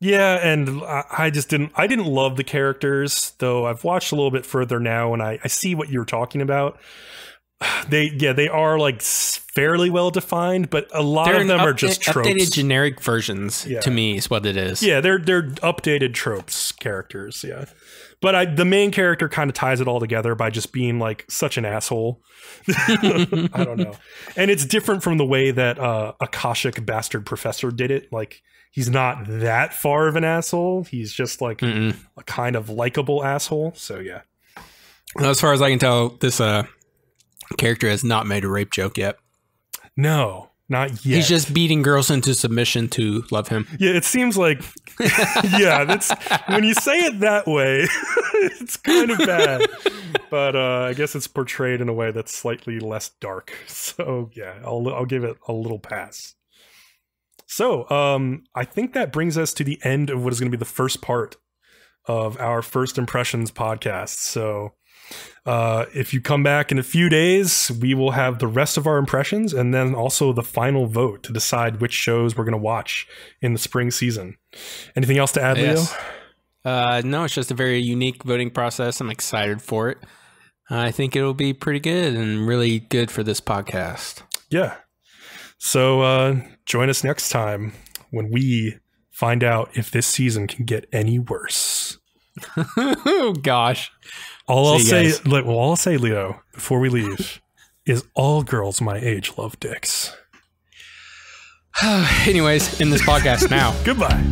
Yeah, and I just didn't. I didn't love the characters, though. I've watched a little bit further now, and I, I see what you're talking about. [SIGHS] They, yeah, they are like fairly well defined, but a lot They're of them are just tropes. updated generic versions Yeah. to me is what it is. yeah, they're they're updated tropes characters. Yeah, but I the main character kind of ties it all together by just being like such an asshole. [LAUGHS] I don't know, and it's different from the way that uh, Akashic Bastard Professor did it. Like he's not that far of an asshole. He's just like Mm-mm. a kind of likable asshole. So yeah. As far as I can tell, this uh, character has not made a rape joke yet. No, not yet. He's just beating girls into submission to love him. yeah. It seems like [LAUGHS] yeah. That's when you say it that way, [LAUGHS] it's kind of bad. But uh, I guess it's portrayed in a way that's slightly less dark. [LAUGHS] So yeah, I'll I'll give it a little pass. So um, I think that brings us to the end of what is going to be the first part of our first impressions podcast. So uh, if you come back in a few days, we will have the rest of our impressions and then also the final vote to decide which shows we're going to watch in the spring season. Anything else to add, Yes. Leo? Uh, no, it's just a very unique voting process. I'm excited for it. I think it'll be pretty good and really good for this podcast. Yeah. So uh, join us next time when we find out if this season can get any worse. oh [LAUGHS] gosh. All I'll say, like, well, all I'll say, Leo, before we leave, [LAUGHS] is all girls my age love dicks. [SIGHS] Anyways, in this podcast now. [LAUGHS] Goodbye.